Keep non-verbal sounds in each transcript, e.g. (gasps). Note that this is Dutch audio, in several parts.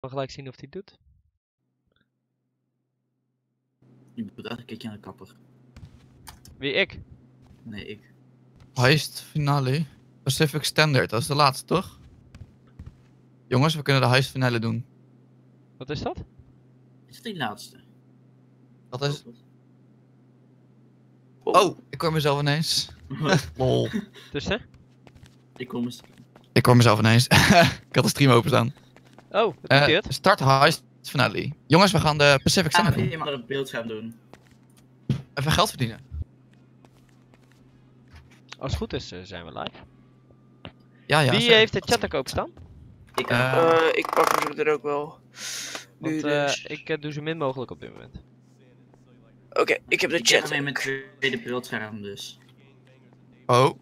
dan gelijk zien of hij het doet. Je moet eigenlijk een keertje aan de kapper. Wie ik? Nee, ik. Heist finale. Pacific Standard, dat is de laatste toch? Jongens, we kunnen de heist finale doen. Wat is dat? Is het die laatste? Dat is... Oh, ik hoor mezelf ineens. (laughs) Lol. Dus hè? Ik kom eens. Ik hoor mezelf ineens. (laughs) ik had de stream openstaan. Oh, wat noteert? start heist finale. Jongens, we gaan de Pacific Ga Standard doen. even maar op beeldscherm doen. Even geld verdienen. Als het goed is, eh, zijn we live. Ja, ja. Wie zeker. heeft de chat ook openstaan? Ik Eh, Eh, ik pak hem er ook wel. Want dus. ik doe zo min mogelijk op dit moment. Oké, ik heb de ik chat. alleen met tweede beeldscherm dus. Oh,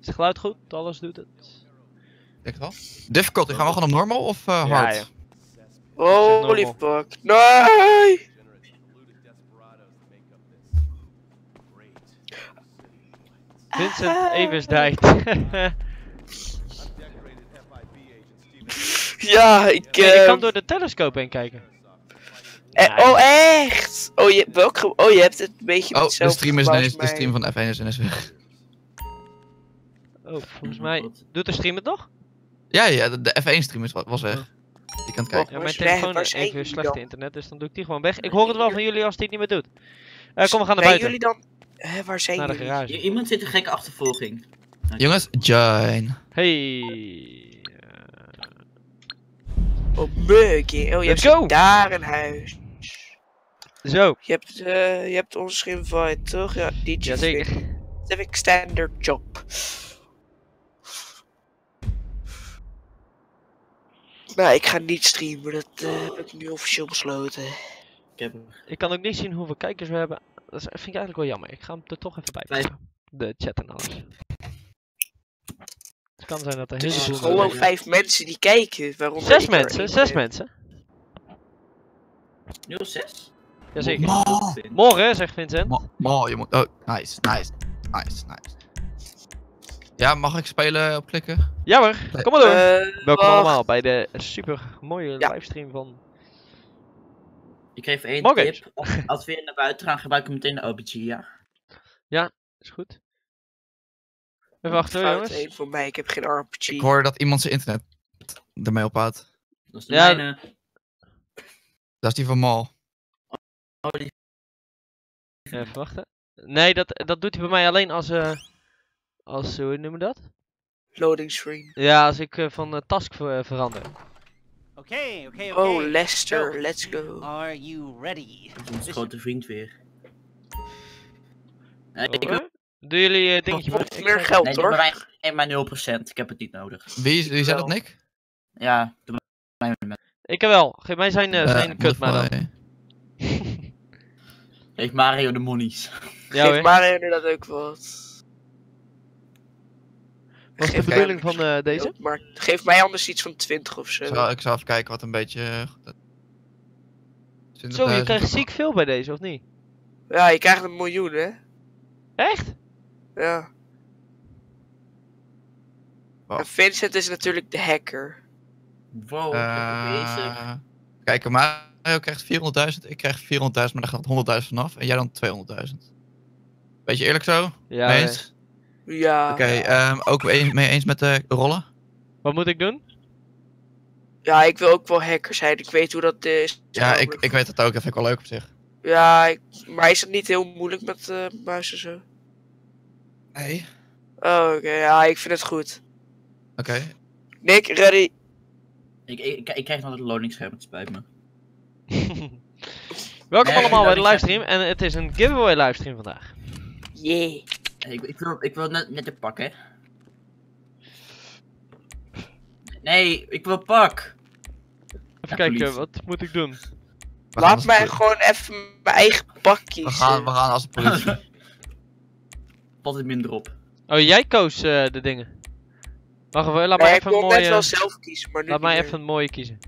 Is het geluid goed? Alles doet het. Denk het wel. Difficulty, gaan we gewoon op normal of eh, Ja, hard? ja. Oh, normal. lief pak. Nee! Vincent Eversdijk. (laughs) Ja, ik. Eh je kan door de telescoop heen kijken. eh, oh, echt? Oh, je, welk ge- oh, je hebt het een beetje Oh, de stream, is ineens, de stream van F1 is ineens weg. Oh, volgens mij doet de stream het nog? Ja, ja, de, de F1 stream is, was weg. Ik kan het kijken. Ja, Waar mijn telefoon heeft zijn even slechte dan? internet, dus dan doe ik die gewoon weg. Ik hoor het wel van jullie als die het niet meer doet. Eh, kom, we gaan naar buiten. jullie dan... Hè, waar zijn Naar de jullie? garage. Iemand zit een gekke achtervolging. Jongens, join. Hey. Oh, muggy. Oh, je Let's hebt go. daar een huis. Zo, Je hebt, eh, je hebt ons geïnvite, toch? Ja, DJ jazeker. Civic Standard Job. Nou, ik ga niet streamen, dat eh, heb ik nu officieel besloten. Ik heb Ik kan ook niet zien hoeveel kijkers we hebben. Dat vind ik eigenlijk wel jammer. Ik ga hem er toch even bij pakken. De chat en alles. Het kan zijn dat er Het heel is veel gewoon mensen. vijf mensen die kijken. Waaronder Zes mensen, zes ben. mensen. 06? Jazeker. Morgen, zegt Vincent. je moet... Oh, nice, nice, nice, nice. Ja, mag ik spelen op klikken? Ja hoor, kom maar door. Eh, Welkom wacht. allemaal bij de super mooie Ja. livestream van... Ik geef één tip. Als- we weer naar buiten gaan, gebruiken we meteen de OBG, ja? Is goed. Even wachten jongens. één voor mij, ik heb geen RPG. Ik hoor dat iemand zijn internet ermee ophoudt. Dat is de Ja, mijne. Dat is die van Mal. Oh, die- Even wachten. Nee, dat, dat doet hij bij mij alleen als... eh als, hoe noemen we dat? Loading screen. Ja, als ik eh, van eh, task ver- verander. Okay, okay, okay. Oh, Lester, So, let's go. Are you ready? Dat is onze grote vriend weer. Nee, ik Oh, hè? Doen jullie eh, dingetje maar? Ik meer geld nee, hoor. bij mij geef mij 0%. Ik heb het niet nodig. Wie, wie zei dat. Nick? Ja, doe mij met. Ik heb wel. Geef mij zijn, eh, Eh, zijn kut maar dan. Geef Mario de monies. Ja Geef. Mario inderdaad ook wat. Wat is de bedoeling van eh, deze? maar geef mij anders iets van 20 of zo. Ik zal, ik zal even kijken wat een beetje... eh, goed- 20.000. Zo, je krijgt ziek veel bij deze, of niet? Ja, je krijgt een miljoen hè. Echt? Ja. Wow. En Vincent is natuurlijk de hacker. Wow, ik ben bezig. Eh, Kijk, Mario krijgt 400.000, ik krijg 400.000, maar daar gaat 100.000 vanaf. En jij dan 200.000. Beetje eerlijk zo? Ja. Ja. Oké, ehm, ook een- mee eens met de rollen? Wat moet ik doen? Ja, ik wil ook wel hacker zijn. Ik weet hoe dat is. Ja, ik, ik weet het ook, dat vind ik wel leuk op zich. Ja, ik- maar is het niet heel moeilijk met eh muis en zo? Nee. Oh, oké. Ja, ik vind het goed. Oké. Nick, ready? Ik, ik, ik krijg nog het loading-scherm, het spijt me. (laughs) Welkom Nee, allemaal bij de dat livestream. En het is een giveaway livestream vandaag. Yeah. Ik, ik, wil, ik wil net, net een pak, hè. Nee, ik wil pak. Even Ja, kijken, politie. wat moet ik doen? We Laat mij gewoon even mijn eigen pak We kiezen. gaan, we gaan als de politie. (laughs) Pas het minder op. Oh, jij koos eh, de dingen. Wacht even, laat Nee, mij ik even een kon net wel mooie... zelf kiezen, maar nu Laat mij meer. even een mooie kiezen.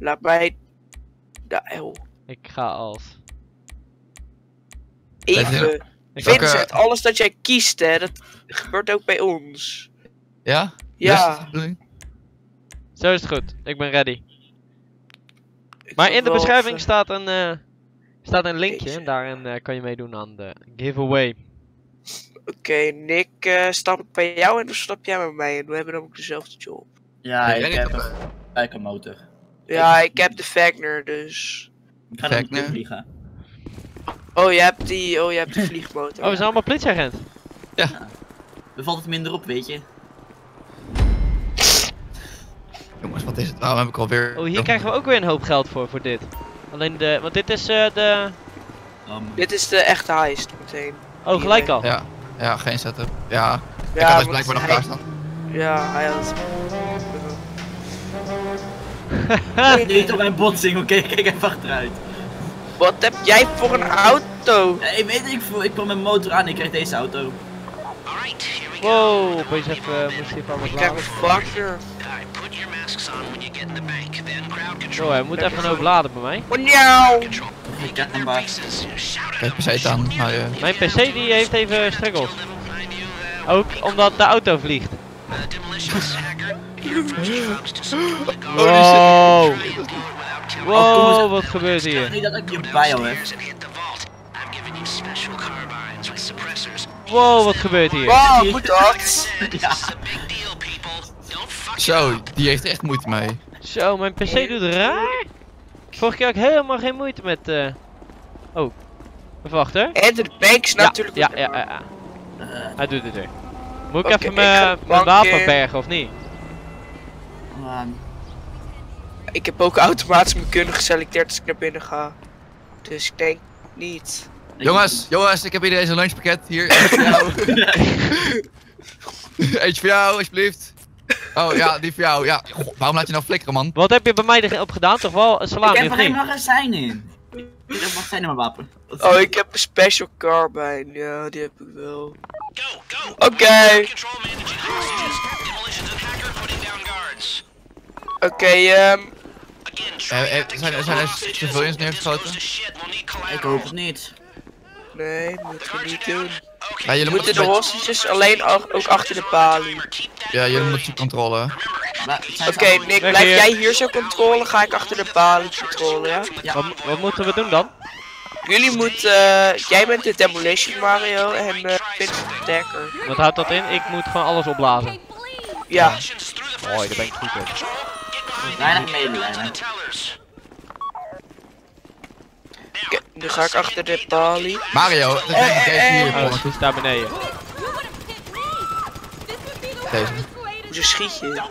Laat mij... De hel. Ik ga als... Even. Vincent, alles dat jij kiest, hè, dat gebeurt ook bij ons. Ja? Ja. Zo is het goed. Ik ben ready. Ik Maar in de beschrijving even- staat een, eh, staat een linkje. Deze. En daarin eh, kan je meedoen aan de giveaway. Oké, Nick, eh, stap ik bij jou in of stap jij bij mij in? We hebben namelijk dezelfde job. Ja, ik heb een bijkermotor. Ja, ik heb de Wagner, dus... Ik ga naar vliegen. Oh, je hebt die, oh, je hebt de vliegmotor. Oh, we zijn allemaal politieagent. Dan valt het minder op, weet je. Jongens, wat is het? Waarom heb ik alweer... Oh, hier krijgen we ook weer een hoop geld voor, voor dit. Alleen de, want dit is eh, de... Um, Dit is de echte heist meteen. Oh, gelijk al. Ja, ja, geen setup. Ja, ik Ja, had dus blijkbaar nog hij- klaar staan. Ja, hij had... (laughs) Niet op mijn botsing, oké, kijk even achteruit. Wat heb jij voor een auto? Ja, ik weet ik veel, ik kwam mijn motor aan, ik kreeg deze auto. Wow, opeens even, moest hij even wat Ik krijg een. Oh, hij moet even een hoop laden bij mij. Control. Ik heb se aan. Nou, je... Mijn PC die heeft even struggles. uh, Ook omdat de auto vliegt. (laughs) uh. Wow. Wow, wat gebeurt hier? Niet dat ik heb. Wow, wat gebeurt hier? Wow, moet dat? (laughs) Zo, die heeft er echt moeite mee. Zo, mijn PC doet raar. Vorige keer had ik helemaal geen moeite met... eh Oh, even wachten. En de banks Ja, natuurlijk. ja, ja, ja, ja. Hij doet het weer. Moet ik even mijn wapen bergen of niet? Ehm, Ik heb ook automatisch mijn kunde geselecteerd als ik naar binnen ga. Dus ik denk niet. ik- Jongens, jongens, ik heb hier deze lunchpakket. Hier, (laughs) eentje voor jou. (laughs) eentje voor jou, alsjeblieft. Oh ja, die voor jou. Ja, goh, waarom laat je nou flikkeren, man? Wat heb je bij mij op gedaan? Toch wel een Ik salami heb of er geen magazijn in. Ik heb magazijn in mijn wapen. Wat- Oh, ik heb een special carbine. Ja, die heb ik wel. Go, go. Oké. Oké, ehm. Eh, eh, zijn er- zijn er civilians neergeschoten? Ik hoop het niet. Nee, moeten we niet doen. Ja, jullie Moeten de moeten, hostages alleen al- ook achter de balie. ja, jullie moeten controle. Oké, Nick, blijf hier. jij hier zo controle? Ga ik achter de balie controle, ja? Wat, wat moeten we doen dan? Jullie moeten. eh, jij bent de Demolition Mario en eh Vincent de Dekker. Wat houdt dat in? Ik moet gewoon alles opblazen. Ja, Mooi, daar ben ik goed in. Weinig medelijden. oké, nu ga ik achter de balie. Mario, dat is Eh, deze eh, hier, Oh, Ponneke. het is daar beneden. Deze. Hoezo schiet je?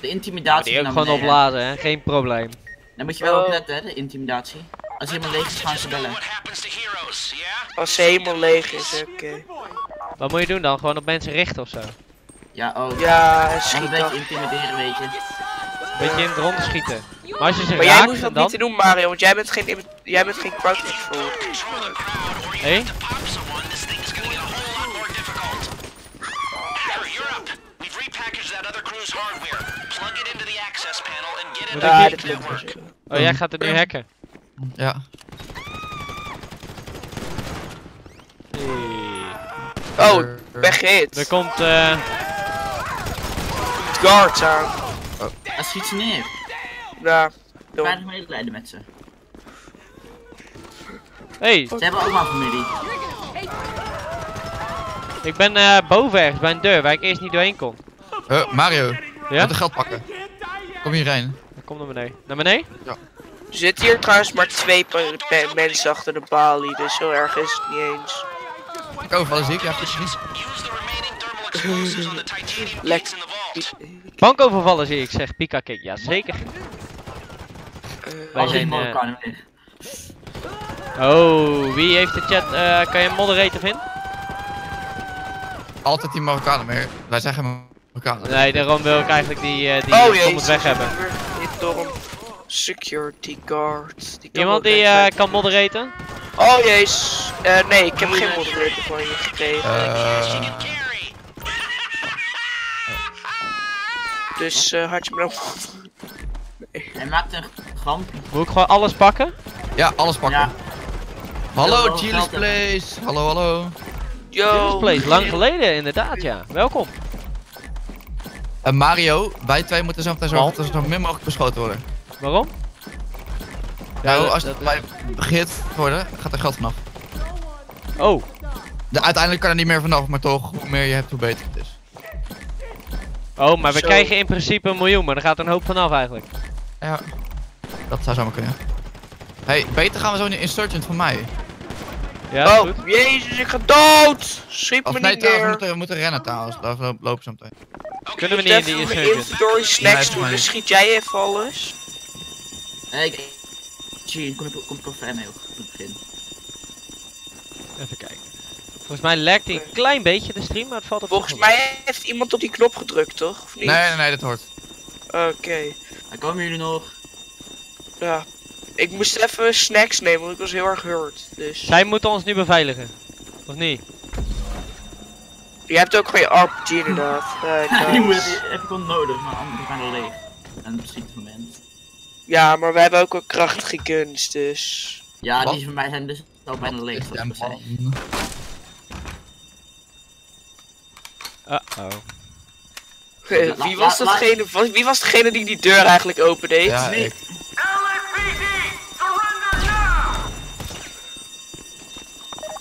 De intimidatie Die ook gewoon beneden. opblazen, hè? Geen probleem. Dan moet je wel Oh. opletten, hè, de intimidatie. Als je helemaal leeg is, gaan ze bellen. Als ze helemaal leeg is, oké. Wat moet je doen dan? Gewoon op mensen richten of zo? Ja, oh. Ja, en En een schiet beetje dan. intimideren, weet je. Beetje in het rond schieten. Maar als je ze Maar jij hoeft dat dan... niet te doen, Mario, want jij bent geen, jij bent geen crowd control. Hé? It Moet ik dit lukt. Oh, jij gaat het nu hacken. Ja. Hey. Oh, weggehit. Er komt, eh... Guards aan. Hij schiet ze neer. Ja. Weinig medelijden met ze. Hey, Ze hebben allemaal familie. ik ben eh, boven ergens bij een deur waar ik eerst niet doorheen kon. Huh, Mario, Ja? moet de geld pakken. Kom hierheen. Kom naar beneden. Naar beneden? Er zitten hier trouwens maar twee mensen achter de balie, dus zo erg is het niet eens. Ik overvallen zie ik, ja, precies. (laughs) Use Bankovervallen zie ik, zegt Pika Kick. Ja, zeker. Eh, Wij zijn, eh. Oh, wie heeft de chat? eh, kan je een moderator vinden? Altijd die Marokkanen meer. Wij zijn geen Marokkanen. Nee, daarom wil ik eigenlijk die, eh die oh jee, het weg hebben. Door een security guard. Die kan Iemand die eh, kan moderaten? Oh jees. Eh, nee, ik heb geen moderator van je gekregen. Dus eh had je me dan... Hij maakt een grap. Moet ik gewoon alles pakken? ja, alles pakken. Ja. Hallo, Chili's. Place. Hallo, hallo. Yo. place, lang geleden inderdaad, ja. Welkom. En Mario, wij twee moeten zo meteen zorgen dat we zo min mogelijk beschoten worden. Waarom? nou, als dat- het wij begint worden, gaat er geld vanaf. Oh, De, uiteindelijk kan er niet meer vanaf, maar toch, hoe meer je hebt, hoe beter het is. Oh, maar we Zo. krijgen in principe een miljoen, maar er gaat er een hoop vanaf eigenlijk. Ja, dat zou zomaar kunnen. hey, beter gaan we zo in de Insurgent van mij. Ja, oh, goed. jezus, ik ga dood! Schiet Of me nee, niet trouwens, we meer. moeten, we moeten rennen trouwens. Daar lo- lopen ze meteen. Kunnen we Ik niet in die even insurgent? inventory snacks Nee, doen, dus schiet jij even alles. Eh, ik... Zie, kom ik, kom ik wel vrij mee op het begin. Even kijken. Volgens mij lekt hij een klein beetje de stream, maar het valt op Volgens mij heeft iemand op die knop gedrukt, toch? Of niet? Nee, nee, nee, dat hoort. Oké, Dan komen jullie nog. ja. Ik moest even snacks nemen, want ik was heel erg hurt. Dus. Zij moeten ons nu beveiligen. Of niet? Je hebt ook je RPG inderdaad. (laughs) Ja, die moet, heb ik wel nodig, maar anders gaan we leeg. En het beschikt moment. Ja, maar wij hebben ook wel krachtige guns, dus. Ja, Wat? die van mij zijn dus al bijna leeg. Uh-oh. Wie was, datgene, wie was degene die die deur eigenlijk opendeed? Ja, Nee. ik.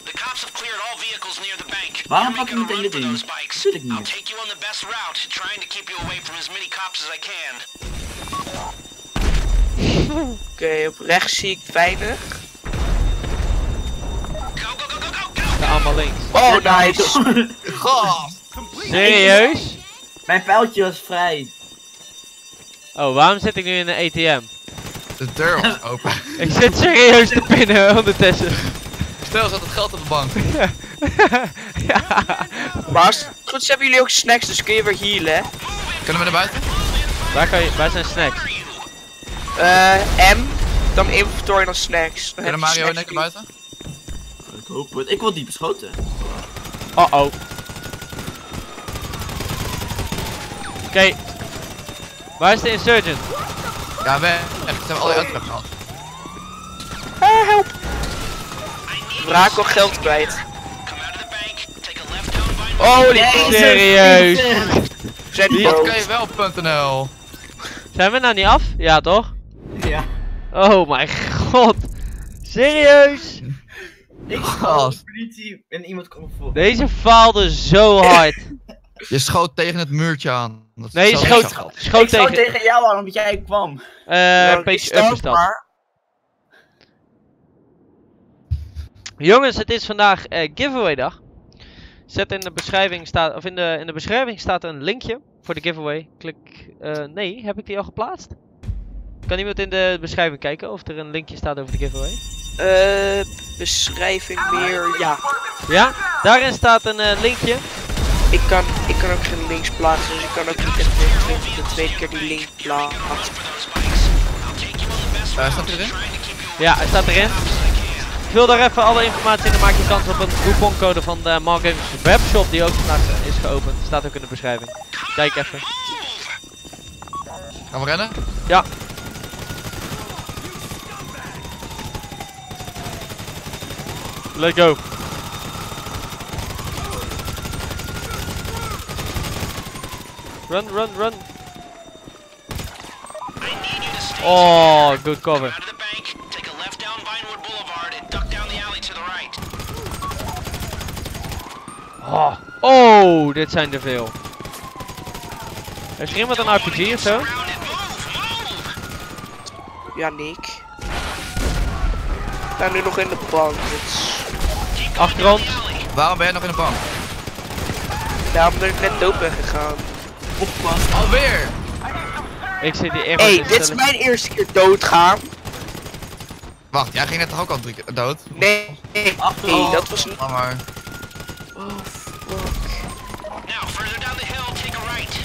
The cops have cleared all vehicles near the bank. Waarom pak dit for in? those bikes. Natuurlijk I'll niet. take you on the best route, trying to keep you away from as many cops as I can. Oké, op rechts zie ik weinig. Go, go, go, go, go, go! De allemaal links. Oh, nice! (laughs) Gast! Serieus? Mijn pijltje was vrij. Oh, waarom zit ik nu in een ATM? De deur was (laughs) open. Ik zit serieus te pinnen ondertussen. Stel, zat het geld op de bank. (laughs) ja. Het goed hebben jullie ook snacks, dus kun je weer healen, hè? Kunnen we naar buiten? Waar, kan je, waar zijn snacks? Eh, M, dan inventory en dan snacks. Dan Kunnen Mario en ik naar buiten? Ik hoop het. Ik word niet beschoten. Oh oh. Oké. Waar is de insurgent? Ja, we echt. Ze hebben al die uitleg gehad. Ah, help! We al geld kwijt. Holy Nee, shit, Serieus? Peter. we zijn Die- Dat kan je wel.nl. Zijn we nou niet af? Ja, toch? Ja. Oh mijn god. Serieus? Ik Gast. de politie en iemand komt voor. Deze faalde zo hard. (laughs) Je schoot tegen het muurtje aan. Nee, schoot, schoot ik tegen... tegen jou aan, omdat jij kwam. eh up maar. Jongens, het is vandaag eh, giveaway dag. Zet in de beschrijving staat, of in de, in de beschrijving staat een linkje voor de giveaway. Klik, eh, nee, heb ik die al geplaatst? Kan iemand in de beschrijving kijken of er een linkje staat over de giveaway? Eh, beschrijving meer, ja. Ja, daarin staat een eh, linkje. Ik kan, ik kan ook geen links plaatsen, dus ik kan ook niet echt de, tweede- de tweede keer die link plaatsen. Eh, staat erin? Ja, hij staat erin. Vul daar even alle informatie in, dan maak je kans op een couponcode van de Mark Games webshop die ook vandaag is geopend. Staat ook in de beschrijving. Kijk even. Gaan we rennen? Ja. Let's go. Run, run, run. Oh, good cover. Out of the bank, take a left down Vinewood Boulevard and duck down the alley to the right. Oh, oh dit zijn er veel. Is er iemand een RPG of zo? Ja, Nick. Ik sta nu nog in de bank, dus... Keep going Achter down ons. the alley. Waarom ben je nog in de bank? Daarom ben ik net dood ben gegaan. Opgepast. Alweer! Ik zit hier echt Hé, hey, dit is mijn eerste keer doodgaan. Wacht, jij ging net toch ook al drie keer dood? Nee, nee, Achter nee, dat was een... Oh, maar. Oh, fuck. Now, further down the hill, take a right.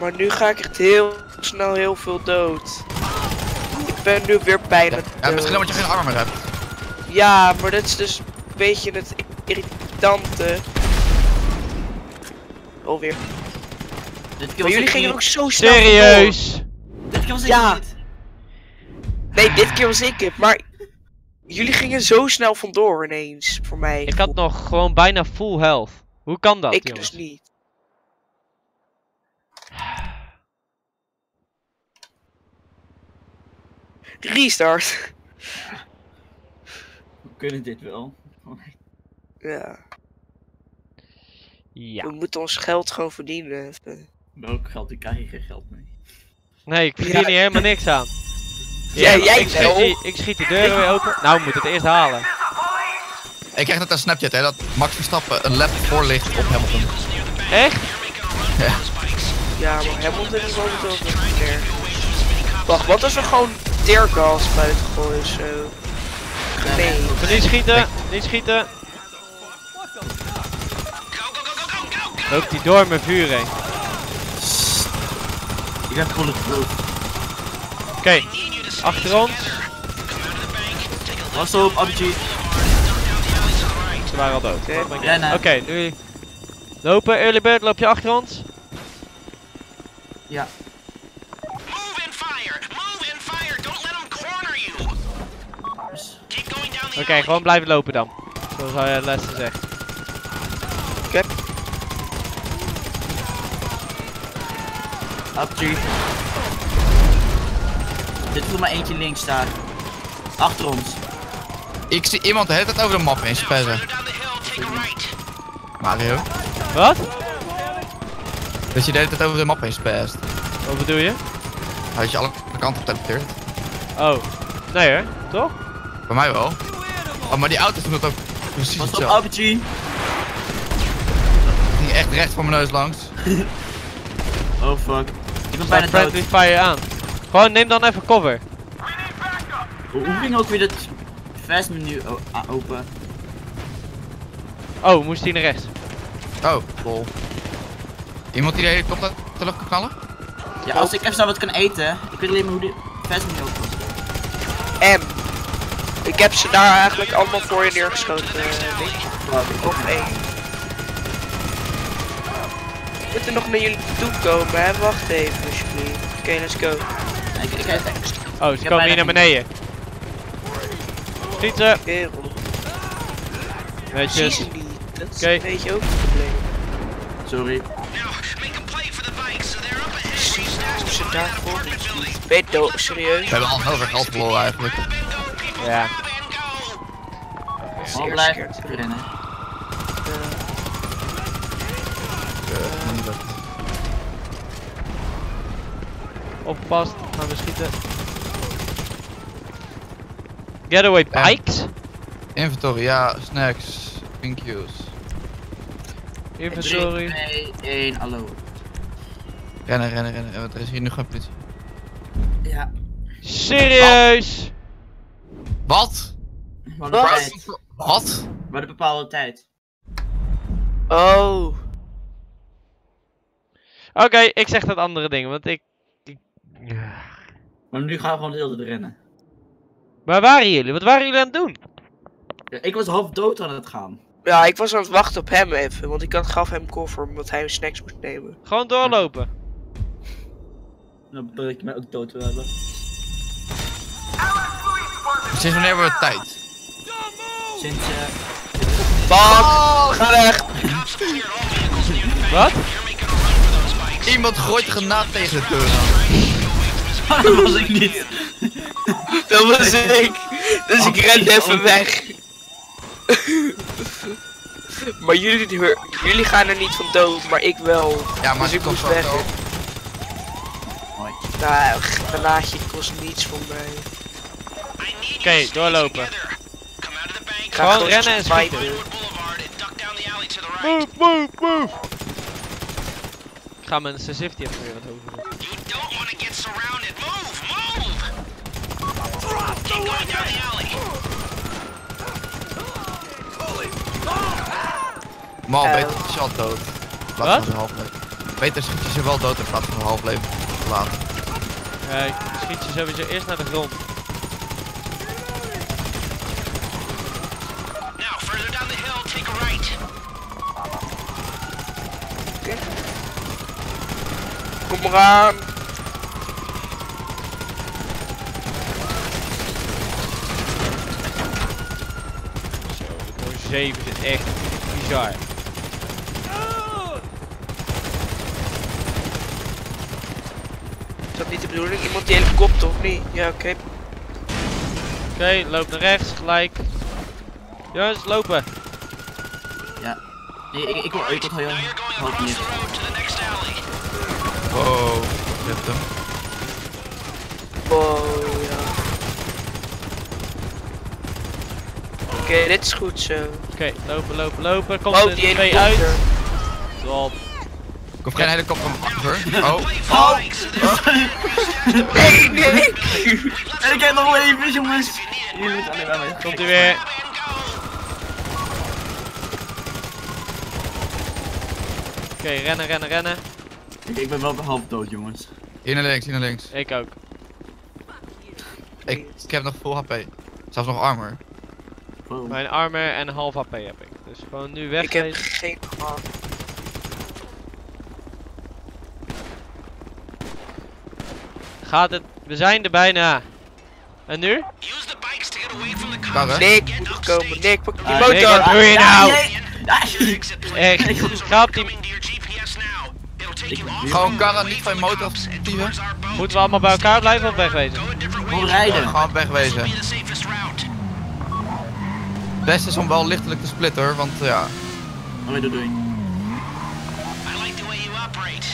Maar nu ga ik echt heel snel heel veel dood. Ik ben nu weer bijna Ja, misschien dood. omdat je geen armor hebt. Ja, maar dat is dus een beetje het irritante. Alweer. Dit keer Maar jullie gingen niet. ook zo snel Serieus? Dit keer was ik Ja. niet. vandoor. Nee, dit keer was ik het, maar jullie gingen zo snel vandoor ineens voor mij. Ik had nog gewoon bijna full health. Hoe kan dat, Ik jongens? dus niet. Restart. We kunnen dit wel. Ja, Ja. we moeten ons geld gewoon verdienen. even. Welk geld? Ik krijg hier geen geld mee. Nee, ik verdien Ja. hier helemaal niks aan. (laughs) Ja, jij ik, schiet die, ik schiet die deuren weer open. Nou, we moeten het eerst halen. Ik krijg net een Snapchat, hè, dat Max Verstappen een lap voor ligt op Hamilton. Echt? Ja, maar Hamilton is momenteel nog ver. Wacht, wat als we gewoon teergas buiten gooien zo? Nee. Niet schieten, niet schieten. Loopt hij door mijn vuur heen. Ik heb bulletproof. Oké, achter ons. Pas op, RPG. Ze waren al dood. Oké. Ja, nee. Oké, nu lopen. Early bird, loop je achter ons? Ja. Move and fire! Move and fire! Don't let them corner you! Keep going down the Oké, gewoon blijven lopen dan. Zoals hij Lester zegt. RPG. Dit is maar eentje links daar. Achter ons. Ik zie iemand de hele tijd over de map heen right. Mario. Wat? Dat je de hele tijd over de map heen spast. Wat bedoel je? Had je alle kanten op teleporteerd. Oh. Nee hoor, toch? Bij mij wel. Oh, maar die auto's doen het ook precies op, hetzelfde. Die ging echt recht voor mijn neus langs. (laughs) Oh fuck. Ik ben bijna dood. friendly fire aan. Gewoon neem dan even cover. Hoe, ging ook weer dat fast menu open? Oh, moest hij naar rechts. Oh, lol. Iemand die de helikopter te lucht kan knallen? Ja, als ik even zou wat kan eten. Ik weet alleen maar hoe de fast menu open was. M. Ik heb ze daar eigenlijk allemaal voor je neergeschoten. Dick. Of één. We moeten nog naar jullie toe komen, hè? Wacht even, alsjeblieft. Oké, let's go. Ik, ik, ik, Oh, ze heb komen hier naar beneden. Schieten. Kerel. Zie Netjes. ze. Dat is Oké. een beetje ook het probleem. sorry. Ze daarvoor dood, serieus? We hebben al heel veel geld verloren eigenlijk. Ja. Zeer blijven rennen. Opgepast. Gaan we schieten. Getaway Ja. bikes? Inventory, ja, snacks, thank yous. Inventory. 3, 2, 1, hallo. Rennen, rennen, rennen. Want Er is hier nu geen politie. Ja. Serieus? Wat? Wat? tijd. Wat? We hadden bepaalde tijd. Oh. Oké, ik zeg dat andere ding, want ik... ik- Maar nu gaan we gewoon de hele tijd rennen. Waar waren jullie? Wat waren jullie aan het doen? Ja, ik was half dood aan het gaan. Ja, ik was aan het wachten op hem even, want ik had, gaf hem cover omdat hij snacks moest nemen. Gewoon doorlopen. Dan breek je mij ook dood te hebben. Sinds wanneer hebben we tijd? Sinds eh. Fuck! Ga weg! Wat? Iemand gooit een granaat tegen de deur aan. Dat (laughs) was ik niet. Dat was ik! Dus ik ren even weg. maar jullie, jullie gaan er niet van dood, maar ik wel. Ja, maar dus ik moest weg. Nou, een granaatje kost niets voor mij. Oké, doorlopen. Ik ga Gewoon rennen en schieten. Move, move, move! Ik ga mijn sensitivity even weer wat hoger zetten. You don't want to get surrounded. Move, move! Keep going down the alley. Maar Eh. beter al dood. Wat? van half leven. Beter schiet je ze wel dood in plaats van een half leven. Ja, ik schiet je sowieso eerst naar de grond. Now, further down the hill, take a right. Kom eraan! Zo, de door 7 zit echt bizar. dat niet de bedoeling? Iemand die helikopter of niet? Ja, oké. Oké, loop naar rechts, gelijk. Jongens, lopen. Nee, ik, ik, wil, ik wil heel hoog road to the next alley. Wow. Oké, dit is goed zo. Oké, lopen, lopen, lopen. Komt Oh, er die twee uit. helikopter. Top. Ik hoef geen helikopter achter. (laughs) Oh. Oh! Nee, nee! En ik heb nog wel even, jongens. Jullie moeten alleen maar mee. Komt hij weer. Oké, rennen, rennen, rennen. Ik, ben wel half dood, jongens. Hier naar links, hier naar links. Ik ook. Ik, ik heb nog full HP. Zelfs nog armor. Mijn armor en half HP heb ik. Dus gewoon nu Ik heb geen. Gaat het? We zijn er bijna. En nu? Use the bikes to get away from the cops. Karren? Nee, ik moet er komen. Nee, ik pak die Ah, motor. nee, wat doe je nou? Echt. Ga op die... Gewoon karren, niet van je motor boat. Moeten we allemaal bij elkaar blijven of wegwezen? Gewoon rijden. Gewoon wegwezen. Be the safest route. Het beste is om wel lichtelijk te splitten hoor, want ja. Oh, doei, doei. I like the way you operate.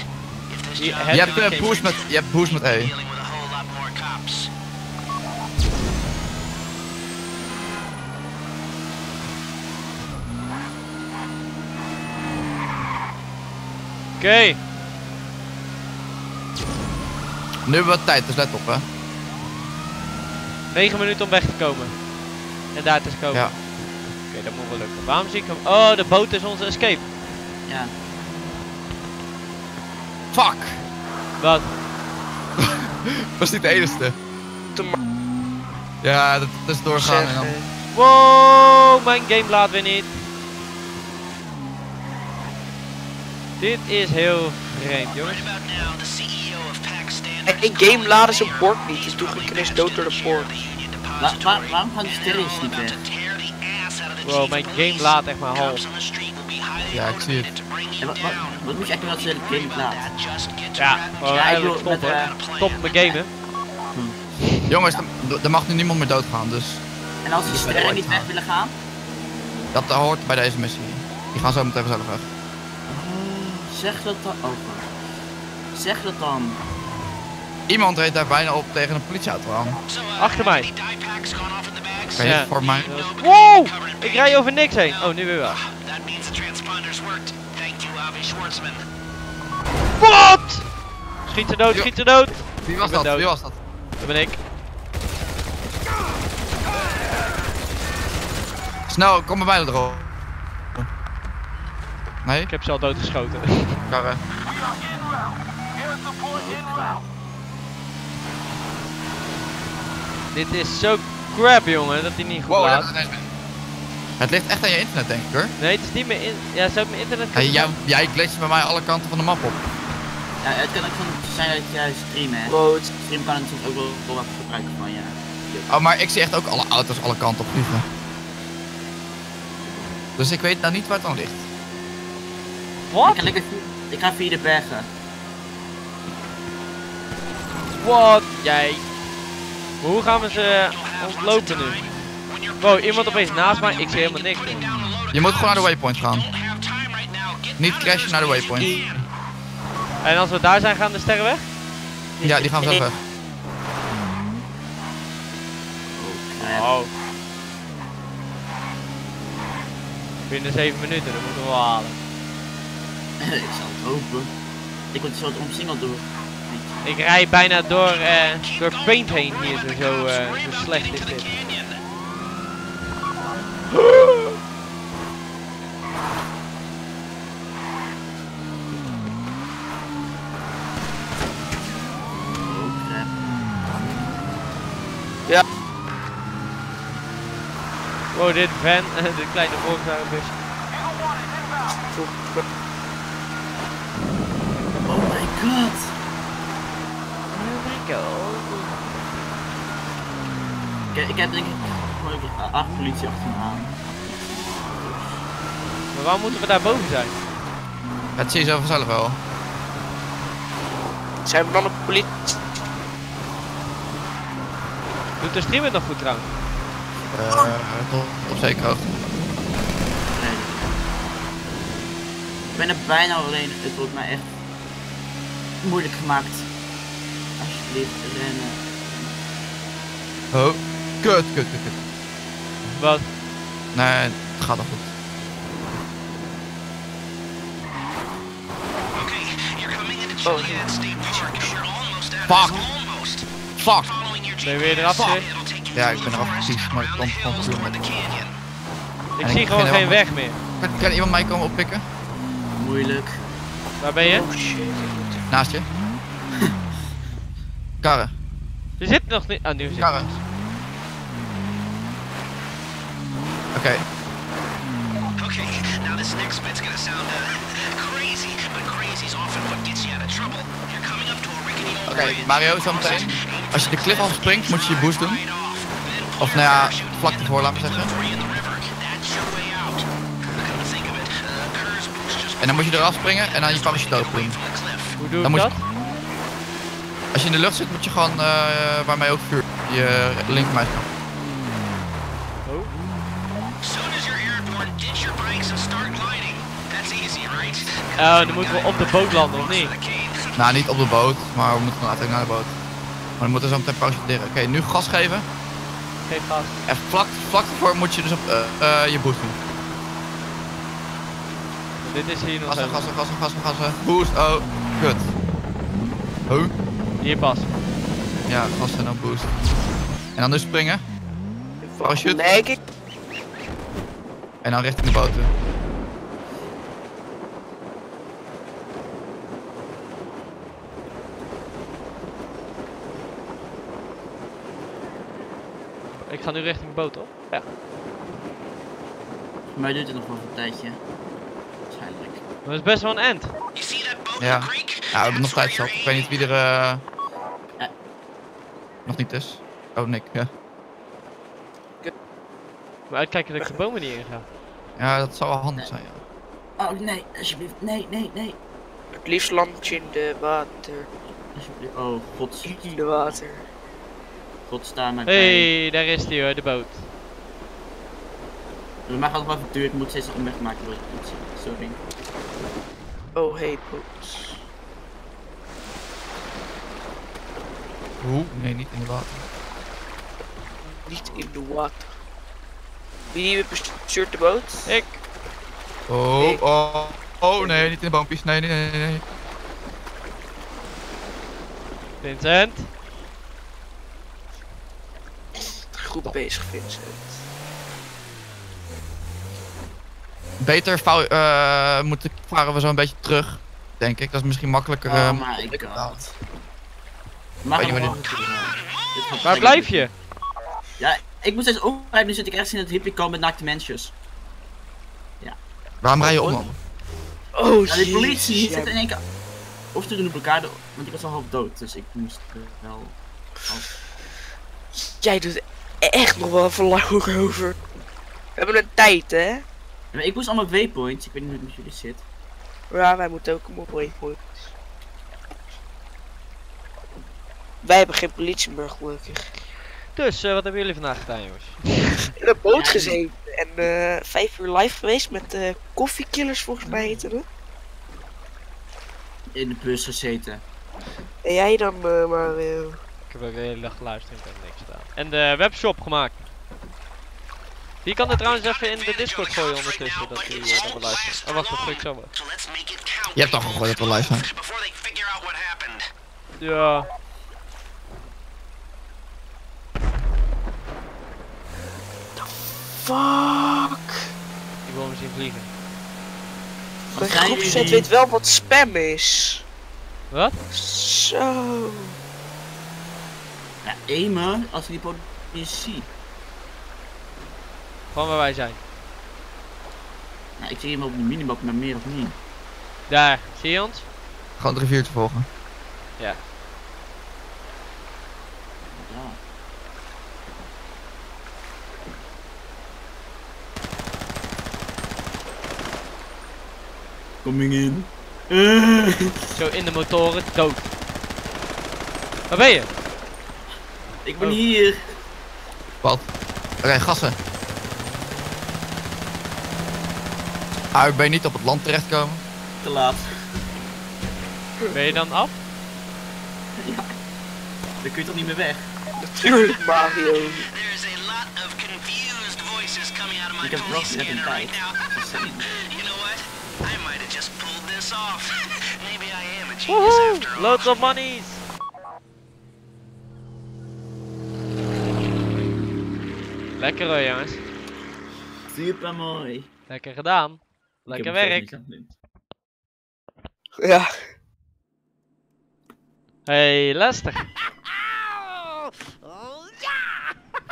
If this Je job hebt Je hebt, een boost met, je hebt boost met E. Oké. Nu hebben we tijd, dus let op hè. 9 minuten om weg te komen. En daar te komen. Ja. Dat moet wel lukken. Waarom zie ik hem? Oh, de boot is onze escape. Ja. Fuck! Wat? (laughs) Was niet de enige. Ja, dat, dat is doorgaan en dan... zeggen. Wow, mijn game laat weer niet. Dit is heel vreemd, jongens. In game laden ze bord niet, ik ineens dood door de poort. Wa- wa- waarom gaan die sterren niet weg? Wow, mijn game laat echt maar half. Ja, ik zie het. En wat, wat, wat moet je echt doen als je de game laat? Ja, gewoon Ja, ik met, stoppen. eh, Stoppen met gamen. Jongens, er- mag nu niemand meer doodgaan, dus En als die sterren niet weg willen gaan? dat hoort bij deze missie. Die gaan zo meteen vanzelf weg. Zeg dat dan over. Zeg dat dan. Iemand reed daar bijna op tegen een politieauto aan. Achter mij. Kan je Ja. voor mij? Wow, ik rij over niks heen. Oh, nu weer wel. That means the transponders worked. Thank you, Avi Schwartzman. Wat? Schiet ze dood, schiet ze dood. Wie was dat? dood. Wie was dat? Dat ben ik. Snel, kom bij mij erop. Nee? Ik heb ze al doodgeschoten. (laughs) Karren. Dit is zo crap, jongen, dat hij niet goed Wow, laat. Het ligt echt aan je internet, denk ik hoor. Nee, het is niet meer in... Ja, zou ik mijn internet kunnen jij, jij glitcht bij mij alle kanten van de map op. Ja, het kan ook gewoon zijn dat jij stream hè. Wow, het- Stream kan soms ook wel, wel wat gebruiken van ja. Oh, maar ik zie echt ook alle auto's alle kanten op vliegen. Dus ik weet nou niet waar het aan ligt. Ik Wat? ga lekker via- ik ga via de bergen. Wat? Jij. Hoe gaan we ze ontlopen nu? Wow, iemand opeens naast mij. Ik zie helemaal niks meer. Je moet gewoon naar de waypoint gaan. Niet crashen naar de waypoint. En als we daar zijn, gaan de sterren weg? Ja, die gaan zo Nee. weg. Oh. Binnen 7 minuten, dat moeten we wel halen. ik zal het hopen. Ik word zo omsingeld door. Ik rij bijna door, eh, door paint heen hier, zo, zo, eh, zo slecht is dit. Oh crap. Wow, dit van, (laughs) dit kleine Volkswagenbus. Oh my god. Oh. Ik, ik heb denk ik gewoon acht politie achter me aan. Maar waarom moeten we daar boven zijn? Dat zie je zo vanzelf wel. zijn we dan een politie Doet de stream het nog goed trouwens? Eh, tot op zekere hoogte. Nee. Ik ben er bijna alleen. Het wordt mij echt moeilijk gemaakt. Alsjeblieft, rennen. Oh, kut, kut, kut, kut. Wat? Nee, het gaat nog goed. Okay, you're coming into Oh. Juliet State Park. You're almost at Fuck. Almost. Fuck! Ben je weer eraf Ja, ik ben eraf precies, maar komt the gewoon the canyon. Ik zie ik gewoon geen weg meer. Kan, kan iemand mij komen oppikken? Moeilijk. Waar ben je? Oh ik Naast je. Karren, Je zit nog niet. Ah, nu zit karren. Oké, Okay, now this next bit's gonna sound uh, crazy, but crazy's often what gets you out of trouble. You're coming up to a rickety old oké, bridge. Mario, zometeen. Als je de cliff afspringt, moet je je boost doen. Of nou ja, vlak ervoor, laat maar zeggen. uh, En dan moet je eraf springen en dan je parachute open doen. Hoe doe Dan ik moet dat? je- Als je in de lucht zit, moet je gewoon, eh waarmee ook vuur, je linkermuisknop. Oh. Soon as you're airborne, ditch your bikes and start gliding. That's easy, right? Oh, dan moeten we op de boot landen, of niet? Nou, niet op de boot, maar we moeten dan uiteindelijk naar de boot. Maar we moeten zo meteen parachuteren. Oké, nu gas geven. Geef gas. En vlak, vlak ervoor moet je dus op eh, eh, je boost doen. Dit is hier nog Gassen, gassen, gassen, gassen, gassen. Boost, oh, kut. Oh, Hier pas. ja, gassen en dan boost. En dan dus springen. Parachute. Nee, ik. En dan richting de boot toe. Ik ga nu richting de boot, toch? Ja. Mij duurt het nog wel een tijdje. Waarschijnlijk. Maar het is best wel een end. Ja. Creek? Ja, we hebben nog tijd zat. Ik weet niet wie er eh, nog niet is. Oh, Nick, ja. Maar uitkijken dat ik de bomen niet in ga. Ja, dat zou wel handig zijn, ja. Oh nee, alsjeblieft. Nee, nee, nee. Het liefst land je in de water. Alsjeblieft. Oh, god. In de water. God sta mij bij. hey, daar is die hoor, de boot. Mij gaat het wel even duur. Ik moet steeds een omweg maken door het Sorry. Oh, hey, boot. Hoe? Nee, niet in de water. Niet in de water. Wie bestuurt de boot? Ik. Oh, oh. Oh, nee, niet in de boompjes. Nee, nee, nee, nee, nee. Vincent. Goed bezig, Vincent. Beter vouw, eh, moeten varen we zo een beetje terug, denk ik. Dat is misschien makkelijker. Oh ehm, my ik- god. Maar je waar dit... blijf je? Ja, ik moet steeds overrijden. Nu zit ik ergens in het hippie met naakte mensjes. Waarom rij je om dan? Oh, Ja, de politie jezus, zit ja. in één keer... Of ze doen een blokkade, want ik was al half dood. Dus ik moest eh, wel... Jij doet echt nog wel even lang over. We hebben een tijd, hè? Maar ik moest allemaal waypoints. Ik weet niet hoe het met jullie zit. Ja, wij moeten ook op waypoint. Wij hebben geen politie meer, gelukkig. Dus, eh, wat hebben jullie vandaag gedaan, jongens? In een boot Ja, gezeten en eh, vijf uur live geweest met eh koffiekillers, volgens mij heette het. In de bus gezeten. En jij dan eh, maar weer. Ik heb ook de hele dag geluisterd en niks gedaan. En de webshop gemaakt. Die kan er trouwens even in de Discord gooien ondertussen, dat hij uh, dat beluistert. Oh, wacht, dat ik. Je hebt toch gegooid dat we live zijn? Before Ja. Fuck! Ik wil hem zien vliegen. Mijn jullie? weet wel wat spam is. Wat? Zo. Ja, aimen als je die politie ziet. Gewoon waar wij zijn. Nou, ik zie hem op de minimap, maar meer of niet. Daar, zie je ons? Gewoon het riviertje volgen. Ja. Coming in. Eh. Zo in de motoren, dood. Waar ben je? ik ben Oh. hier. Wat? Oké, gassen. Ah, ben niet op het land terechtkomen. Te laat. Ben je dan af? Ja. Dan kun je toch niet meer weg? Natuurlijk (laughs) Mario. Ik heb police net een tijd. Off. (laughs) Maybe I am a genius Woehoe! after all. Loads of monies! Lekker hoor jongens. Super mooi. Lekker gedaan. Lekker werk. Ja. Hey Lester. (laughs)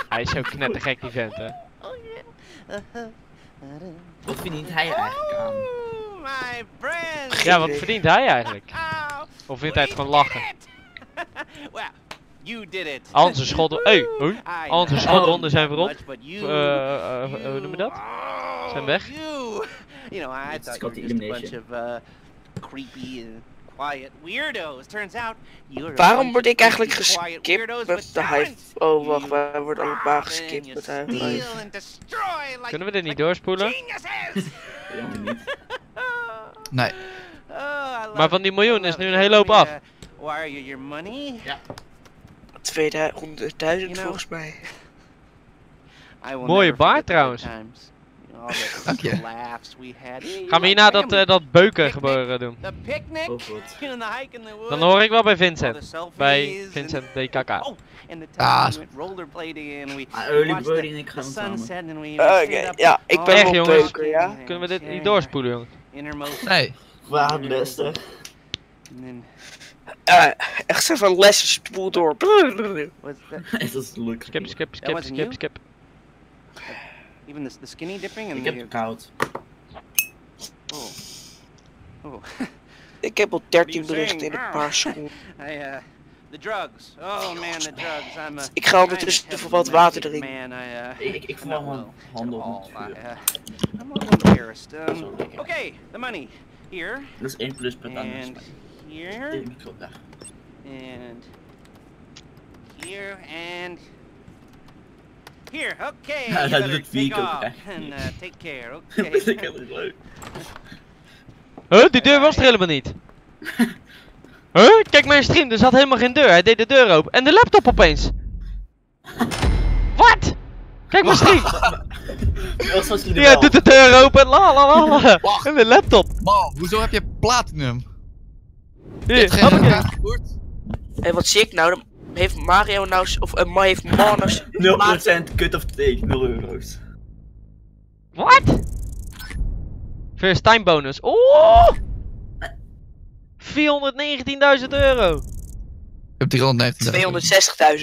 Hij is zo knettergek die vent hè. Wat verdient hij eigenlijk aan? My friend. Ja, wat verdient hij eigenlijk? (laughs) Oh, Of vindt hij het gewoon lachen? (laughs) well, you did it. Al onze schotten. Hey. (laughs) I Al onze know schothonden zijn but you- Eh, eh, eh, hoe noem je dat? Oh, Zijn weg. You. You know, I thought you were just a bunch of uh, creepy and quiet weirdos. Turns out you're Waarom word ik eigenlijk geskipt weirdos met de hive? Oh, wacht, wij worden allemaal geskipt met de hive. Kunnen we dit niet doorspoelen? Jammer niet. Nee. Oh, Maar van die miljoen is nu een hele hoop af. uh, Wire you your money. 200.000 You know- volgens mij. Mooie baard trouwens. (laughs) Dank je. Gaan we hierna dat, eh, dat beuken gebeuren doen? Oh. (laughs) Dan hoor ik wel bij Vincent. Bij Vincent DKK. Oh, Ah, rollerblading Ah, early watched birding en ik Oké, ja, ik ben Echt, jongens. ja? Kunnen we dit niet doorspoelen, jongen? Innermost. Nee. Waar het beste? And then, Eh, echt zo van lessen spoel door. what's that? (laughs) Is dat leuk? Skip, skip, skip, skip, skip. Even the, the skinny dipping and Ik the... heb koud. Oh. Oh. (laughs) Ik heb al What are 13 you berichten in een paar seconden. (laughs) I, uh, the drugs. Oh man, the drugs. I'm a. Ik ga ondertussen even wat water drinken. Man, I, uh, Ik, ik, not mijn handen op uh, I'm a little embarrassed. Dat Um, okay, the money here Dat is één pluspunt aan and de here and here and here. Okay, (laughs) Ja, you dat better doet krijg. and uh, take care. (laughs) Dat is Okay. heel leuk. Huh, die deur was er helemaal niet. (laughs) Huh? Kijk mijn stream, er zat helemaal geen deur. Hij deed de deur open. En de laptop opeens. Wat? Kijk mijn stream. (laughs) Ja, doet de deur open. La la la la. En de laptop. Man, hoezo heb je platinum? Hier, Dit geen hoppakee. Hé, wat zie ik nou? Dan heeft Mario nou, of Ma heeft Ma nou... s- 0% cut of take, 0 euro's. Wat? First time bonus. Oeh! 419.000 euro. Ik heb 390.000.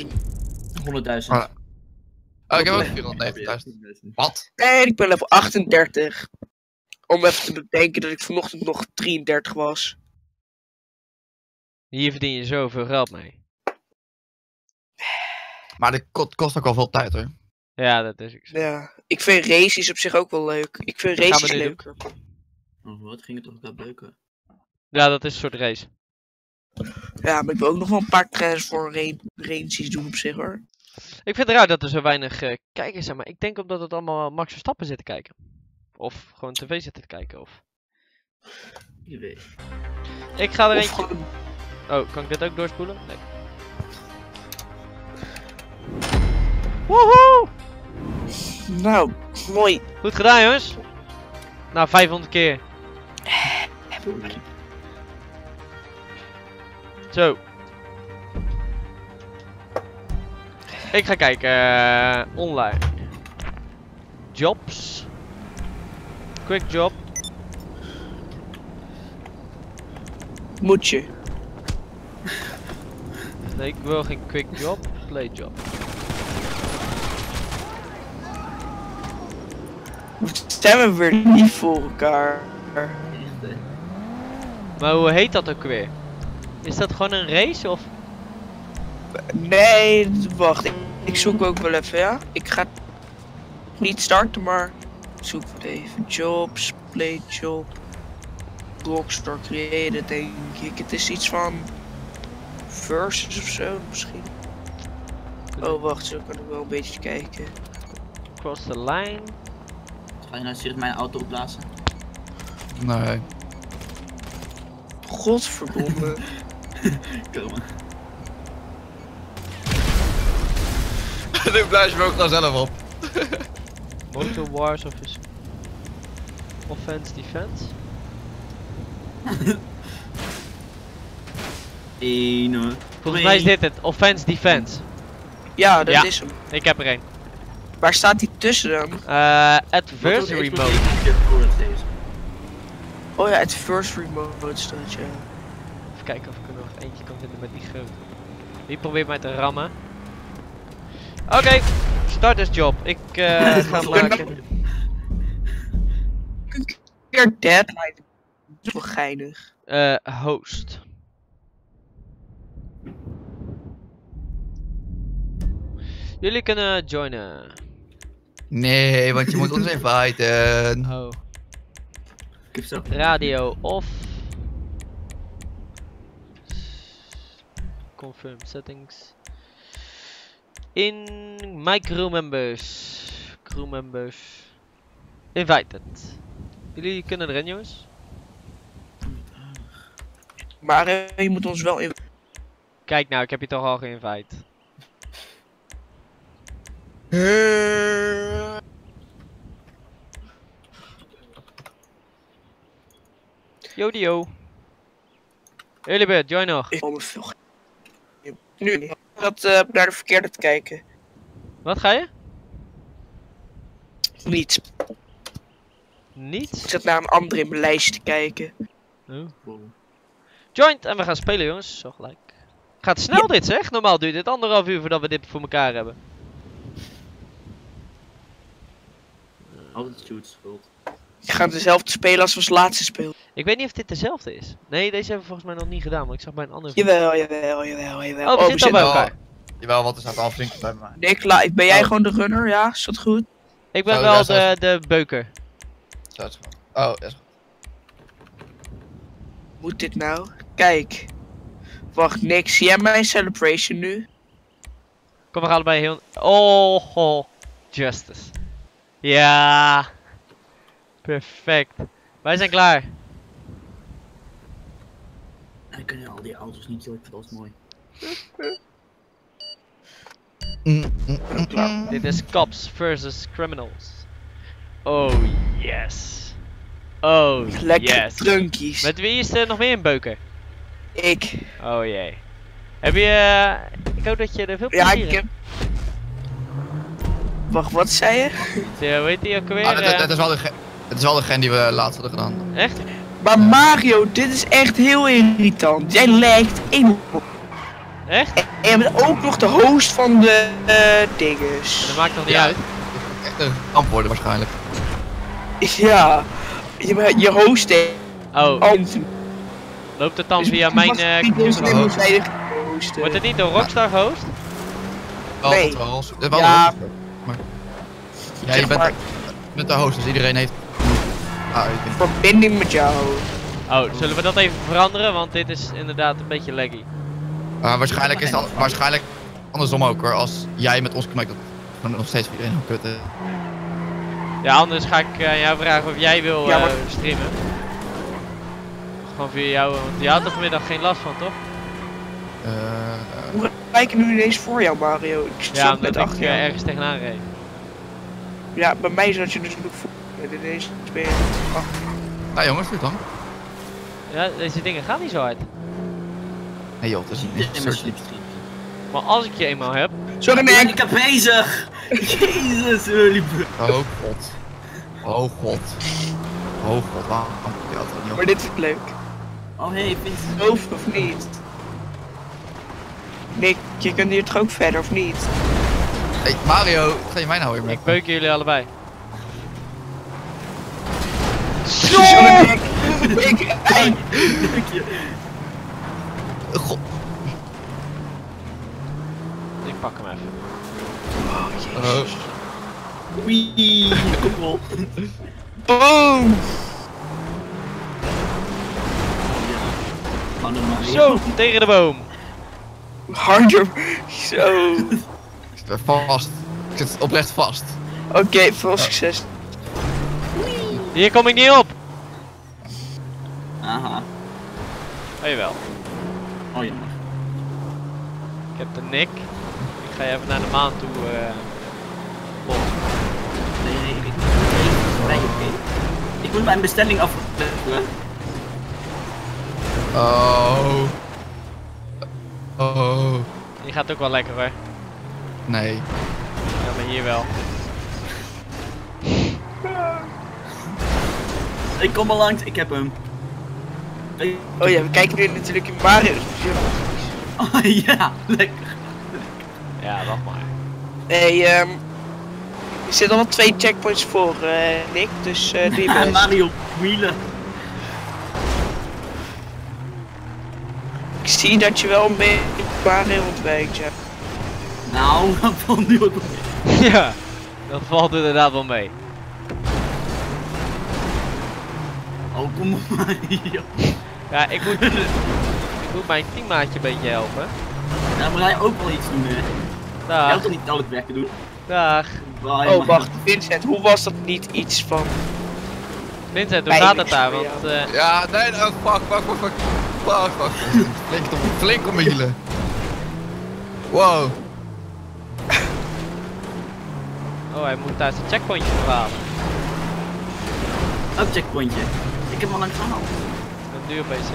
260.000. 100.000. Ah. Oh, ik heb ook 490.000. Wat? En ik ben level 38. Om even te bedenken dat ik vanochtend nog 33 was. Hier verdien je zoveel geld mee. Maar dit ko- kost ook wel veel tijd hoor. Ja, dat is zo. Ja, ik vind races op zich ook wel leuk. Ik vind races leuker. Oh, wat ging het toch wel beuken? Ja, dat is een soort race. Ja, maar ik wil ook nog wel een paar trainers voor ra- races doen op zich hoor. Ik vind het raar dat er zo weinig eh, kijkers zijn, maar ik denk omdat het allemaal Max Verstappen zitten kijken. Of gewoon tv zitten te kijken. Of... Je weet. Ik ga er Of eentje... gewoon- Oh, kan ik dit ook doorspoelen? Nee. Woehoe! Nou, mooi. Goed gedaan jongens. Nou, 500 keer. Zo. Ik ga kijken. eh, online. Jobs. Quick job. Moet je. Nee, ik wil geen quick job. Play job. We weer lief voor elkaar? Maar hoe heet dat ook weer? Is dat gewoon een race of? Nee, wacht. Ik, ik zoek ook wel even, ja? Ik ga niet starten, maar ik zoek het even. Jobs, play job. Rockstar created, denk ik. Het is iets van versus of zo, misschien. Oh, wacht, zo kan ik wel een beetje kijken. Cross the line. Ga je nou serieus mijn auto opblazen? Nee. Godverdomme. (laughs) (laughs) Kom maar. (laughs) nu blijf je me ook gewoon zelf op. (laughs) Motor Wars of is Offense Defense. Eén. Volgens mij is dit het, Offense Defense. ja, dat Ja. is hem. Ik heb er een. Waar staat die tussen dan? Eh adversary mode. Oh ja, adversary mode staat, ja. Even kijken of met die grote. Die probeert mij te rammen. Oké, start this job. Ik eh (laughs) ga maken. Weer deadline. Dat is wel geinig. eh host. Jullie kunnen joinen. Nee, want je moet ons (laughs) inviten. Oh. Ik heb zo. Radio off. Confirm settings. In my crew members. Crew members. Invited. Jullie kunnen erin jongens. Maar eh, je moet ons wel in. Kijk nou, ik heb je toch al geïnvite. Jodio. Jullie join nog. Ik veel. Nu. Ik Dat eh, naar de verkeerde te kijken. Wat ga je? Niet. Niet? Ik zat naar een ander in mijn lijstje te kijken. Oh. Joint en we gaan spelen jongens, zo gelijk. Gaat snel Ja. dit zeg, normaal duurt dit anderhalf uur voordat we dit voor elkaar hebben. Altijd shoot schuld. Ik ga dezelfde spelen als we als laatste speelden. Ik weet niet of dit dezelfde is. Nee, deze hebben we volgens mij nog niet gedaan, maar ik zag bij een andere. Jawel, jawel, jawel, jawel. Oh, we zitten al bij wel. elkaar. Jawel, wat is dat al flink bij mij. Nicola, ben jij Oh. gewoon de runner? Ja, is dat goed? Ik ben Zo, wel de, de beuker. Zo is het gewoon. Oh, ja, is goed. Moet dit nou? Kijk. Wacht, Nick, zie jij mijn celebration nu? Kom, we gaan allebei heel... Oh, oh, justice. Ja. Perfect. Wij zijn klaar. En dan kunnen al die auto's niet, joh. Dat was mooi. Mm, mm, mm, mm. Dit is cops versus criminals. Oh, yes. Oh, Lekker yes. drunkies. Met wie is er nog meer een beuker? Ik. Oh jee. Heb je... eh, ik hoop dat je er veel Ja, plezier ik in heb... Wacht, wat zei je? Hoe heet die ook alweer? Ah, dat, dat, eh? dat is wel de dat is wel degene die we laatst hadden gedaan. Echt? Maar Mario, dit is echt heel irritant. Jij lijkt enorm. Echt? En je bent ook nog de host van de eh dinges. Dat maakt toch niet Ja. uit? Echt een ramp worden waarschijnlijk. Ja. Je, je host het. Oh, loopt het dan Dus via mijn mag eh, hosten. Wordt het niet door Rockstar? Wel, Nee. wel Ja. een host, Maar... Ja, je bent, bent de host, dus iedereen heeft... Ah, ik denk- verbinding met jou. Oh, zullen we dat even veranderen? Want dit is inderdaad een beetje laggy. Ah, waarschijnlijk is het al- waarschijnlijk andersom ook hoor. Als jij met ons connect, dat dan nog steeds voor iedereen een kut. is. Ja, anders ga ik eh, aan jou vragen of jij wil Ja, eh, streamen. Gewoon via jou, want je had er vanmiddag geen last van, toch? Eh, Hoe ik nu ineens voor jou, Mario? Ik Ja, omdat net ik achter ergens tegenaan reed. Ja, bij mij zat je dus ook voor. Je achter. nou jongens, goed dan. Ja, deze dingen gaan niet zo hard. Nee joh, het is Dit niet search. slipstream. Maar als ik je eenmaal heb, Sorry, Ik ben Nick. ik bezig! Jezus, Hurley. Oh god. Oh god. Oh god, waarom ja, dat niet? Maar dit is leuk. Oh hey, Vincent. Geloof of niet? Nick, je kunt hier toch ook verder of niet? Hey, Mario, ga je mij nou weer met? ik beuk jullie allebei. Nick. Ik, hey, Dank je. God. Ik pak hem even. Oh. Wee, kom op. boom! Zo, tegen de boom. Harder. Zo. ben vast. Ik zit oprecht vast. Oké, veel succes. Hier kom ik niet op. Aha. Oh jawel. Oh jammer. Ik heb de Nick. Ik ga even naar de maan toe. eh volgen. Nee, nee, ik... Nee, nee, oké. Ik moet mijn bestelling afleveren. Oh. Oh. Die gaat ook wel lekker hoor. Nee. Ja, maar hier wel. (laughs) Ik kom al langs, ik heb hem. Ik- Oh ja, we kijken nu natuurlijk in Mario. Oh ja, lekker. Ja, wacht maar. Nee, ehm. Er zitten al twee checkpoints voor, eh Nick, dus eh doe je best. Mario wielen. Ik zie dat je wel een beetje Mario ontwijkt, ja. Nou, (laughs) dat valt nu ook mee. ja, dat valt inderdaad wel mee. Oh, kom op Mario. (laughs) Ja, ik moet, ik moet mijn teammaatje een beetje helpen. Ja, moet hij ook wel iets doen, hè? Jij Dag, toch niet al het werk doen? dag. Bye, Oh, man. wacht, Vincent, hoe was dat niet iets van. Vincent, hoe gaat het daar? Want eh, Ja, nee, oh, fuck, fuck, fuck, fuck. Fuck, fuck. Flink, om, flink om mijn hielen. Wow. oh, hij moet daar zijn checkpointje verhalen. Ook checkpointje. Ik heb hem al lang gehaald. Een duur PC.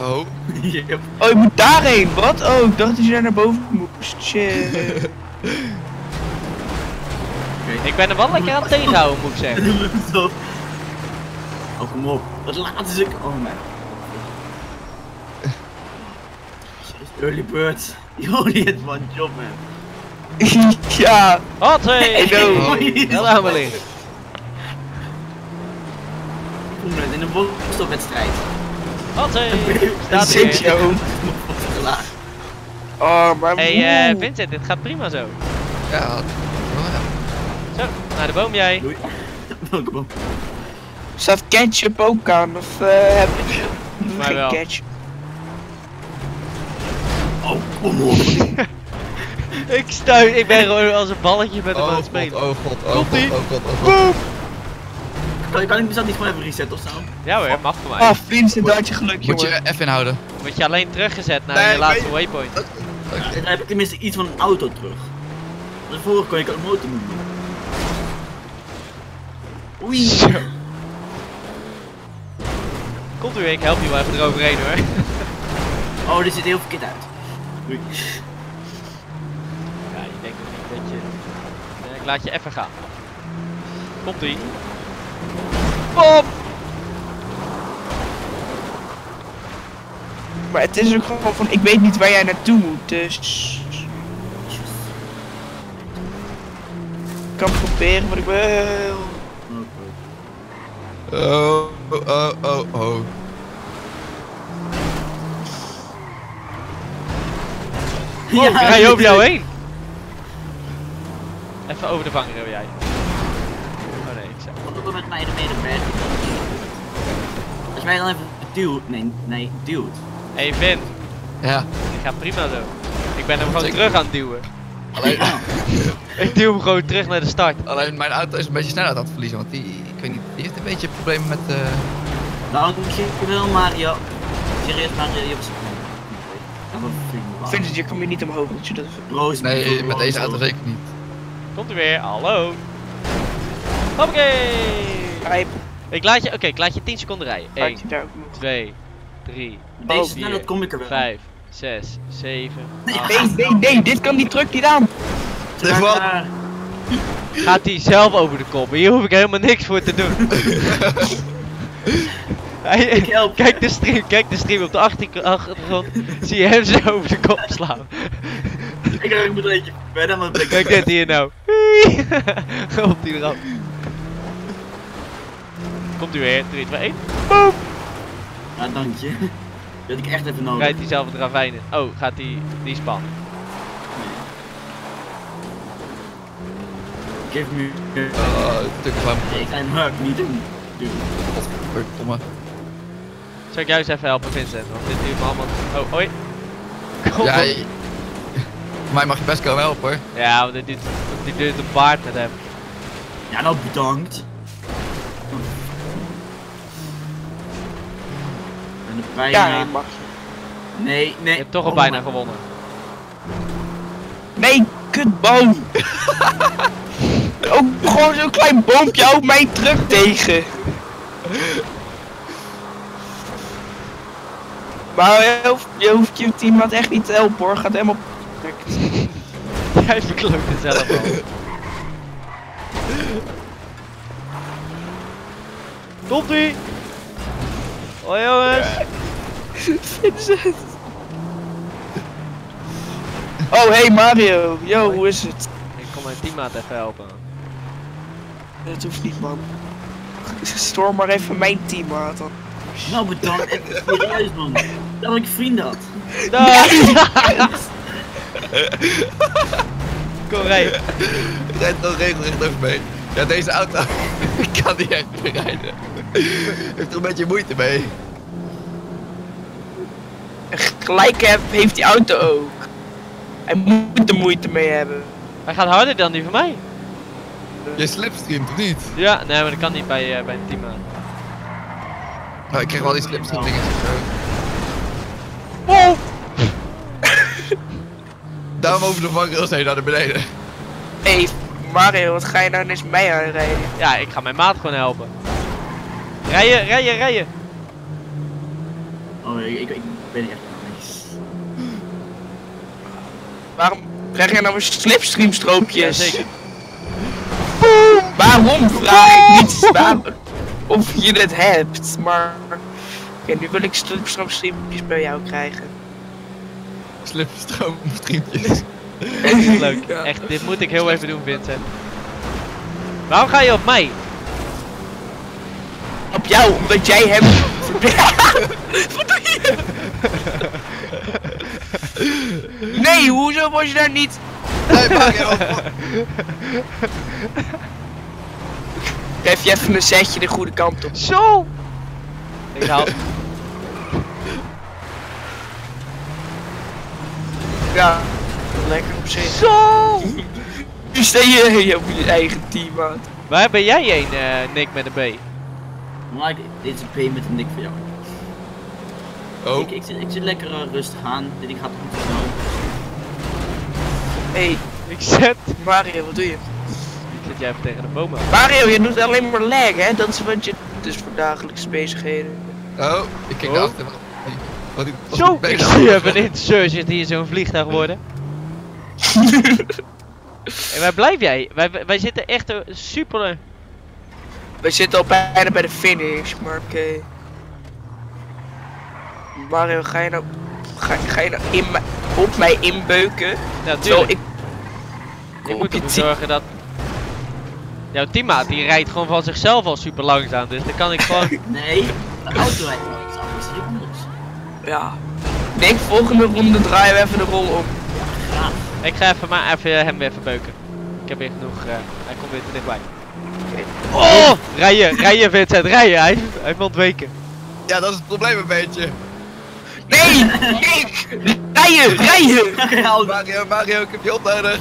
Oh. (laughs) Yep. Oh, je moet daarheen, wat? Oh, ik dacht dat je daar naar boven moest. Shit. (laughs) Ik ben er wel lekker aan het tegenhouden, moet ik zeggen. (laughs) Oh, kom op. Dat laatste stuk. Oh, man. Early bird. You only had one job, man. ja, Hot, hey! I know. Oh, Net in een worstelswedstrijd. Hot, hey! dat Staat hier. (laughs) Oh, maar Hey, eh, moe. Vincent, dit gaat prima zo. Ja. Oh. Zo, naar de boom jij. Doei. (laughs) Welkom. Staat ketchup ook aan, of eh heb je Maar geen wel. ketchup? Oh, kom op. (laughs) Ik stuit, ik ben gewoon als een balletje met hem Oh aan het god, spelen. oh god, oh god, oh god, oh god. Kan, kan ik mezelf niet gewoon even resetten of zo? Ja hoor, mag voor mij. Oh, daar had je geluk, Moet je even inhouden. Word je alleen teruggezet naar Nee, je laatste waypoint. Dan heb ik tenminste iets van een auto terug. Daarvoor kon ik ook motor doen. Oei. Zo. Komt u weer, ik help je wel even eroverheen hoor. (laughs) Oh, dit ziet er heel verkeerd uit. Oei. Ja, je denkt ook niet dat je... Ik laat je even gaan. Komt ie. Bom! Maar het is ook gewoon van, ik weet niet waar jij naartoe moet, dus... Ik kan proberen wat ik wil. Oh, oh, oh, oh. Oh, ik rij over jou heen. (laughs) Even over de vanger wil jij. Zeg. Wat met mij de medebed? Als mij dan even duwt. Nee, nee, duwt. Hey Vin, Ja. ik ga prima zo. Ik ben hem gewoon terug aan het duwen. Alleen, (laughs) Ik duw hem gewoon terug naar de start. alleen mijn auto is een beetje snelheid aan het verliezen, want die, ik weet niet, die heeft een beetje problemen met, eh Nou, ik wil Mario. Serieus Mario, je hebt Vincent, je kan weer niet omhoog, dat je dat... Roos, nee, met deze auto zeker niet. Komt u weer, hallo. Hoppakee! Ik laat je, oké, ik laat je 10 seconden rijden. 1, had je daar ook nog. 2, 3, Deze Oh, snelheid kom ik er wel. 5, 6, 7, 8. Nee, nee, nee, dit kan die truck niet aan. Terug Wat? Gaat hij zelf over de kop. Hier hoef ik helemaal niks voor te doen. (laughs) Hij- Ik help. kijk, de stream, kijk de stream op de achter- achtergrond. Zie je hem zo over de kop slaan. Ik ga een beetje verder, maar (laughs) ik Kijk dit hier nou. Komt hij eraf. Komt u weer. 3, 2, 1. Boom! Ja, dank je. Dat had ik echt even nodig. Rijdt hij zelf het ravijn in. Oh, gaat hij die span. Give me... Stuk van Nee, ik ga hem hard niet doen. Godverdomme. Zal ik eens even helpen, Vincent? Want dit duurt me allemaal... Oh, hoi. Kom Ja, je- Voor mij mag je best komen helpen hoor. Ja, want die doet, die doet een baard met hem. Ja, nou bedankt. De bijna... Ja, nee, mag. Nee, nee. Je hebt toch al Oh, bijna gewonnen. Nee, kutboom. Ook gewoon zo'n klein boompje houdt mijn truck tegen. Maar je hoeft je, hoeft je teammaat echt niet te helpen hoor, gaat helemaal perfect. Jij verkloot het zelf al. Komt ie! Hoi jongens! Vincent. (laughs) Oh, hey Mario. Yo, hoe is het? Ik kom mijn teammaat even helpen. Het hoeft niet man. Storm maar even mijn teammaat dan. Nou bedankt, (laughs) echt serieus man. Dat ik vrienden had. Dag! (laughs) Kom rijden. Rijdt nog regelrecht over mee. Ja, deze auto kan niet echt meer rijden. Heeft er een beetje moeite mee. Gelijk heb, heeft die auto ook. Hij moet er moeite mee hebben. Hij gaat harder dan die van mij. Je slipstreamt of niet? Ja, nee, maar dat kan niet bij, eh, bij een teammaat. Nou, ik krijg wel die slipstream dingetjes. Oh! (laughs) Daarom over de vangrails heen naar de beneden. Hé, Mario, wat ga je nou ineens mij aanrijden? Ja, ik ga mijn maat gewoon helpen. Rijden, rijden, rijden! Oh, ik, ik, ik ben niet echt. Waarom krijg jij nou weer slipstreamstroopjes? Jazeker. Waarom vraag ik niet waar, of je het hebt, maar... Oké, nu wil ik slipstreamstroopjes bij jou krijgen. Slipstroomstreampjes. (laughs) Leuk. Ja. Echt, dit moet ik heel even doen, Vincent. Waarom ga je op mij? Op jou, omdat jij hem... Wat doe je? Nee, hoezo was je daar niet... Nee. Geef (laughs) je even een setje de goede kant op. Zo! Ik haal. Ja, lekker op zich. Zo! Nu sta je je op je eigen team aan. Waar ben jij een, eh, Nick met een B? Maar ik, dit is een P met een dik voor jou. Oh, Ik, ik, zit, ik zit lekker eh, rustig aan. Dit gaat goed snel. Hey, Ik zet. Mario, wat doe je? Ik zet jij even tegen de boom aan. Mario, je doet alleen maar lag, hè? Dat is wat je doet is voor dagelijkse bezigheden. oh, ik kijk Oh. naar achter. Wat Wat Zo! Ik zie even een insurgent hier zo'n vliegtuig worden. (laughs) En waar blijf jij? Wij, wij zitten echt eh, super. We zitten al bijna bij de finish, maar oké. Mario, ga je nou, ga, ga je nou in mij- op mij inbeuken? Ja, Zo, tuurlijk. ik... Op moet ervoor zorgen dat. Jouw teammaat die rijdt gewoon van zichzelf al super langzaam, dus dan kan ik gewoon. (laughs) Nee, de auto rijdt anders. Dat is. Ja. Denk, volgende ronde draaien we even de rol om. Graag. ik ga even maar even hem weer verbeuken. Ik heb weer genoeg. eh, hij komt weer te dichtbij. Oh! Rijden, rijden Vincent, rijden. Hij, hij heeft me ontweken. Ja, dat is het probleem een beetje. Nee! Nick! Rijden! Rijden! Mario, Mario, ik heb je op nodig.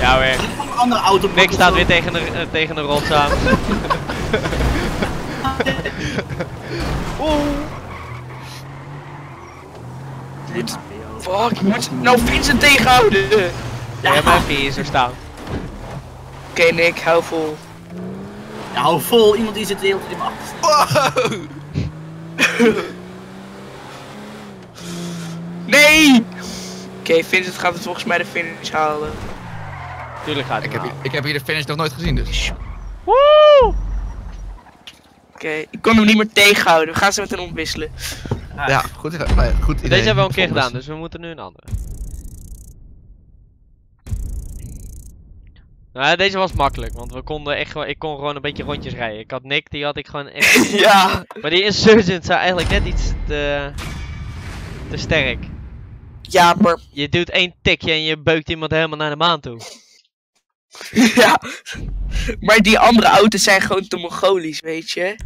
Ja weer. een andere auto Nick staat weer tegen de, eh, tegen de rots aan. (laughs) Oeh. Moet... Fuck, je moet nou Vincent tegenhouden! Ja, Ja, maar even hier zo staan. Nick, hou vol. ja, hou vol. Iemand die zit de hele tijd in mijn achterste. Wow. (laughs) Nee! Oké, Vincent gaat het volgens mij de finish halen. Tuurlijk gaat hij Ik heb, ik heb hier de finish nog nooit gezien, dus. Woe! Oké, ik kon hem niet meer tegenhouden. We gaan ze met hem omwisselen. Ja, goed, idee. Nee, goed idee. Deze hebben we al een keer gedaan, dus we moeten nu een andere. Nou, deze was makkelijk, want we konden echt gewoon, ik kon gewoon een beetje rondjes rijden. Ik had Nick, die had ik gewoon echt... (laughs) ja! maar die Insurgent zijn eigenlijk net iets te, te sterk. Ja, maar... Je doet één tikje en je beukt iemand helemaal naar de maan toe. (laughs) ja. Maar die andere auto's zijn gewoon te Mongolisch, weet je?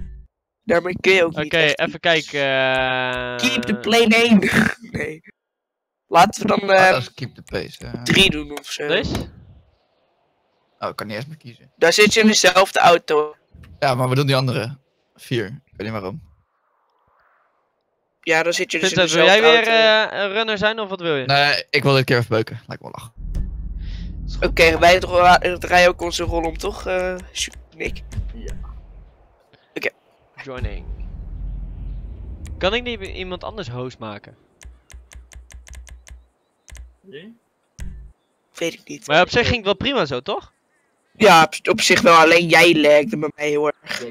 Daarmee kun je ook Oké, niet echt even kijken. eh, Keep the plane 1. (laughs) nee. Laten we dan dat is keep the pace. ja. drie doen of zo. Deze? Oh, ik kan niet eens meer kiezen. Daar zit je in dezelfde auto. Ja, maar we doen die andere. Vier. Ik weet niet waarom. Ja, dan zit je dus Vincent, in wil jij dezelfde weer eh, een runner zijn of wat wil je? Nee, ik wil dit keer even beuken. Lijkt me wel lachen. Oké, wij dra- draaien ook onze rol om, toch, eh Nick? Joining. Kan ik niet iemand anders host maken? Weet ik niet. Maar op zich ging het wel prima zo, toch? Ja, op, op zich wel, alleen jij lagde bij mij heel erg.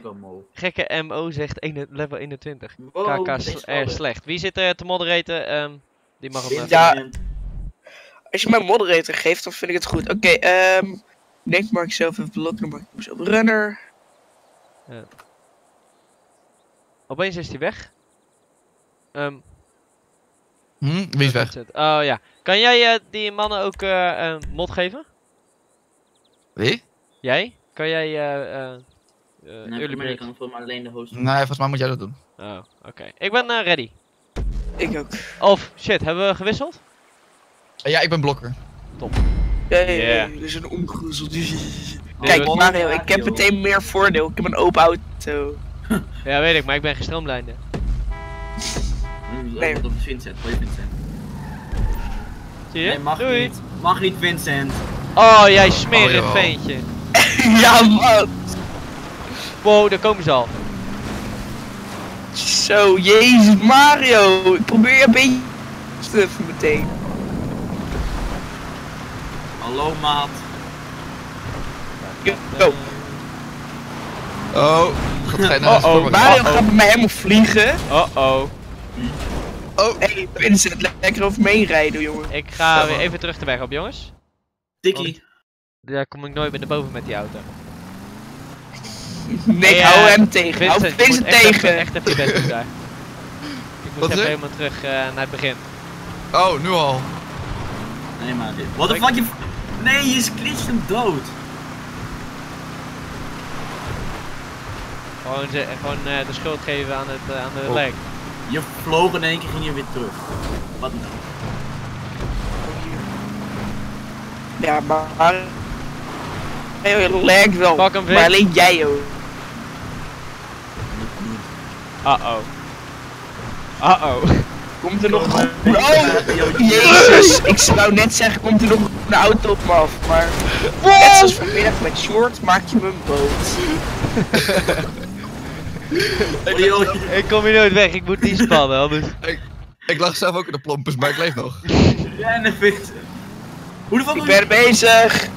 Gekke MO zegt ene- level 21. Wow, KK erg wel slecht. Wie zit er te moderaten? Ehm, die mag hem. Ja. Als je mij moderator geeft, dan vind ik het goed. Oké, ehm ik denk maar ik zelf even blokken, dan maak ik mezelf runner. Opeens is hij weg. Ehm, Hm, wie is weg? Oh ja. Kan jij eh, die mannen ook eh, eh, mod geven? Wie? Jij? Kan jij eh eh eh, Nee, early voor bird? kan voor mij alleen de host. Nee, volgens mij moet jij dat doen. Oh, oké. Ik ben eh, ready. Ik ook. Of, shit, hebben we gewisseld? Eh, Ja, ik ben blokker. Hey, Yeah. er is een. Nee, Kijk, Mario, ik heb meteen meer voordeel. Ik heb een open auto. (laughs) Ja, weet ik, maar ik ben gestroomlijnde. Nee. Op Vincent, hoi Vincent. Zie je? Nee, mag Doei. niet. Mag niet Vincent. Oh, jij smerig Oh, veentje. (laughs) ja, man. Wow, daar komen ze al. Zo, jezus, Mario. Ik probeer je een beetje te meteen. Hallo maat. Yo, yo. Oh, gaat geen Oh, oh, Mario gaat bij mij helemaal vliegen. Oh oh. Oh, Hey, Vincent, le- lekker over me heen rijden, jongen. Ik ga weer even terug de weg op, jongens. Tikkie. Daar kom ik nooit meer naar boven met die auto. (laughs) Nick, Hey, hou hem tegen. Hou je moet Vincent echt tegen. Even, echt even je best doen daar. (laughs) Ik moet Wat even helemaal terug eh, naar het begin. oh, nu al. Nee maar dit. What the Ik- fuck je... Nee, je glitcht hem dood. Gewoon, ze, gewoon eh, de schuld geven aan, het, eh, aan de Oh. leg. Je vloog in één keer ging je weer terug. Wat nou? Ja, maar... Mario lijkt wel. Pak hem, Vin. maar alleen jij ook. Uh-oh. Uh-oh. Komt er nog... maar- Oh, jezus. Ik zou net zeggen, komt er nog een auto op me af. Maar net zoals vanmiddag met Short maak je me een boot. (laughs) ik kom hier nooit weg, ik moet die spannen, anders. (laughs) Ik lag zelf ook in de plompers, maar ik leef nog. Vincent. Hoe de fuck Ik ben bezig.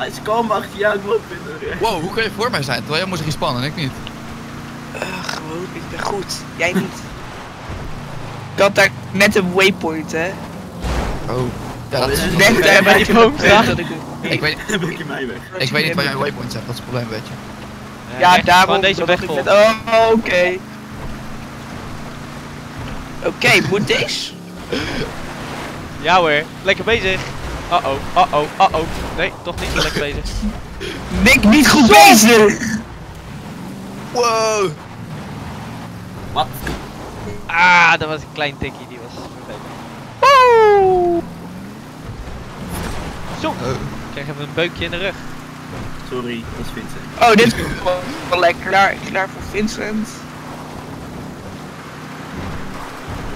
Hij Ze komen achter jou, ik Vincent. Wow, hoe kun je voor mij zijn? Terwijl jij moest respannen en ik niet. Eh, gewoon, ik ben goed. Jij niet. Ik had daar net een waypoint, hè. Oh. Ja, dat is... Oh, Net ja, daar bij die je boom staan. ik... Ik weet, ben ik in (laughs) mij weg. ik weet niet waar jij waypoint zegt, dat is het probleem, weet je. Ja, echt, daarom deze weg Oh, oké. Oké, moet deze? Ja hoor, lekker bezig. Uh-oh, uh-oh, uh-oh. Nee, toch niet zo lekker bezig. (laughs) Nick, niet goed bezig! Wow! Wat? Ah, dat was een klein tikkie, die was vervelend. Woe! Zo, ik krijg even een beukje in de rug. Sorry, dat is Vincent. Oh, dit is wel- lekker. Klaar, klaar voor Vincent.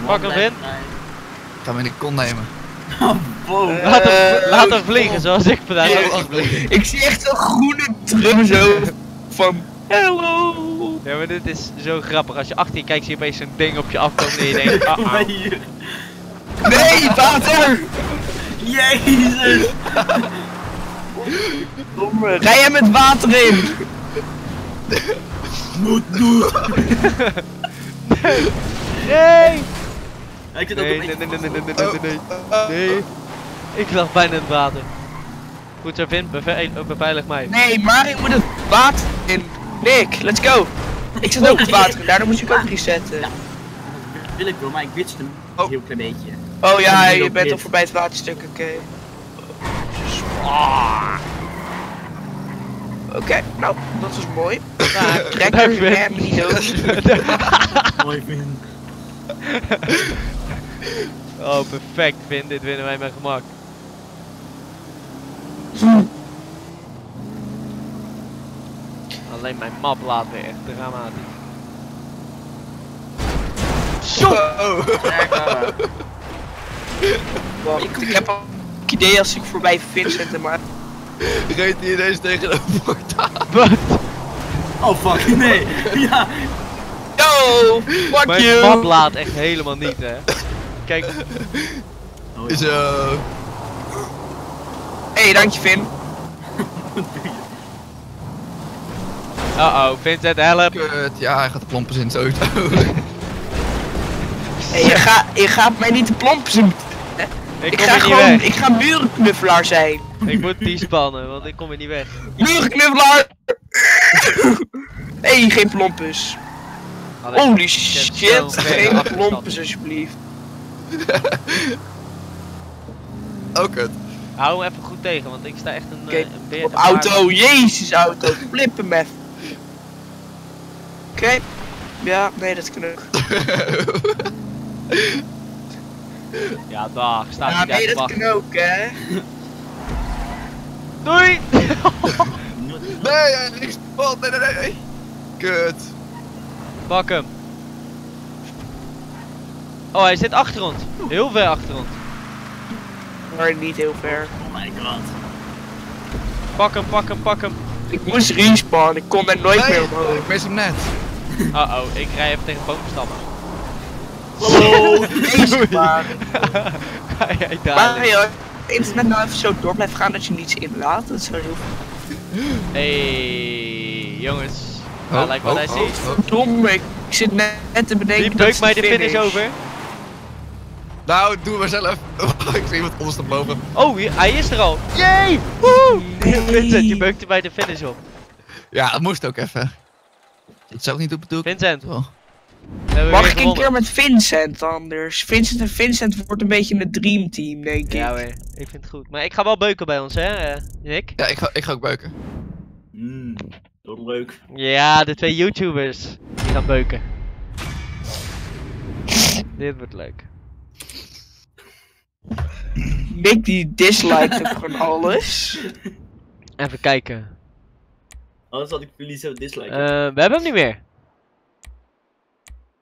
Pak hem, Vin. Ga me in de kont nemen. Oh, (laughs) wow. Laat hem, laat hem oh, vliegen oh. zoals ik vandaag Ja. ook afvlieg. Ik zie echt een groene drum zo van... Hello! Ja, maar dit is zo grappig. Als je achter je kijkt, zie je opeens zo'n ding op je afkomen en je denkt, (laughs) ah, ah. Nee, water! Jezus! Domme, Rij hem het water in! Moet doen! (laughs) Nee! Ik zit ook Nee, nee, nee, nee, nee, nee, nee, nee, nee. Nee. Ik lag bijna in het water. Goed zo, Vin, beve- beveilig mij. Nee, Mario moet het water in. Nick, let's go! Ik zit ook het water in, daardoor moest ik ook resetten. Ja. Wil ik wel, maar ik witste hem Oh. een heel klein beetje. Oh ja, Ik je bent al voorbij het waterstuk, oké. Oké, nou, dat is mooi. Trekker, niet dood. Mooi Vin. (laughs) Oh, perfect, Vin. Dit winnen wij met gemak. Alleen mijn map laat weer echt dramatisch. Zo! Lekker. Wacht, ik heb al een idee als ik voorbij Vincent en maar Reed hij ineens tegen een portaal. Wat? Oh fuck, nee. (laughs) Ja. Yo, fuck Mijn you! map laat echt helemaal niet, hè. Kijk, Oh, ja. Zo. Hey, dank je Vin. (laughs) uh-oh, Vincent, help. Kut. Ja, hij gaat de plompers in zijn auto. (laughs) Hey, je, gaat, je gaat mij niet te plompen zien. Ik ga gewoon, weg. ik ga murenknuffelaar zijn. Ik moet die spannen, want ik kom weer niet weg. Murenknuffelaar! hey, geen plompus. Alleen, Holy shit, geen plompus alsjeblieft. (laughs) Oh, kut. hou hem even goed tegen, want ik sta echt een, Oké, eh, een beer te auto, jezus auto, flippen me. Oké, ja, nee dat kan (laughs) ook. Ja, dag, staat Ja, nee dat kan ook hè. (laughs) Doei! Nee, is kapot. Nee, nee, nee, nee. Kut. Pak hem. Oh, hij zit achter ons. Heel ver achter ons. Maar niet heel ver. Oh my god. Pak hem, pak hem, pak hem. Ik moest respawnen, ik kon daar nooit meer omhoog. ik mis hem net. Uh-oh, ik rij even tegen boomstammen. Hallo, deze maar. Ga jij Maar daar? joh, internet nou even zo door blijft gaan dat je niets inlaat, dat is wel heel (gasps) Hey, jongens. I Oh, like what oh, I see. oh, oh. dom. Ik zit net te bedenken Wie dat mij de finish over? Nou, doe maar zelf. (laughs) ik zie iemand ondersteboven. Oh, hij is er al. Yay! Woe! Nee. Vincent, je beukte mij de finish op. Ja, dat moest ook even. Je het zelf niet doet, bedoel ik. Vincent, Oh. we hebben Mag ik een keer met Vincent anders? Vincent en Vincent wordt een beetje een dreamteam, denk ik. Ja hoor, ik vind het goed. Maar ik ga wel beuken bij ons, hè, eh, Nick? Ja, ik ga, ik ga ook beuken. Mmm, dat is leuk. Ja, de twee YouTubers. Die gaan beuken. Dit wordt leuk. Nick die disliked ook gewoon alles. Even kijken. Anders had ik jullie zo dislike. Eh, we hebben hem niet meer.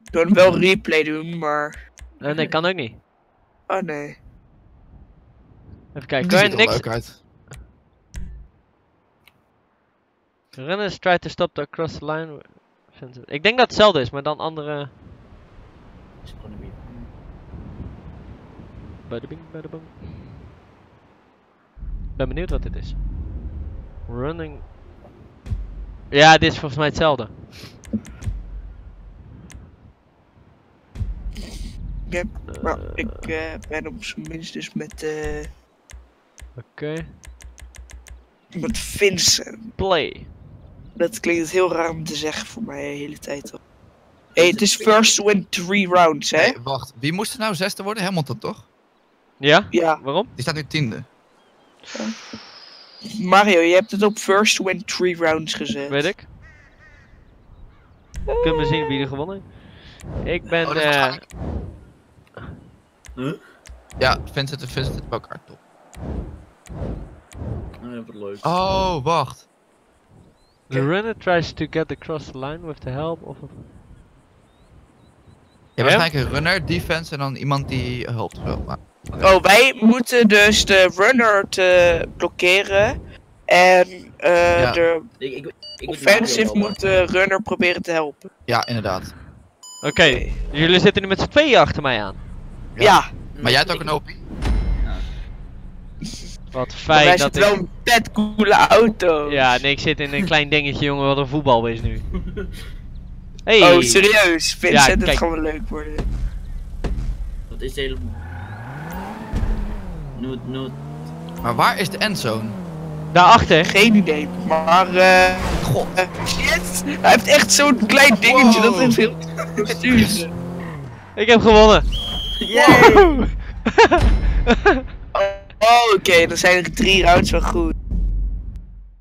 Ik hem wel replay doen, maar... Eh, nee, kan ook niet. Oh nee. Even kijken. Die ziet er Niks. leuk uit. Runners try to stop the across the line. Ik denk dat het hetzelfde is, maar dan andere. Is gewoon weer- Badabing, badabang. Ben benieuwd wat dit is. Running. Ja, dit is volgens mij hetzelfde. Eh, ik eh, ben op zijn minst dus met, eh Oké. met Vincent. Play. Dat klinkt heel raar om te zeggen voor mij de hele tijd al. Hey, het is first win three rounds, hè? Wacht. Wie moest er nou zesde worden? Hamilton, toch? Ja? Ja, Waarom? Die staat nu tiende. Mario, je hebt het op first win three rounds gezet. Weet ik. Kunnen we zien wie er gewonnen heeft. Ik ben. Oh, eh Huh? Ja, Vincent en Vincent bij elkaar. Top. Dat wordt leuk. Oh, wacht. the runner tries to get across the line with the help of a Ja? hebt waarschijnlijk een runner, defense en dan iemand die hulp wil. Maar Oh, wij moeten dus de runner te blokkeren. En eh Ja. de Ik, ik, ik, ik offensive moet de runner proberen te helpen. ja, inderdaad. Oké, jullie zitten nu met z'n tweeën achter mij aan. Ja. Ja, Maar jij hebt ook een OP? Wat wij fijn dat zitten wel ik... een vet coole auto. Ja, nee, ik zit in een klein dingetje, jongen, wat een voetbal is nu. (laughs) Hey! Oh, serieus? Vincent, Ja, het gaat wel leuk worden. Dat is heel... Noot, noot. Maar waar is de endzone? Daarachter? Geen idee, maar eh God. eh, shit, hij heeft echt zo'n klein dingetje dat is heel stuurt. Ik heb gewonnen! Yay! Woehoe! (laughs) Oh, oké, dan zijn er drie rounds wel goed.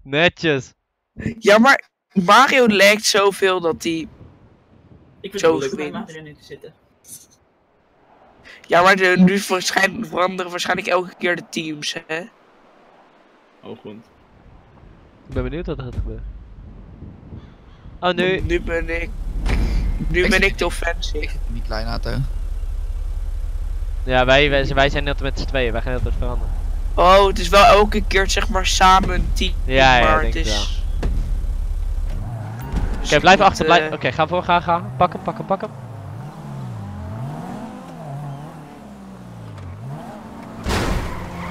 Netjes. Ja, maar Mario lijkt zoveel dat hij... Ik vind Zo het wel leuk om nu te zitten. Ja, maar de, nu waarschijnlijk, veranderen waarschijnlijk elke keer de teams, hè? Oh, goed. Ik ben benieuwd wat er gaat gebeuren. Oh, nu. Nu ben ik... Nu Ik- ben ik de offensive. Die kleine auto. Ja, wij, wij, wij zijn net met z'n tweeën. Wij gaan altijd veranderen. Oh, het is wel elke keer zeg maar samen een team. Ja, ja, maar denk het is... Oké, ik blijf achter. Blijf. eh, Oké, ga voor, ga, ga. Pak hem, pak hem, pak hem.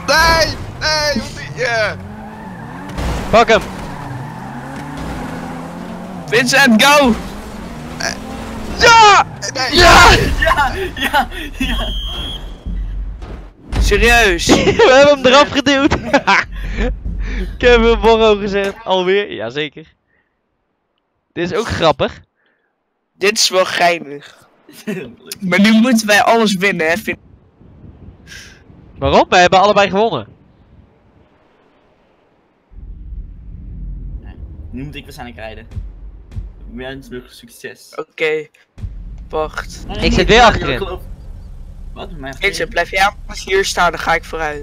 Nee! Nee! Wat die- ja. Pak hem! Vincent, go! Ja! Nee! Ja! Ja, ja, ja. Serieus? (laughs) We hebben hem eraf geduwd. (laughs) Kevin Borro gezegd. Alweer? Jazeker. Dit is ook grappig. Dit is wel geinig. Maar nu moeten wij alles winnen, hè? Vin- Waarom? Wij hebben allebei gewonnen. Nu moet ik waarschijnlijk rijden. Wenselijk succes. Oké. Wacht. Nee, Ik nee, zit weer achterin. Wat? Mijn Vincent, blijf jij hier staan, dan ga ik vooruit.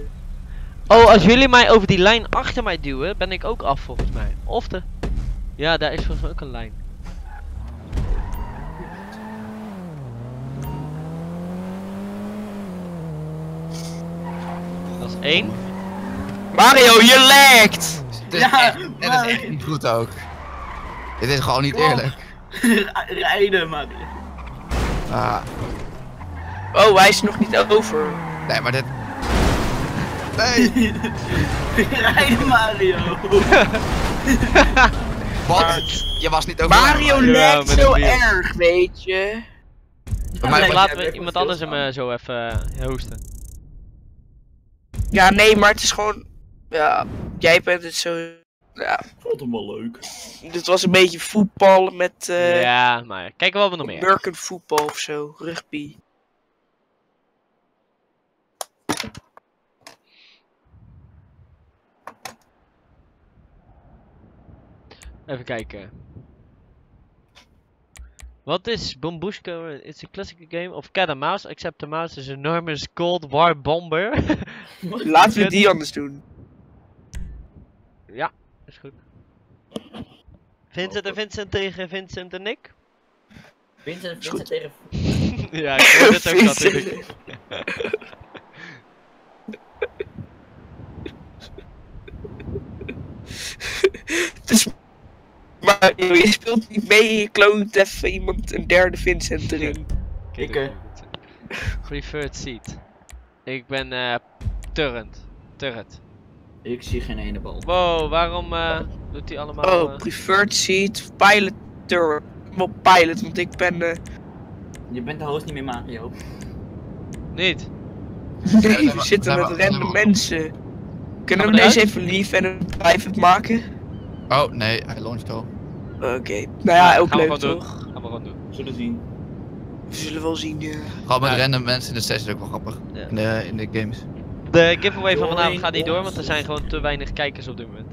Oh, als jullie mij over die lijn achter mij duwen, ben ik ook af volgens mij. Of de... Ja, daar is volgens mij ook een lijn. Dat is één. Mario, je lekt! Dit is, Ja, echt, dit is echt niet goed ook. Dit is gewoon niet Wow. eerlijk. (laughs) Rijden, maar. Ah, Oh, hij is nog niet over. nee, maar dit... (laughs) Nee! Rijden, Mario. (laughs) Wat? Je was niet over... Mario met zo erg, weet je. Nee, laten we iemand anders hem eh, zo even eh, hosten. Ja, nee, maar het is gewoon... Ja, jij bent het zo... Ja, Vond hem wel leuk. dit was een beetje voetbal met... eh ja, maar kijken wat we nog meer. American voetbal of zo, rugby. Even kijken. Wat is Bombushka? It's a classic game of cat and mouse, except the mouse is enormous cold war bomber. (laughs) Laten we die anders doen. ja, is goed. Vincent en Vincent tegen Vincent en Nick? Vincent, Is goed. (laughs) Vincent tegen. ja, ik hoor (laughs) het ook natuurlijk. Dus, maar je speelt niet mee, je kloont even iemand, een derde Vincent erin. Ik, eh. Preferred seat. Ik ben eh turret. Turret. Ik zie geen ene bal. Wow, waarom eh, doet hij allemaal... Oh, eh, preferred seat, pilot turret. Wel pilot, want ik ben... eh Je bent de host niet meer Mario. niet? nee, we zitten met random mensen. Kunnen we deze even lief en een private maken? Oh, nee, hij launched al. Oké, nou ja, ook gaan we leuk gewoon doen. toch? Gaan we gewoon doen. Zullen zien. We zullen wel zien, ja. Gewoon met Ja. random mensen in de sessie is ook wel grappig. Ja. In, de, in de games. De giveaway van vanavond gaat niet door, want er zijn gewoon te weinig kijkers op dit moment.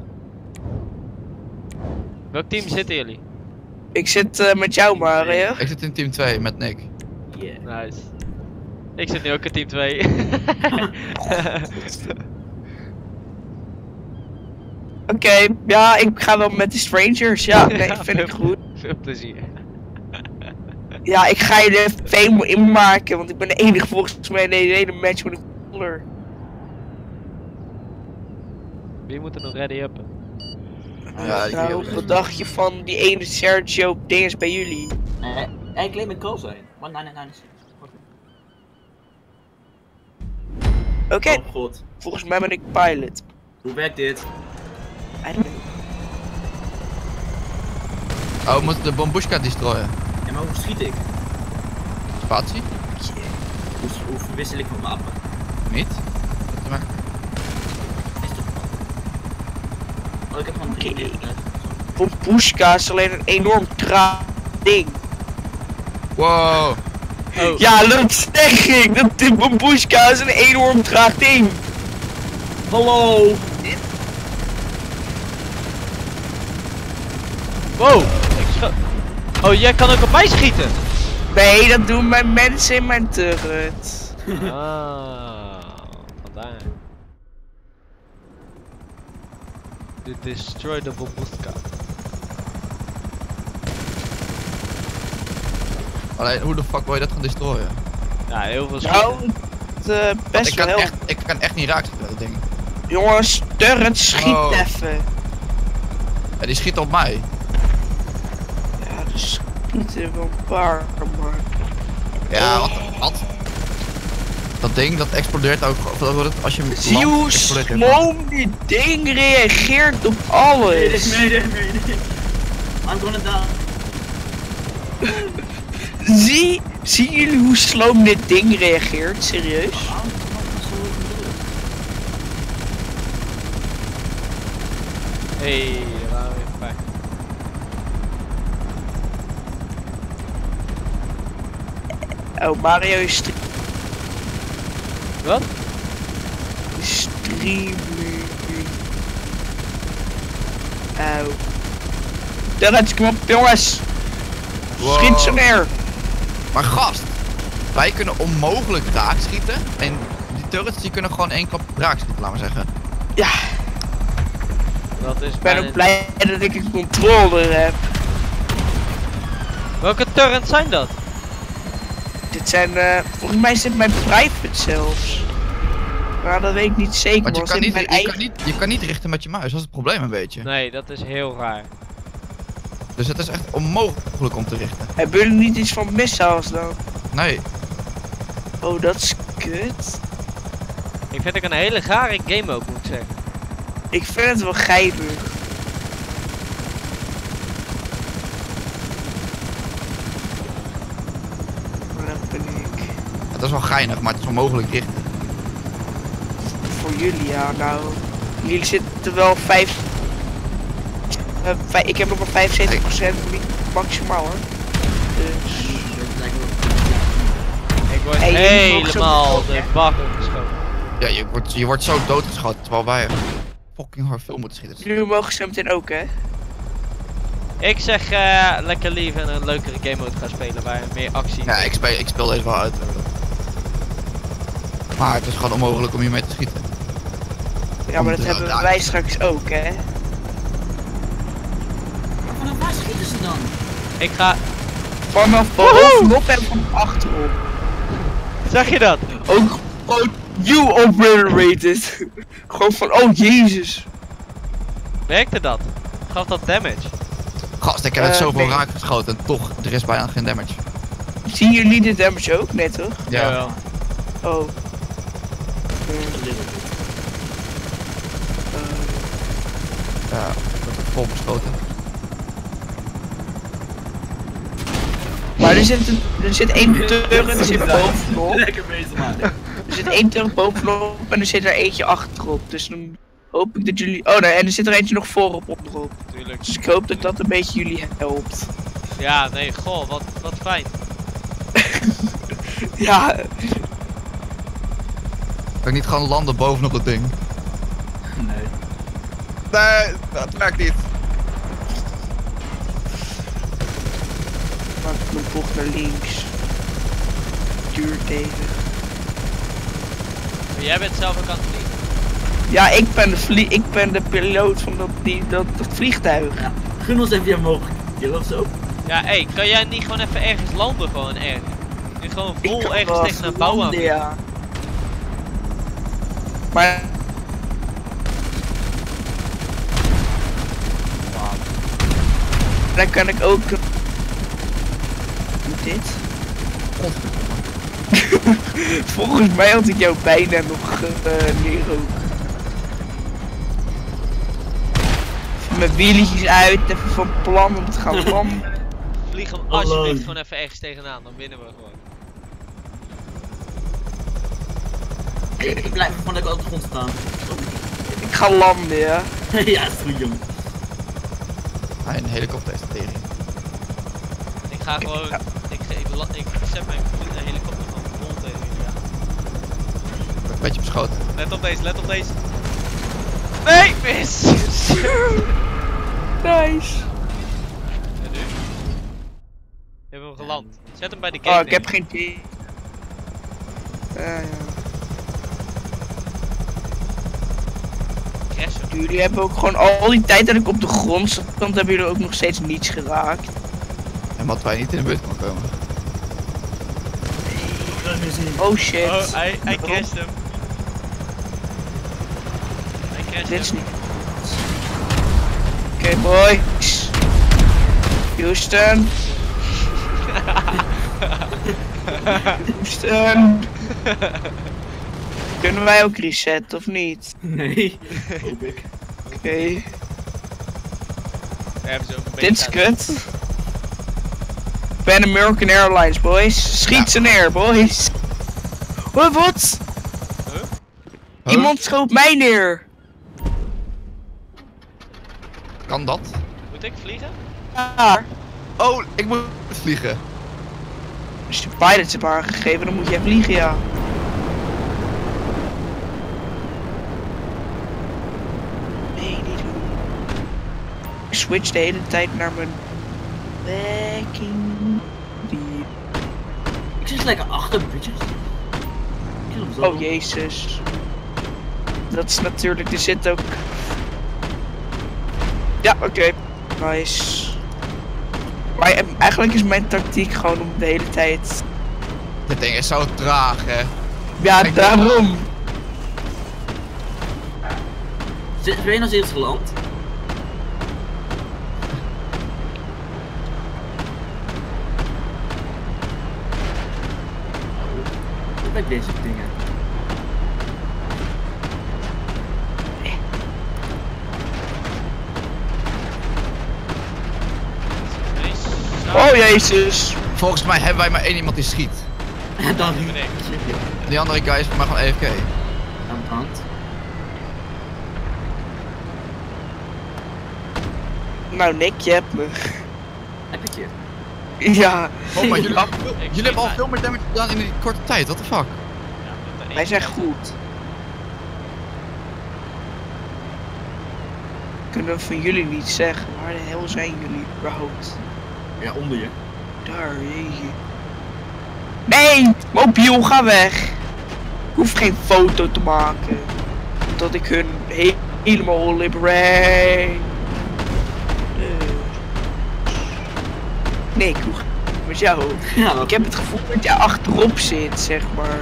Welk team zitten jullie? Ik zit eh, met jou, Mario. Ik zit in team 2 met Nick. Yeah. Nice. Ik zit nu ook in team 2. (laughs) (laughs) Oké, ja, ik ga wel met de strangers. Ja, (laughs) nee, Ja, vind ik goed. Veel plezier. Ja, ik ga je er even helemaal in maken, want ik ben de enige volgens mij in de hele match met een cooler. Wie moet er nog ready uppen? Ja, die nou, wat dacht je van die ene Sergio dinges bij jullie? Nee, hij claim een call zijn. 1996. Oké, Oh god. volgens mij ben ik pilot. Hoe werkt dit? Oh, we moeten de Bombushka destroyen. Ja, maar hoe schiet ik? Spatie? Hoe, hoe verwissel ik van wapen? Niet? Is toch... Oh, ik heb gewoon drie liggen. Pompushka is alleen een enorm traag ding. Wow! Oh, Ja, dat zeg ik! Dat de Pompushka is een enorm traag ding! Hallo! Wow! Ik scho- oh, jij kan ook op mij schieten! Nee, dat doen mijn mensen in mijn turret. Ah, (laughs) vandaar. De destroy the babushka. Alleen, hoe de fuck wil je dat gaan destroyen? Ja, heel veel Nou, schieten. het, eh, Want best ik kan, heel... echt, ik kan echt niet raak schieten, dat ding. Jongens, Turret, schiet Oh. even. Ja, die schiet op mij. Schieten wel een paar, maar... Ja, wat, wat? Dat ding, dat explodeert ook, of dat wordt het, als je hem Zie je hoe dit ding reageert op alles. mayday, mayday. I'm gonna die. Zie, zien jullie hoe sloom dit ding reageert? Serieus? Hey, daar waren we even bij. Oh, Mario is stre- Wat? streaming. Oh. Turret, kom op, jongens. Wow. Schiet ze neer. Maar gast, wij kunnen onmogelijk raak schieten. En die turrets die kunnen gewoon één klap raak schieten, laat maar zeggen. Ja, Dat is ik ben ook blij dat ik een controller heb. Welke turrets zijn dat? Dit zijn, eh, volgens mij is dit mijn private zelfs. Maar dat weet ik niet zeker. Want je kan, niet, je, kan niet, je kan niet richten met je muis, dat is het probleem een beetje. Nee, dat is heel raar. Dus het is echt onmogelijk om te richten. Hebben jullie niet iets van missiles dan? Nee, Oh, dat is kut. Ik vind het een hele rare game ook, moet ik zeggen. Ik vind het wel geinig. Maar dat ben ik. het is wel geinig, maar het is onmogelijk richten. Voor jullie, ja, nou. Jullie zitten wel 5. eh, vij- ik heb nog maar 75% mi- maximaal hoor. Dus. Dat Ik word Hey, helemaal de bak opgeschoten. Ja, je wordt, je wordt zo doodgeschoten, terwijl wij fucking hard veel moeten schieten. Jullie mogen zo meteen ook, hè? Ik zeg eh, lekker lief en een leukere game mode gaan spelen waar meer actie Ja, ik speel, ik speel deze wel uit. Maar het is gewoon onmogelijk om hiermee te schieten. Ja, maar dat hebben wij straks ook, hè? Maar vanaf waar schieten ze dan? Ik ga... Vanaf bovenop en van achterop. Zeg je dat? Ook gewoon you operated. gewoon van, oh jezus. Werkte dat? Gaf dat damage? Gast, ik heb het Eh, zoveel nee. raak geschoten en toch, er is bijna geen damage. Zien jullie de damage ook net, toch? Ja. Jawel. Oh. Eh, Ja, ik word vol beschoten. Maar er zit, een, er zit één (laughs) turret, er zit bovenop. Lekker bezig man. Er zit één turret bovenop en er zit er eentje achterop. Dus dan hoop ik dat jullie... Oh nee, en er zit er eentje nog voorop onderop. Tuurlijk. Dus ik hoop dat dat een beetje jullie helpt. Ja, nee, goh, wat, wat fijn. (laughs) (laughs) Ja, Kan ik niet gewoon landen bovenop het ding? Nee. Nee, dat werkt niet. maak ik mijn bocht naar links. Duurt even. Maar jij bent zelf ook aan het vliegen. Ja, ik ben de, vlie ik ben de piloot van dat, die, dat, dat vliegtuig. Ja. Gun ons even je mogelijk keer of zo. Ja, hé, hey, kan jij niet gewoon even ergens landen gewoon ergens? Nu gewoon vol ergens tegen een bouw aan. ja. Maar... Dan kan ik ook... Dit? (laughs) Volgens mij had ik jou bijna nog uh, Mijn wieltjes uit, even van plan om te gaan (laughs) landen. Vlieg hem alsjeblieft gewoon even ergens tegenaan, dan winnen we gewoon. Ik, ik blijf gewoon lekker op de grond staan. ik ga landen, ja. (laughs) ja, is goed jongen. Ah, een helikopter is tering. Ik ga gewoon, ik, ge- la- ik zet mijn een helikopter van de grond tegen jullie aan. Ik een beetje beschoten. Let op deze, let op deze. Nee, mis! (laughs) Nice. en nu? We hebben hem geland. Zet hem bij de gate Oh, ik heb geen. Ja, ja. Crashen. Jullie hebben ook gewoon al die tijd dat ik op de grond stond, hebben jullie ook nog steeds niets geraakt. En wat wij niet in de buurt kon komen. Oh shit. Oh, hij, hij Waarom? crasht hem. Hij crasht Dit is niet. Oké, boys. Houston. (laughs) Houston. (laughs) Kunnen wij ook resetten of niet? Nee. Hoop ik. Oké. Dit is kut. Pan American Airlines, boys. Schiet ze neer, boys. Wat? wat? Huh? Iemand schoot mij neer. Kan dat? Moet ik vliegen? Ja. Oh, ik moet vliegen. Als je de pilots hebt aangegeven, dan moet jij vliegen, ja. Nee, niet doen. Ik switch de hele tijd naar mijn backing. Die. Ik zit lekker achter, bitches. Oh jezus. Dat is natuurlijk, er zit ook. Ja, oké. Nice. Maar eh, eigenlijk is mijn tactiek gewoon om de hele tijd. Dit ding is zo traag, hè. Ja, Ik- daarom. Zit- Ben je nog steeds geland? Bij deze dingen? Oh jezus. Volgens mij hebben wij maar één iemand die schiet. (laughs) En dan ben ik. Die andere guy is mij gewoon E EFK. aan de hand. Nou, Nick, je hebt me. Heb ik je? (laughs) Ja, Oh, maar jullie, jullie hebben al veel meer damage gedaan in die korte tijd. What the fuck? Ja, dat de wij zijn goed. Kunnen we van jullie niet zeggen. Waar de hel zijn jullie überhaupt? Ja, onder je. Daar, jeetje. Nee! Mobiel, ga weg! Ik hoef geen foto te maken. Dat ik hun he- helemaal liberate. Nee, ik hoef met jou. Ja, Ik heb het gevoel dat jij achterop zit, zeg maar.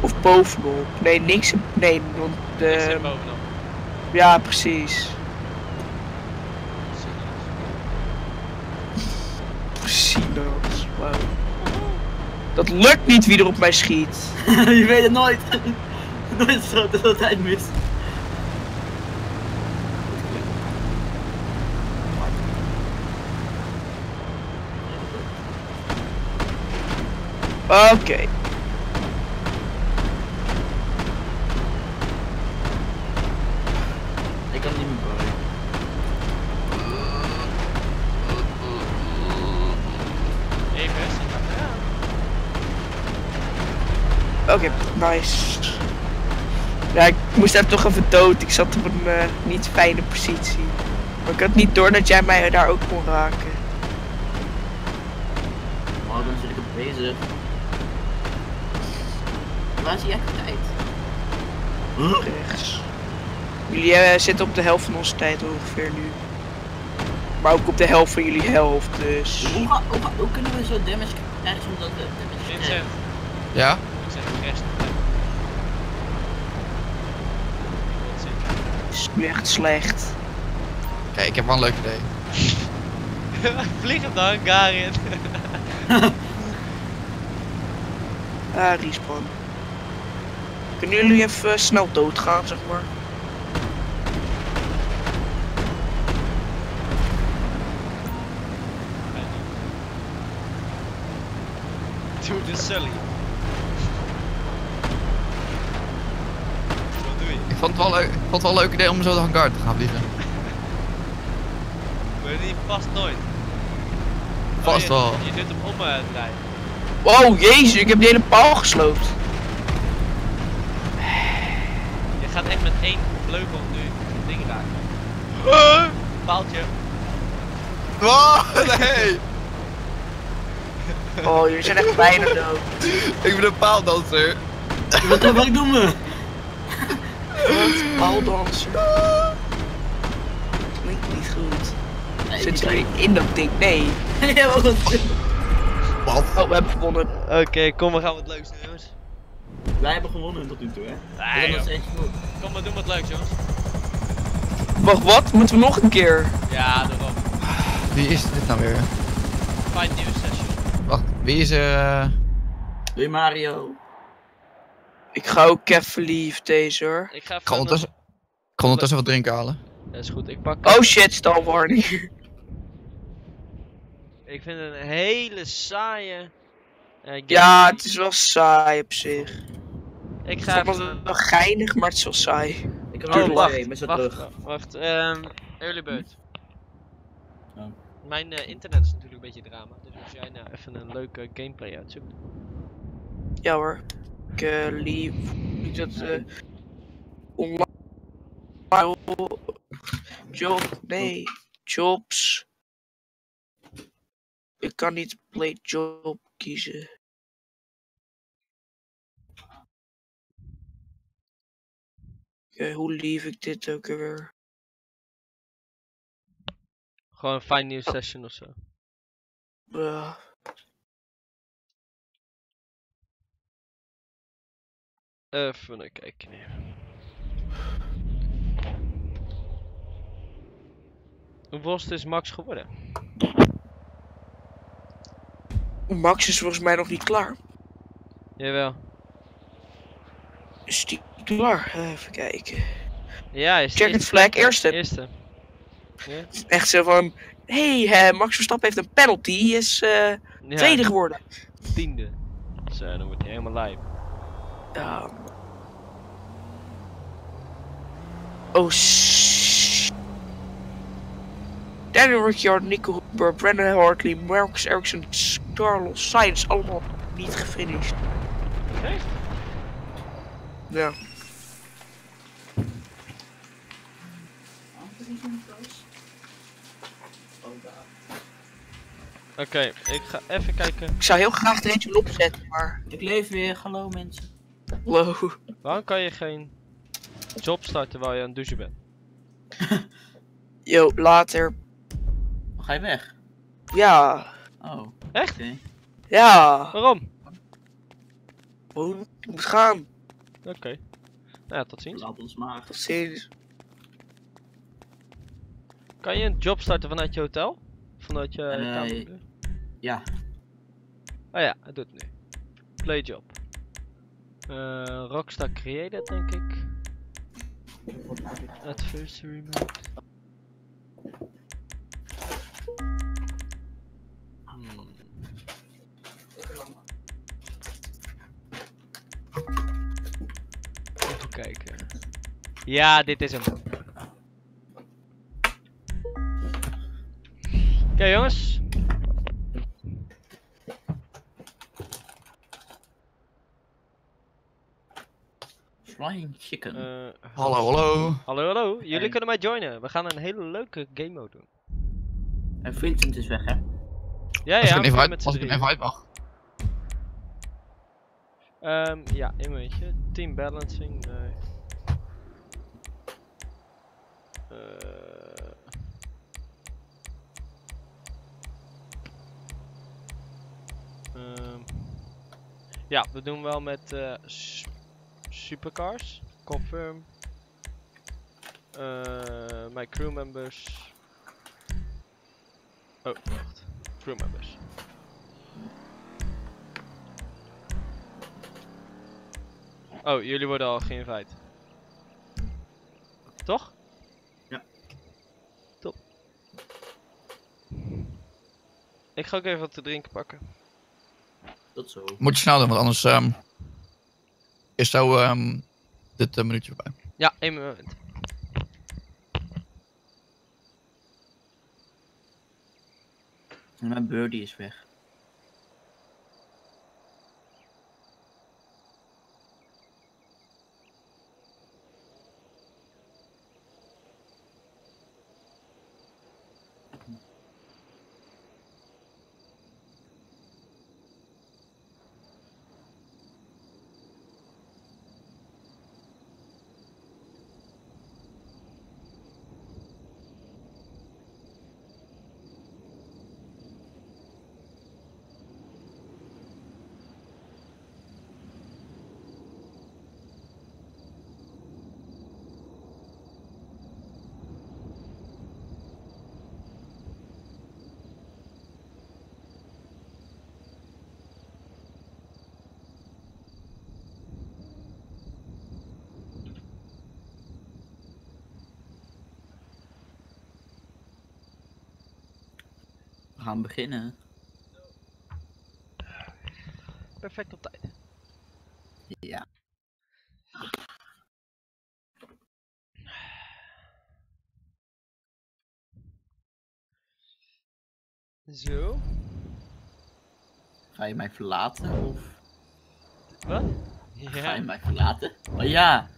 Of bovenop. Nee, niks. Nee, want Ik zit de. bovenop. Ja, precies. Precies. Wauw. Dat lukt niet wie er op mij schiet. (laughs) je weet het nooit. (laughs) nooit zo dat het tijd mist. Oké. Ik kan niet meer bouwen. Even rustig. Ja. Oké, nice. Ja, ik moest hem toch even dood. Ik zat op een eh, niet fijne positie. Maar ik had niet door dat jij mij daar ook kon raken. Oh, dan zit ik op bezig. Waar is die activiteit? Rechts. Jullie eh, zitten op de helft van onze tijd ongeveer nu. Maar ook op de helft van jullie helft, dus. Hoe, ga- hoe, ga- hoe kunnen we zo damage krijgen zonder dat we damage krijgen? Ja? is nu echt slecht. Kijk, ik heb wel een leuk idee. (laughs) Vlieg hem dan, Garin. (laughs) Ah, respawn. Kunnen jullie even eh, snel doodgaan, zeg maar? Wat doe je? Ik vond het wel, leuk, ik vond het wel een leuk idee om zo de hangar te gaan vliegen. (laughs) Maar die past nooit. Vast Oh, je- wel. Je doet hem om eh, draaien. Wow, jezus, ik heb die hele paal gesloopt. Gaat echt met één vleugel nu het ding raken. Paaltje. Wow, nee! Oh, jullie zijn echt bijna dood. Ik ben een paaldanser. Wat, wat doen we? Baldanser. Klinkt niet goed. Nee, Zit er in dat ding? Nee. (laughs) Ja, wat goed. Wat? Oh, we hebben gewonnen. Oké, kom, we gaan wat leuks doen, jongens. Wij hebben gewonnen tot nu toe, hè? Nee, nog joh. steeds goed. Kom, we doen wat leuks, jongens. Wacht, wat? Moeten we nog een keer? Ja, daarom. Wie is dit nou weer? Fine news session. Wacht, wie is er? eh, Doei Mario. Ik ga ook even lief deze hoor. Ik ga even... Ik ga ondertussen, ik ga ondertussen wat drinken halen. Dat is goed, ik pak... Oh shit, stalwarning. Ik vind het een hele saaie... eh. Ja, het is wel saai op zich. Ik ga het wel geinig, maar het is wel saai. Ik heb Oh, wacht, twee met z'n wacht, terug. wacht, ehm early bird. Oh. Mijn eh, internet is natuurlijk een beetje drama, dus als jij nou even een leuke gameplay uitzoekt. Ja hoor. Ik eh, lief. Ik dat eh online. Job, nee. Jobs. Ik kan niet play job kiezen. Oké, hoe lief ik dit ook weer? Gewoon een fine news session of zo. Uh, Even een kijken. Hoeveel is Max geworden? Max is volgens mij nog niet klaar. Jawel. Is die klaar? Eh, Even kijken. Ja, is Check het flag eerste. Eerste. Ja? Echt zo van. Hé, hey, eh, Max Verstappen heeft een penalty. Is eh, ja, tweede geworden. tiende. Zo, dan wordt hij helemaal live. Ja. Oh, shh. Daniel Ricciardo, Nico Hooper, Brandon Hartley, Marcus Ericsson, Carlos Sainz, allemaal niet gefinished. Echt? Ja. Oké, ik ga even kijken. Ik zou heel graag er eentje opzetten, maar... Ik leef weer, hallo mensen. Hallo. Waarom kan je geen job starten terwijl je aan het douchen bent? (laughs) Yo, later. Ga je weg? Ja. Oh. Echt? Ja. Waarom? Gewoon, ik moet gaan. Oké. Nou ja, tot ziens. Laat ons maar. Tot ziens. Kan je een job starten vanuit je hotel? Vanuit je Eh, kamer? Ja, Oh ja, het doet nu. Play job. Eh Rockstar Created, denk ik. Adversary mode. Hmm. Kijken. Ja, dit is hem. Oké jongens. Flying Chicken. Eh, Hallo, hallo. Hallo, hallo. Jullie Hey. kunnen mij joinen. We gaan een hele leuke game mode doen. En Vincent is weg, hè? Ja, Als ja, ik als ik een drieën. invite mag. Ehm, ja, een momentje. Team balancing, nee. Eh. Ehm, ja, we doen wel met eh, s- supercars. Confirm. Eh, mijn crew members. Oh, wacht. Crew members. Oh, jullie worden al geïnvite. Toch? Ja. Top. Ik ga ook even wat te drinken pakken. Dat zo. Moet je snel doen, want anders ehm, is zo ehm, dit eh, minuutje voorbij. Ja, één moment. En mijn birdie is weg. Gaan beginnen. Perfect op tijd. Ja. Zo. Ga je mij verlaten? Of Wat? ga je Ja. mij verlaten? Oh ja!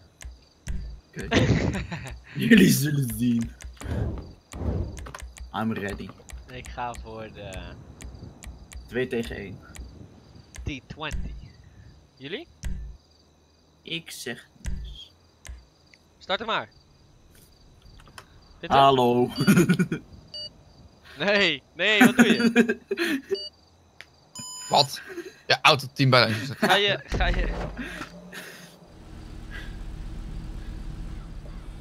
Oké. (laughs) Jullie zullen zien. I'm ready. Ik ga voor de 2 tegen 1. T20. Jullie? Ik zeg niks. Start hem maar. Dit Hallo. (laughs) Nee, nee, wat doe je? (laughs) Wat? Ja, auto team balance. Ga je, ga je...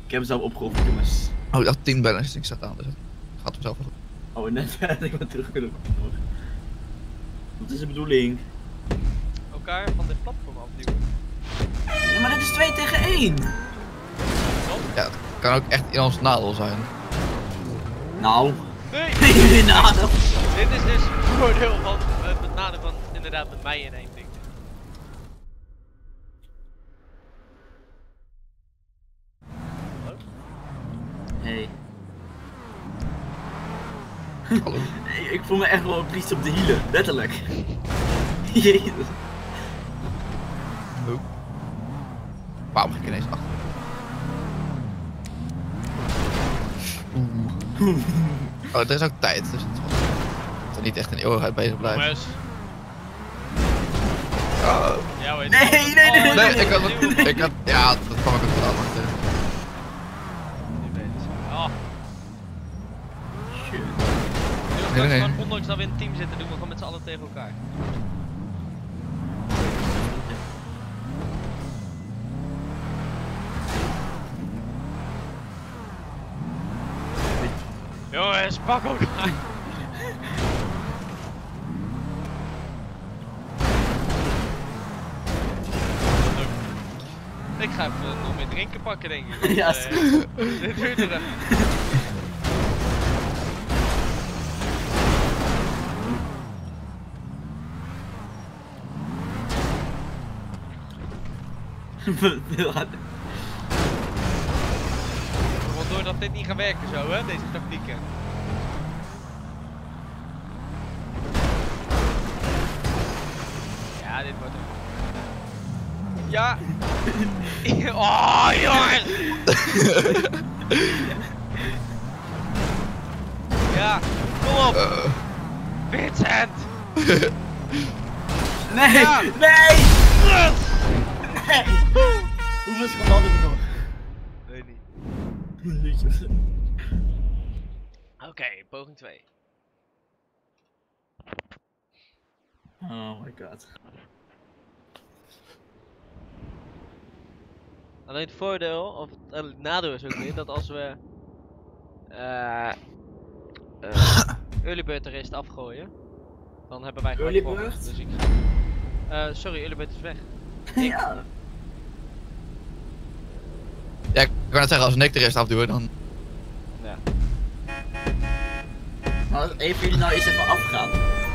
Ik heb hem zelf opgeofferd, jongens. Oh, dat team balance. Ik zat aan. Dus het gaat hem zelf wel goed. Oh, net (laughs) ik wat terug kunnen komen. Wat is de bedoeling? elkaar van dit platform afduwen? Ja, maar dit is 2 tegen 1. Ja, het kan ook echt in ons nadeel zijn. Nou. Nee! (laughs) dat... Dit is dus het voordeel van eh, het nadeel van inderdaad met mij in één ding. Hey. Hallo. Hey, (laughs) ik voel me echt wel een priest op de hielen, letterlijk. (laughs) Jezus. Oh. Waarom ging ik ineens achter? Oeh. Oh, er is ook tijd, dus het is wel- dat we niet echt een eeuwigheid bezig blijven. Oh. Ja. Nee, nee, nee, nee, Oh, Nee, dit ik had het, ik had, ja, dat kwam ik ook wel achter. Nu weet het zo. Oh, Shit. nu gaan we Nee, nee. gewoon, ondanks dat we in een team zitten, doen we gewoon met z'n allen tegen elkaar. Jongens, pak elkaar! Ik ga even nog meer drinken pakken, denk ik. (laughs) Ja, eh, Dit duurt er even. Want doordat dit niet gaat werken zo, hè, deze tactieken. Ja, dit wordt hem. Ja! (laughs) oh, jongens! (laughs) ja, kom op! Vincent! (laughs) Nee! Ja. Nee! Yes! Nee! Hoeveel seconden hadden we nog? Weet niet. Oké, poging 2. Oh my god. Alleen het voordeel, of het eh, nadeel is ook weer, dat als we eh eh (laughs) early bird race afgooien, dan hebben wij gewoon Early bird? Dus ik ga... Sorry, early bird is weg. (laughs) Ja. Ja, ik kan net zeggen, als Nick de rest afduwen, dan... Ja. Een van jullie nou eens even afgaan.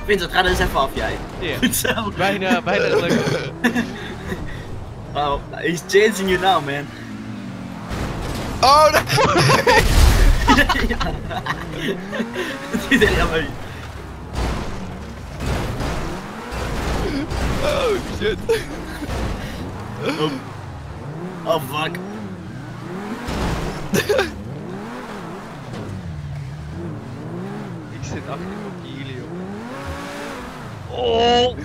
Vincent, ga er eens even af jij. Goed zo. bijna, bijna gelukt. (laughs) Oh, he's chasing you now, man. Oh, nee! Dit is helemaal Oh, shit. Oh. Oh fuck. (laughs) ik zit achter op hielen, joh. Oh!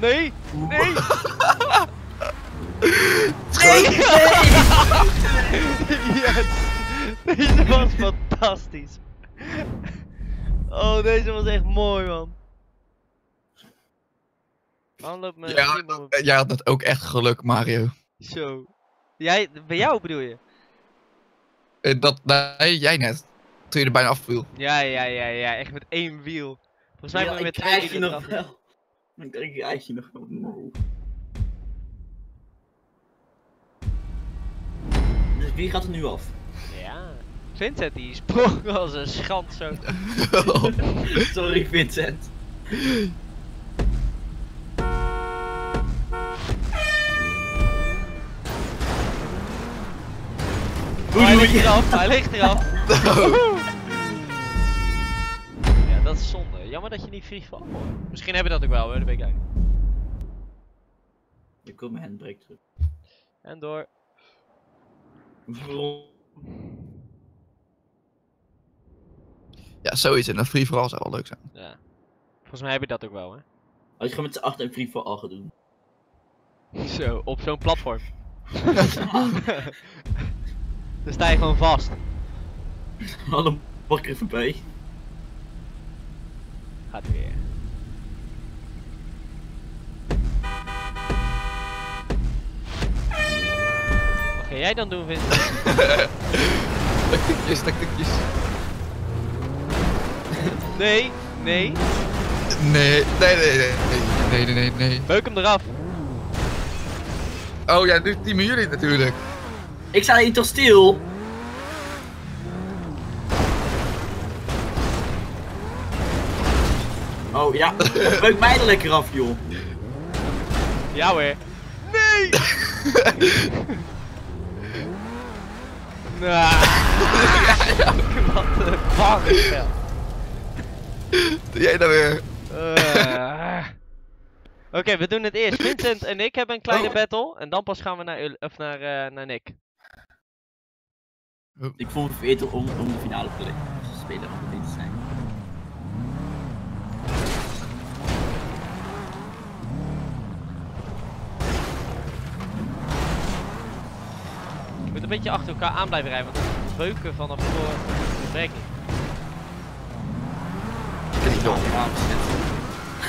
Nee! Nee! (laughs) Nee! yes! Deze was fantastisch. Oh, deze was echt mooi, man. Waarom loopt mijn Ja, op- Jij had net ook echt geluk, Mario. Zo. Jij, bij jou bedoel je? Eh, Dat, nee, jij net. Toen je er bijna afviel. Ja, ja, ja, ja. Echt met één wiel. Volgens mij Ja, ik met twee krijg je wielen nog eraf. wel. (laughs) Ik denk, ik krijg je nog wel. No. Dus wie gaat er nu af? Ja. Vincent die sprong als een schand zo. (laughs) (laughs) Sorry Vincent. Hij ligt eraf, hij ligt eraf. (laughs) Ja, dat is zonde. Jammer dat je niet free valt. Misschien heb je dat ook wel, hoor. dat weet ik eigenlijk. Ik kom mijn handbrake terug. En door. Ja, zoiets. En een free for all zou wel leuk zijn. Ja. Volgens mij heb je dat ook wel, hè. Als je gewoon met z'n achter een free for all gaat doen. Zo, op zo'n platform. (laughs) (laughs) Dan sta je gewoon vast. Er even bij. Gaat weer. Wat ga jij dan doen, Vincent? (laughs) Tactiekjes, tactiekjes. Nee, nee. Nee, nee, nee, nee, nee, nee, nee, nee. Beuk hem eraf. Oh ja, nu teamen jullie natuurlijk. Ik sta hier toch stil? Oh ja, beuk mij er lekker af joh. Ja hoor. Nee! nah. (laughs) Wat een fuck. Doe jij nou weer? Eh. Oké, we doen het eerst. Vincent en ik hebben een kleine Oh. battle. En dan pas gaan we naar, Ul- of naar, eh, naar Nick. Ik voel me vereerd om, om de finale te spelen. Spelen om het te zijn. Je moet een beetje achter elkaar aan blijven rijden, want het beuken vanaf voor is dom.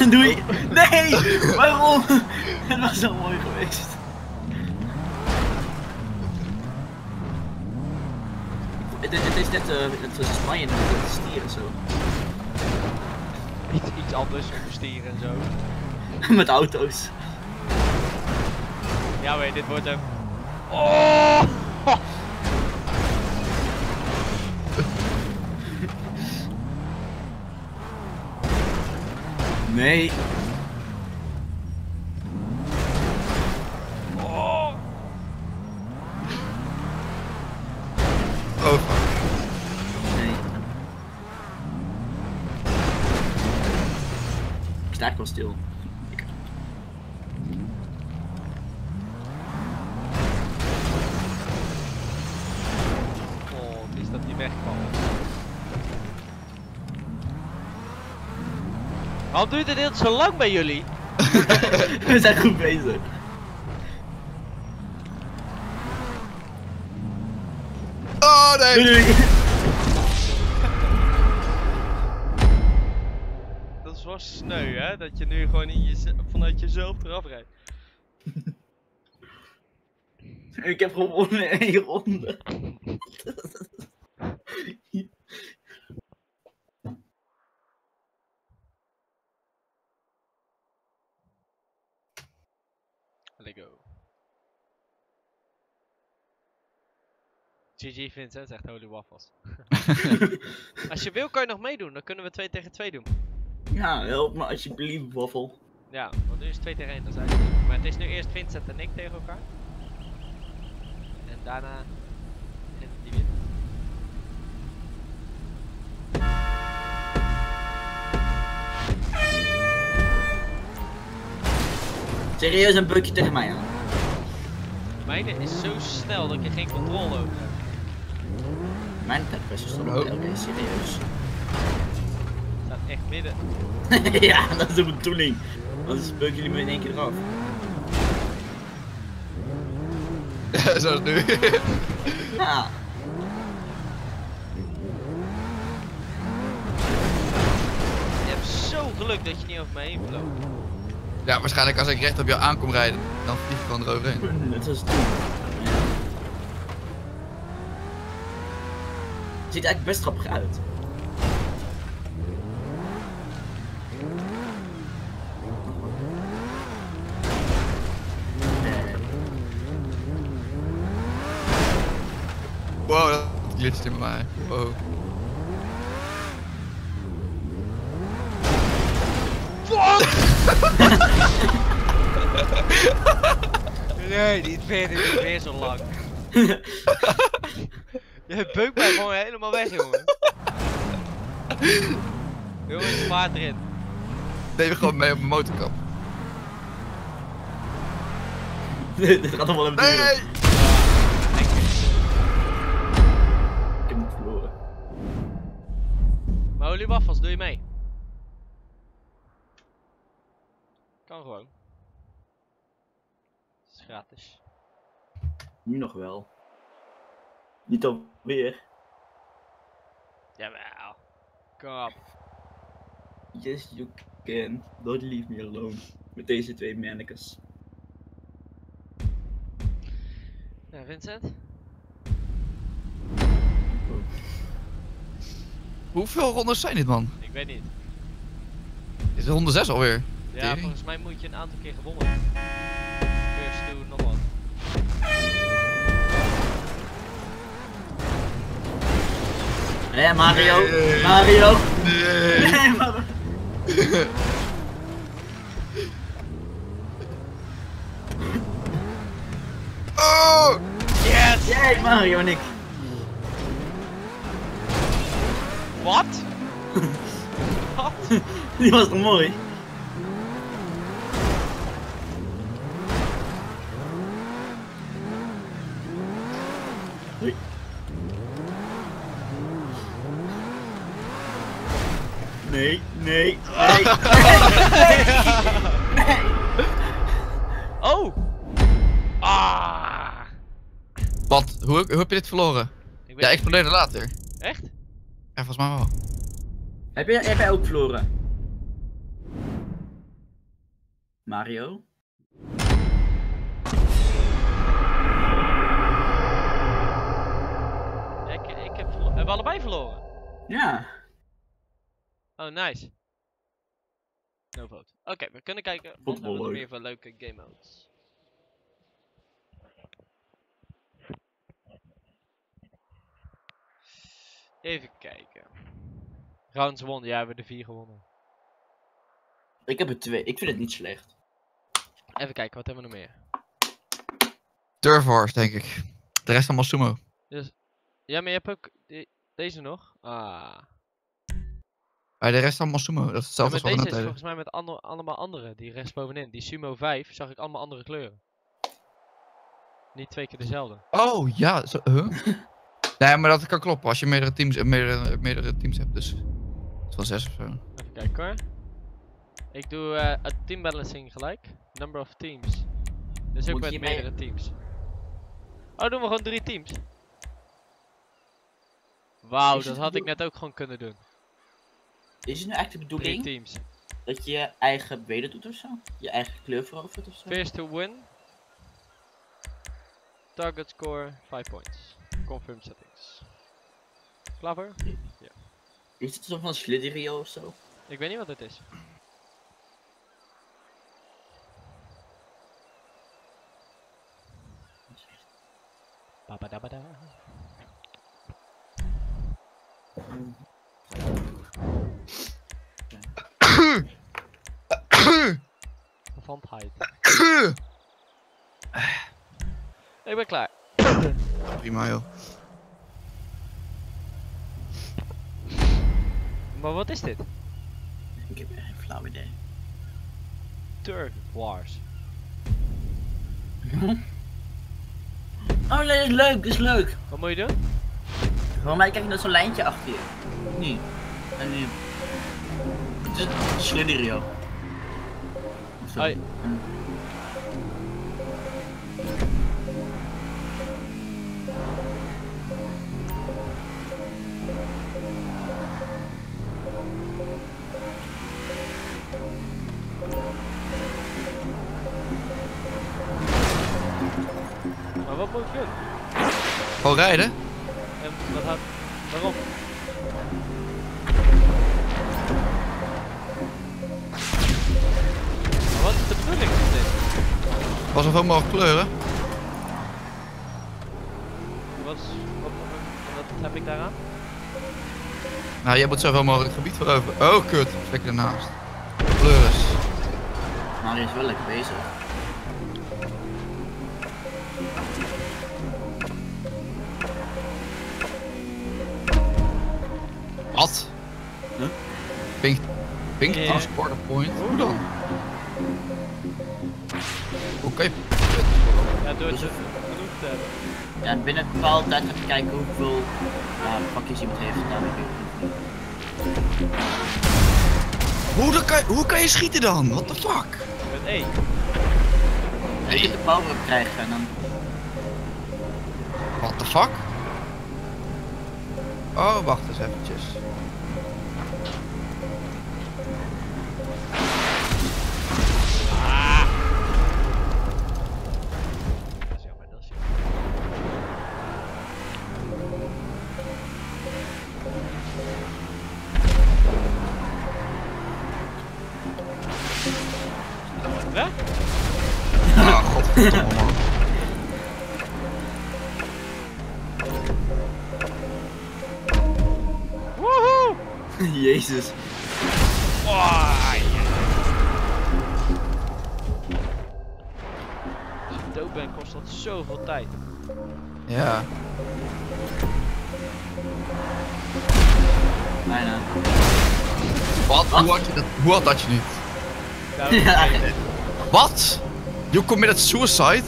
(laughs) Doei! Nee! Waarom? (laughs) Het was zo mooi geweest. Het, is- het is net uh, het is Spanje met stieren zo. Iets, iets anders om stieren en zo. (laughs) met auto's. Ja, weet dit wordt hem. Oh! (laughs) Nee. Oh! Oh, fuck. Nee. Ik sta echt wel stil. Ik- Oh, is dat niet weggevallen? Waarom duurt het dit zo lang bij jullie? (laughs) We zijn goed bezig. Oh nee! Wel sneu, hè? Dat je nu gewoon in je, vanuit jezelf eraf rijdt. (laughs) Ik heb gewonnen in één ronde. Let go. GG Vincent zegt holy waffles. (laughs) Als je wil kan je nog meedoen, dan kunnen we 2 tegen 2 doen. Ja, help me alsjeblieft, Waffel. Ja, want nu is het 2 tegen 1, dat is eigenlijk. Maar het is nu eerst Vincent en ik tegen elkaar. En daarna. En die wint. Serieus een beukje tegen mij aan. Mijne is zo snel dat je geen controle over hebt. Mijn tijdpress is toch Oh. ook serieus. Staat echt midden. (laughs) ja, dat is de bedoeling. Anders beuken jullie me in één keer eraf. (laughs) Ja, zoals nu. (laughs) Ja. Je hebt zo geluk dat je niet over me heen vloog. ja, waarschijnlijk als ik recht op jou aankom rijden, dan vlieg ik gewoon eroverheen. Net als toen. Ziet eigenlijk best grappig uit. Glitchte bij mij. Wow. (laughs) Nee, niet weer, niet weer zo lang. (laughs) Je beukt mij gewoon helemaal weg, jongen. Jongens, vaart erin. Neem gewoon mee op mijn motorkap. (laughs) Dit gaat toch wel even duren. Nee! Maar Olie Waffels, doe je mee? Kan gewoon. Het is gratis. Nu nog wel. Niet alweer. Jawel. Kom op. Yes, you can. Don't leave me alone. Met deze twee mannekes. Ja, Vincent? Hoeveel rondes zijn dit, man? Ik weet niet. Dit is ronde 6 alweer. Ja, Tering. volgens mij moet je een aantal keer gewonnen. First do nog wat. Hé Mario! Nee. Mario! Nee! (laughs) Nee, Mario! Oh! Yes! Jij Mario en ik. Wat? Wat? (laughs) Die was toch mooi? Hoi. Nee, nee, (laughs) nee. Oh! Ah! Wat? Hoe, hoe heb je dit verloren? Ik Ja, explodeerde later. Echt? Ja, volgens mij wel. heb, jij, heb jij ook verloren? Mario? Ik, ik heb verlo- Hebben we allebei verloren? Ja. Oh, nice. No vote. Oké, we kunnen kijken wat wel hebben we nog meer voor leuke game modes. Even kijken. Rounds won, ja, we hebben de vier gewonnen. Ik heb er twee. Ik vind het niet slecht. Even kijken, wat hebben we nog meer? Turf Wars, denk ik. De rest allemaal sumo. Ja, maar je hebt ook deze nog. Ah. Bij de rest allemaal sumo. Dat is Ja, hetzelfde maar als wat deze we is volgens mij met ander- allemaal andere, die rechts bovenin. Die Sumo 5 zag ik allemaal andere kleuren. Niet twee keer dezelfde. Oh, ja. Zo, huh? (laughs) nee, maar dat kan kloppen als je meerdere teams, meerdere, meerdere teams hebt. Dus. Het is wel zes of zo. Even kijken hoor. Ik doe eh het team balancing gelijk. Number of teams. Dus ook Moet met meerdere teams. Oh, doen we gewoon drie teams. Wauw, dat had ik net ook gewoon kunnen doen. Is het nu echt de Drie bedoeling teams. dat je je eigen beden doet of zo? Je eigen kleur verovert of zo? First to win. Target score 5 points. Confirm settings. Klaar voor? Is het zo van Sliderio of zo? Ik weet niet wat het is. Babadabada. Verwantheid. Ik ben klaar. Prima, joh. Maar wat is dit? Ik heb geen flauw idee. Turf Wars. Oh nee, dat is leuk, dat is leuk. Wat moet je doen? Voor mij krijg je dan zo'n lijntje achter je. Nu. En nu. Het is Sliderio. Of Gewoon rijden? En wat had... Waarom? Maar wat is de bedoeling van dit? Was zoveel mogelijk kleuren? Wat is... Wat, wat, heb ik daaraan? Nou, jij moet zoveel mogelijk het gebied veroveren. Oh, kut. Lekker ernaast. Plus. Mario is wel lekker bezig. Pink Ja. transporter point? Hoe dan? Oké. Ja, door het Dus-. Ja, binnen een bepaalde tijd ga je kijken hoeveel ja, pakjes iemand heeft weet ik niet. Hoe, dan kan, je- hoe kan je schieten dan? What the fuck? Met E. En je kunt de power-up krijgen en dan... What the fuck? Oh, wacht eens eventjes. Dat, je niet? Ja. Wat? You committed suicide?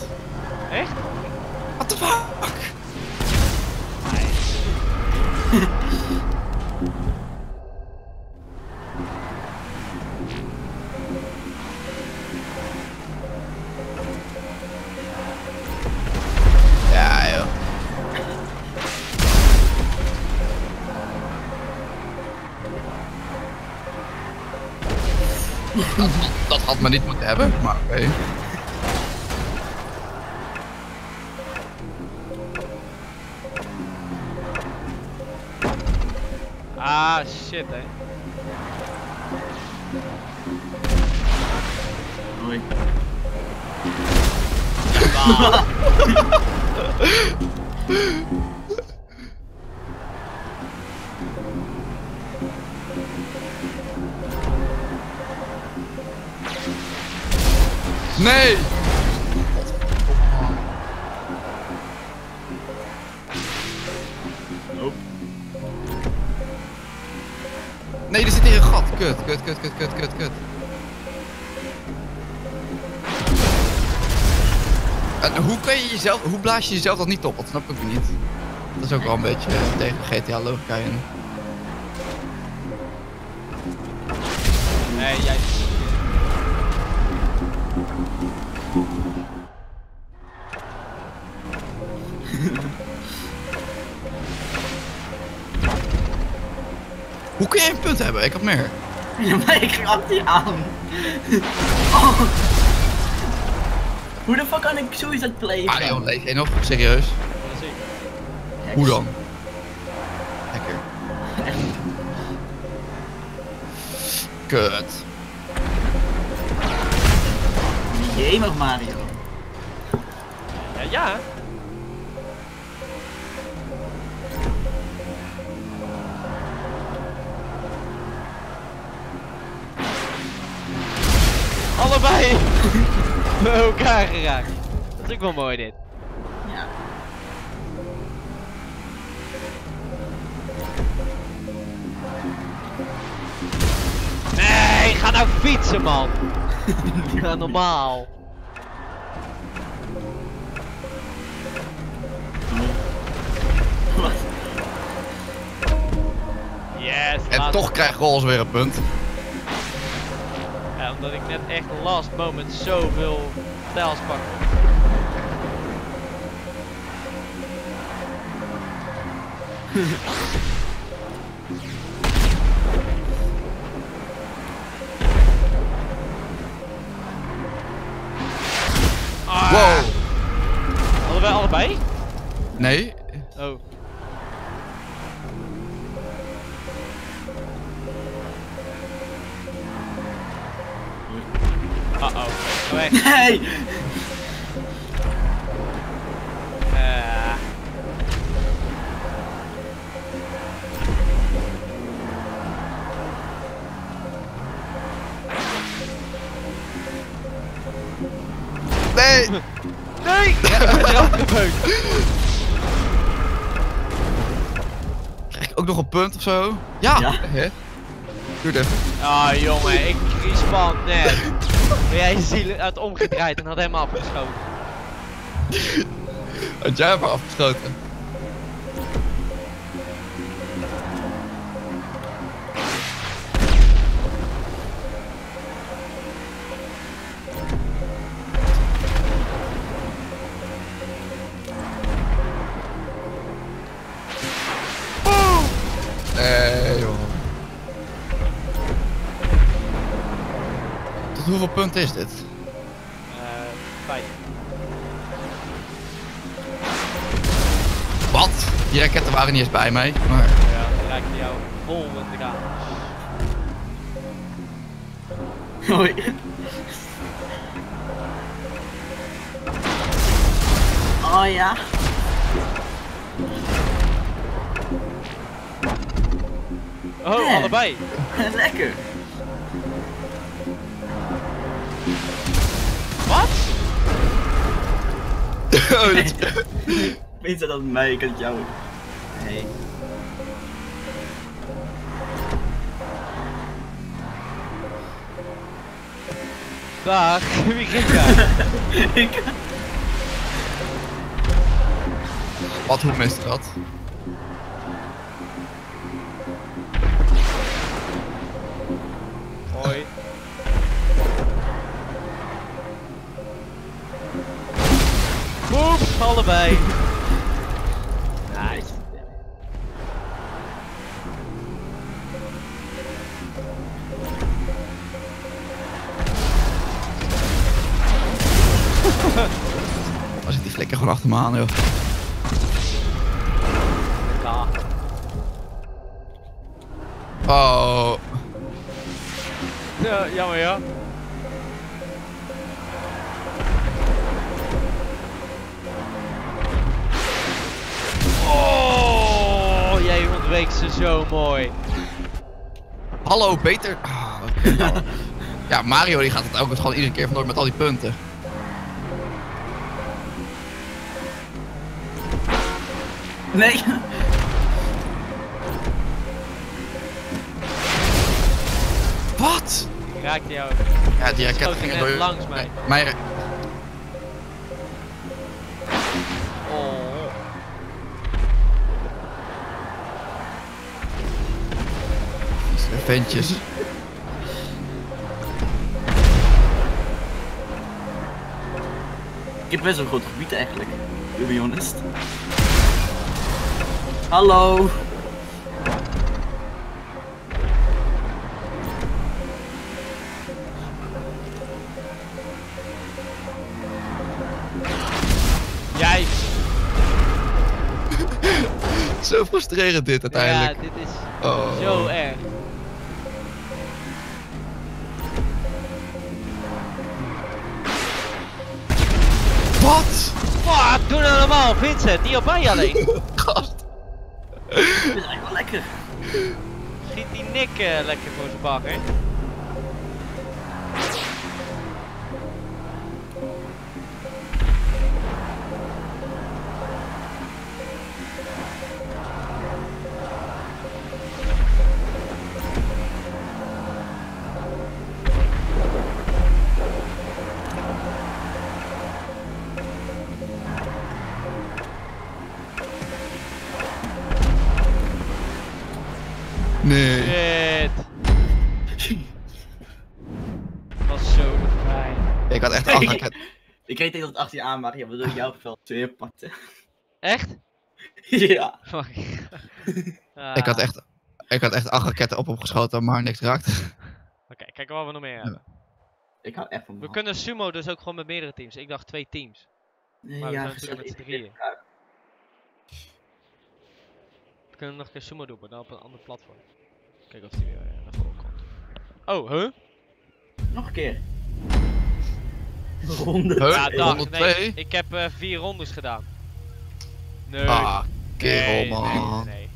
Jezelf, hoe blaas je jezelf dat niet op? Dat snap ik niet. Dat is ook wel een beetje eh, tegen GTA logica in. Nee, jij. (laughs) Hoe kun jij een punt hebben? Ik had meer. (laughs) Maar ik grap die aan. (laughs) Oh. Hoe de fuck kan ik suicide plegen? Ah joh, leeg één nog? Serieus? Hoe dan? Lekker. Kut. Jemig Mario. Ja, ja. Allebei bij elkaar geraakt. Dat is ook wel mooi dit. Ja. Nee, ga nou fietsen man. (laughs) Ga normaal. Yes, En toch krijgt Rolls weer een punt. Omdat ik net echt last moment zoveel stijls pakte. (laughs) zo? Ja! Ja. Hè? Duurt even. Ah jongen, ik respawn net. (laughs) Maar jij ziel uit omgedraaid en had hem afgeschoten. Had jij maar afgeschoten? Punten is dit? Eh, vijf. Wat? Die raketten waren niet eens bij mij. Maar... Ja, die raakte jou vol in de gaan. Hoi. Oh ja. Oh, allebei. (laughs) Lekker. Oh. (laughs) Weet je dat mij, ik het jou. Nee. Dag, (laughs) wie ging (laughs) daar? Ik- Wat, hoe mist dat? Joh. Ja. Oh. Ja, jammer ja. Oh, jij ontweek ze zo mooi. Hallo, beter. Ah, oké, nou. (laughs) ja, Mario die gaat het ook gewoon iedere keer vandoor met al die punten. Nee. Wat? Ik raakte jou. Ja, die raket ging door... langs mij. Mijn... Oh. Ventjes. Ik heb best wel een groot gebied eigenlijk. To be honest. Hallo. Jij. (laughs) Zo frustrerend dit Ja, uiteindelijk. dit is Oh. zo erg. Wat? Fuck, doe nou normaal, Vincent, niet op mij alleen. (laughs) Dit is eigenlijk wel lekker. Schiet die Nick eh, lekker voor zijn bak, achter je aanmaakt. Ja, waardoor (laughs) jouw veld twee pakte. Echt? (laughs) ja. Fuck. (laughs) Ik had Ah, echt... Ik had echt acht raketten op opgeschoten, maar niks raakt. Oké, kijken wat we nog meer hebben. Ik hou echt van We kunnen sumo dus ook gewoon met meerdere teams. Ik dacht twee teams. Nee, maar we ja, zijn natuurlijk met z'n drieën. Ja, We kunnen nog een keer sumo doen, maar dan op een ander platform. Kijken of die weer eh, naar voren komt. Oh, huh? Nog een keer. (laughs) Ronde. Huh? Ja, dag. 102? Nee, ik heb eh, vier rondes gedaan. Nee. Ah, kerel nee, man. Nee, nee,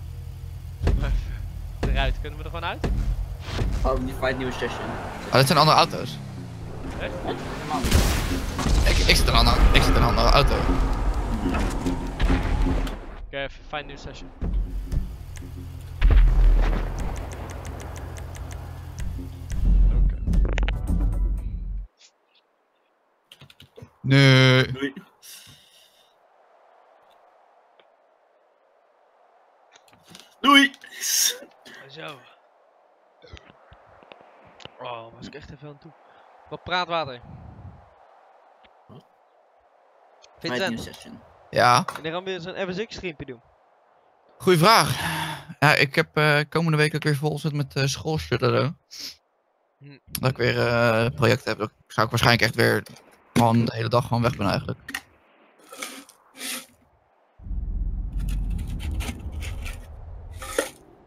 nee. (laughs) Eruit, kunnen we er gewoon uit? Oh, die fight nieuwe session. Ah, dit zijn andere auto's. Echt? Ik, ik, zit een andere, ik zit een andere auto. Okay, find new session. Nee. Doei. Doei! Zo. Oh, was ik echt even aan toe. Wat praatwater. Vincent, session. Ja, wanneer gaan we weer zo'n FSX streampje doen? goeie vraag. Ja, ik heb eh, komende week ook weer vol zit met uh. Hm. Dat ik weer eh projecten heb. Dat zou ik waarschijnlijk echt weer gewoon de hele dag gewoon weg ben eigenlijk.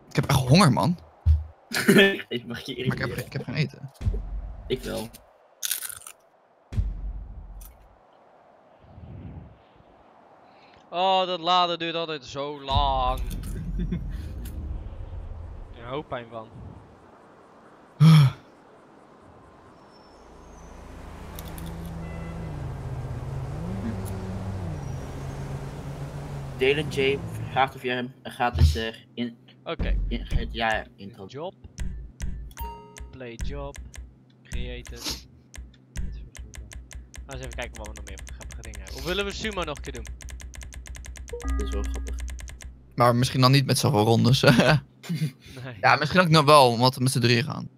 Ik heb echt honger, man. (laughs) ik mag je Maar ik heb, ik heb geen eten. Ik wel. Oh, dat laden duurt altijd zo lang. (laughs) Ja, hoofdpijn van. Delen J vraagt of je hem gratis eh, in, Oké, in, ja, intro. job. Play job. Created. Laten we even kijken wat we nog meer grappige dingen hebben. Of willen we sumo nog een keer doen? Dat is wel grappig. Maar misschien dan niet met zoveel rondes. (laughs) Nee. ja, misschien ook nog wel, omdat we met z'n drieën gaan.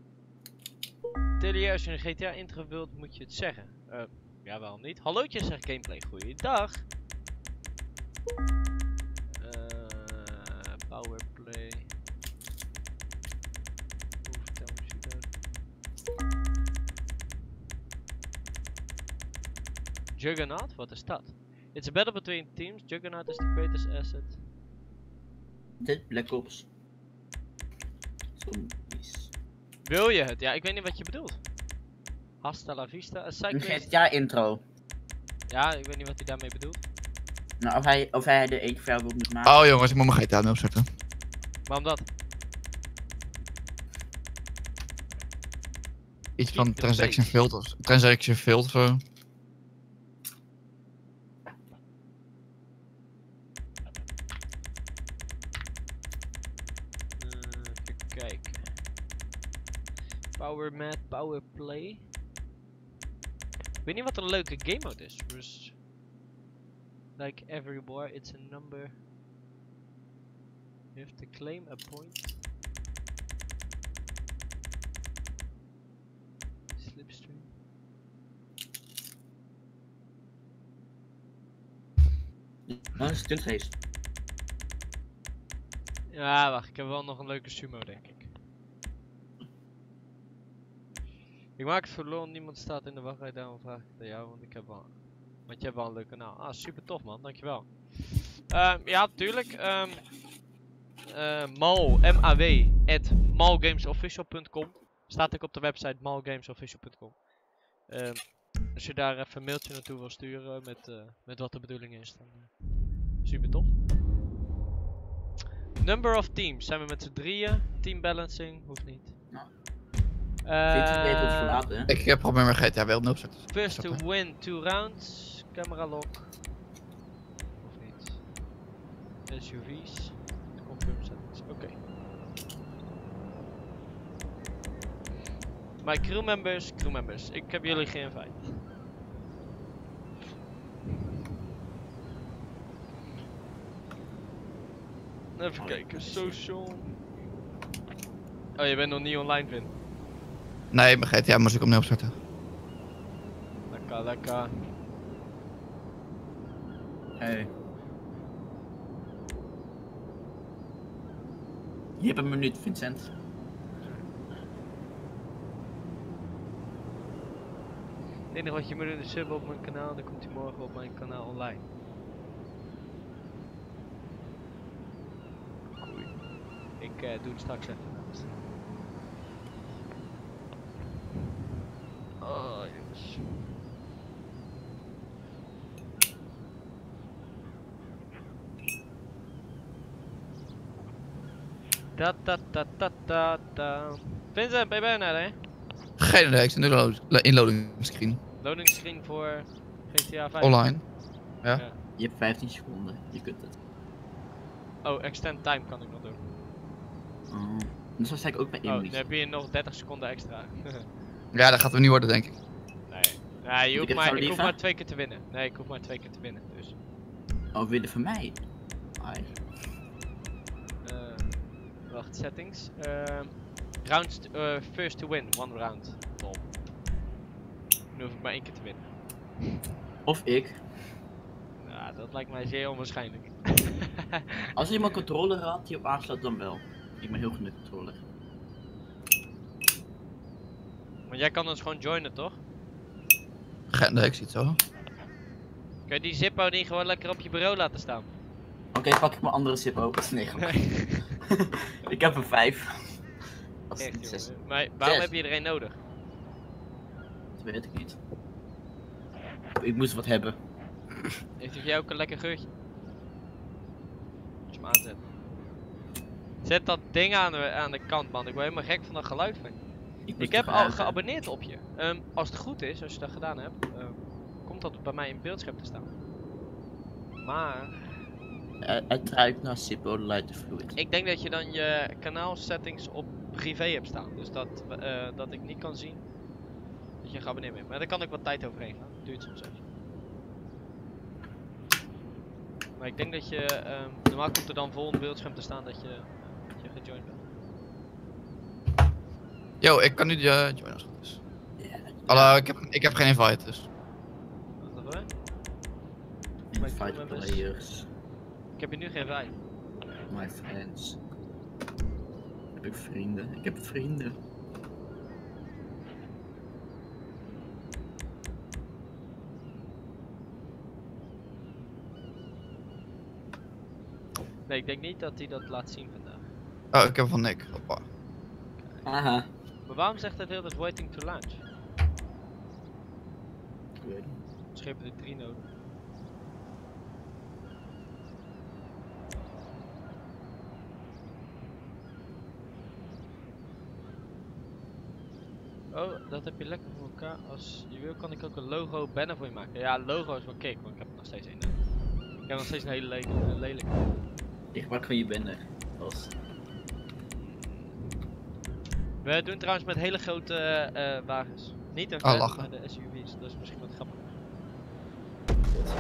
Tilly, als je een GTA intro wilt, moet je het zeggen. Eh, ja, waarom niet? Hallootje, zegt Gameplay. Goeiedag. Juggernaut? Wat is dat? It's a battle between teams. Juggernaut is the greatest asset. Dit Black Ops. Zombies. Wil je het? Ja, ik weet niet wat je bedoelt. Hasta la vista. Een. GTA intro. Ja, ik weet niet wat hij daarmee bedoelt. Nou, of hij, of hij eentje voor jou wil moet maken. Oh jongens, ik moet mijn GTA nu opzetten. Waarom dat? Iets van transaction field of transaction field of Mad, Power Play. Ik weet niet wat een leuke game mode is. Dus like every war, it's a number. You have to claim a point. Slipstream. Dat is. Ja, wacht, ik heb wel nog een leuke sumo, denk ik. Ik maak het verloren, niemand staat in de wachtrij, daarom vraag ik het aan jou, want ik heb wel... Want je hebt wel een leuke kanaal. Ah, super tof man, dankjewel. Ehm ja, tuurlijk. ehm eh, mal, M-A-W, Staat ook op de website malgamesofficial.com Ehm Als je daar even een mailtje naartoe wil sturen met, eh, met wat de bedoeling is, dan eh, super tof. Number of teams. Zijn we met z'n drieën? Team balancing? Hoeft niet. Nou. Vind je het beter om te Eh, verlaten, hè? Ik heb probeer mijn GTA wel opzetten. First to win two rounds. Camera lock. Of niet. SUV's. Confirm settings. Oké. My crew members, crew members. Ik heb jullie geïnvite. Even Oh, kijken, social. Oh, je bent nog niet online, Vin. Nee, mijn GTA moest ik opnieuw opzetten. Lekker, lekker. Hey. Je hebt een minuut, Vincent. Het enige wat je moet doen is subben op mijn kanaal, dan komt hij morgen op mijn kanaal online. Ik eh, doe het straks even. dames en heren. Oh, jongens. Da da da da da da. Vincent, ben je bijna hè? Geen idee, ik zit nu in lo- in loading screen. Loading screen voor GTA 5. Online. Je hebt 15 seconden. Je kunt het. Oh, extend time kan ik nog doen. Oh. Dus dat sta ik ook bij Oh, één dan heb je nog 30 seconden extra. (laughs) Ja, dat gaat hem niet worden, denk ik. Nee. Je hoeft maar, ik hoef maar twee keer te winnen. Nee, ik hoef maar twee keer te winnen. Dus. Oh, winnen van mij. Ai. eh, wacht, settings. Ehm rounds, eh, first to win, one round. Top. Nu hoef ik maar één keer te winnen. Of ik. Nou, dat lijkt mij zeer onwaarschijnlijk. (laughs) Als iemand (laughs) controller had die op aansluit, dan wel. Ik ben heel goed met controller. Want jij kan dus gewoon joinen, toch? Ge- Nee, ik zie het zo. Kun je die Zippo niet gewoon lekker op je bureau laten staan? Oké, pak ik mijn andere Zippo. Nee, (laughs) ik heb er vijf. Dat is Echt, zes. jongen. Maar waarom Zes. heb je er één nodig? Dat weet ik niet. Ik moest wat hebben. Heeft hij voor jou ook een lekker geurtje? Als je hem aanzet. Zet dat ding aan de, aan de kant, man. Ik word helemaal gek van dat geluid van je. Ik heb al geabonneerd op je. Ehm, als het goed is, als je dat gedaan hebt, ehm, komt dat bij mij in beeldscherm te staan. Maar Eh, Het ruikt naar Lighter Fluid. ik denk dat je dan je kanaalsettings op privé hebt staan. Dus dat, eh, dat ik niet kan zien dat je geabonneerd bent. Maar daar kan ik wat tijd overheen gaan. Duurt soms even. Maar ik denk dat je, ehm, normaal komt er dan vol in beeldscherm te staan dat je gejoined bent. Yo, ik kan nu uh, joinen als het goed is. Ja, Hallo, ik heb, ik heb geen invite, dus. Wat fight players, Ik heb je nu geen rij. my friends. Heb ik vrienden? Ik heb vrienden. Nee, ik denk niet dat hij dat laat zien vandaag. Oh, ik heb van Nick. Hoppa. Aha. Maar waarom zegt het heel dat waiting to launch? Ik weet hebben we er drie nodig. Oh, dat heb je lekker voor elkaar. Als je wil kan ik ook een logo banner voor je maken. Ja, logo is wel kick, want ik heb er nog steeds één. Ik heb nog steeds een hele lelijke. lelijke. Ik gebruik gewoon je banner. Als... We doen trouwens met hele grote eh, eh, wagens. Niet een Oh, van, maar de SUV's. Dat is misschien wat grappig.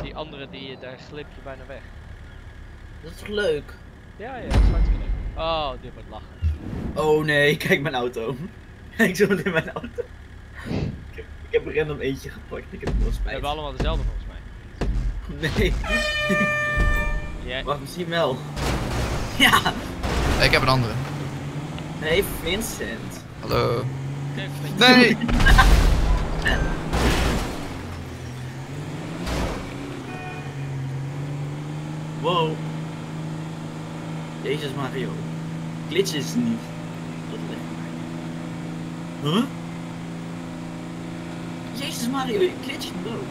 Die andere, die, daar glip je bijna weg. Dat is toch leuk? Ja, ja, dat is hartstikke leuk. Oh, dit wordt lachen. Oh nee, (laughs) kijk mijn auto. (laughs) Kijk zo in mijn auto. Ik heb, ik heb random eentje gepakt. Ik heb het wel We hebben allemaal dezelfde volgens mij. (laughs) Nee, Jij, wacht misschien wel. Ja, Ik heb een andere. nee, Vincent. Hallo. Nee! (laughs) Wow. Jezus Mario. Glitch is niet. Dat ligt mij. Huh? Jezus Mario, je glitch is dood.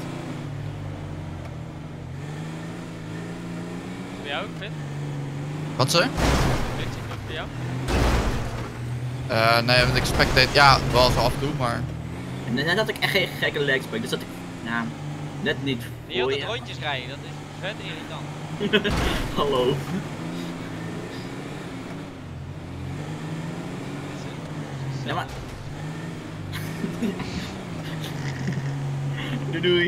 Voor jou ook, Fit? Wat ze? Fit, is ook voor jou? Eh, nee, want ik spectate. Ja, wel zo af en toe, maar. En net had ik echt geen gekke legs bij, dus dat ik. Nou, net niet Niet voor altijd je. rondjes rijden, dat is vet irritant. (laughs) Hallo. (laughs) Ja, maar. (laughs) doei doei.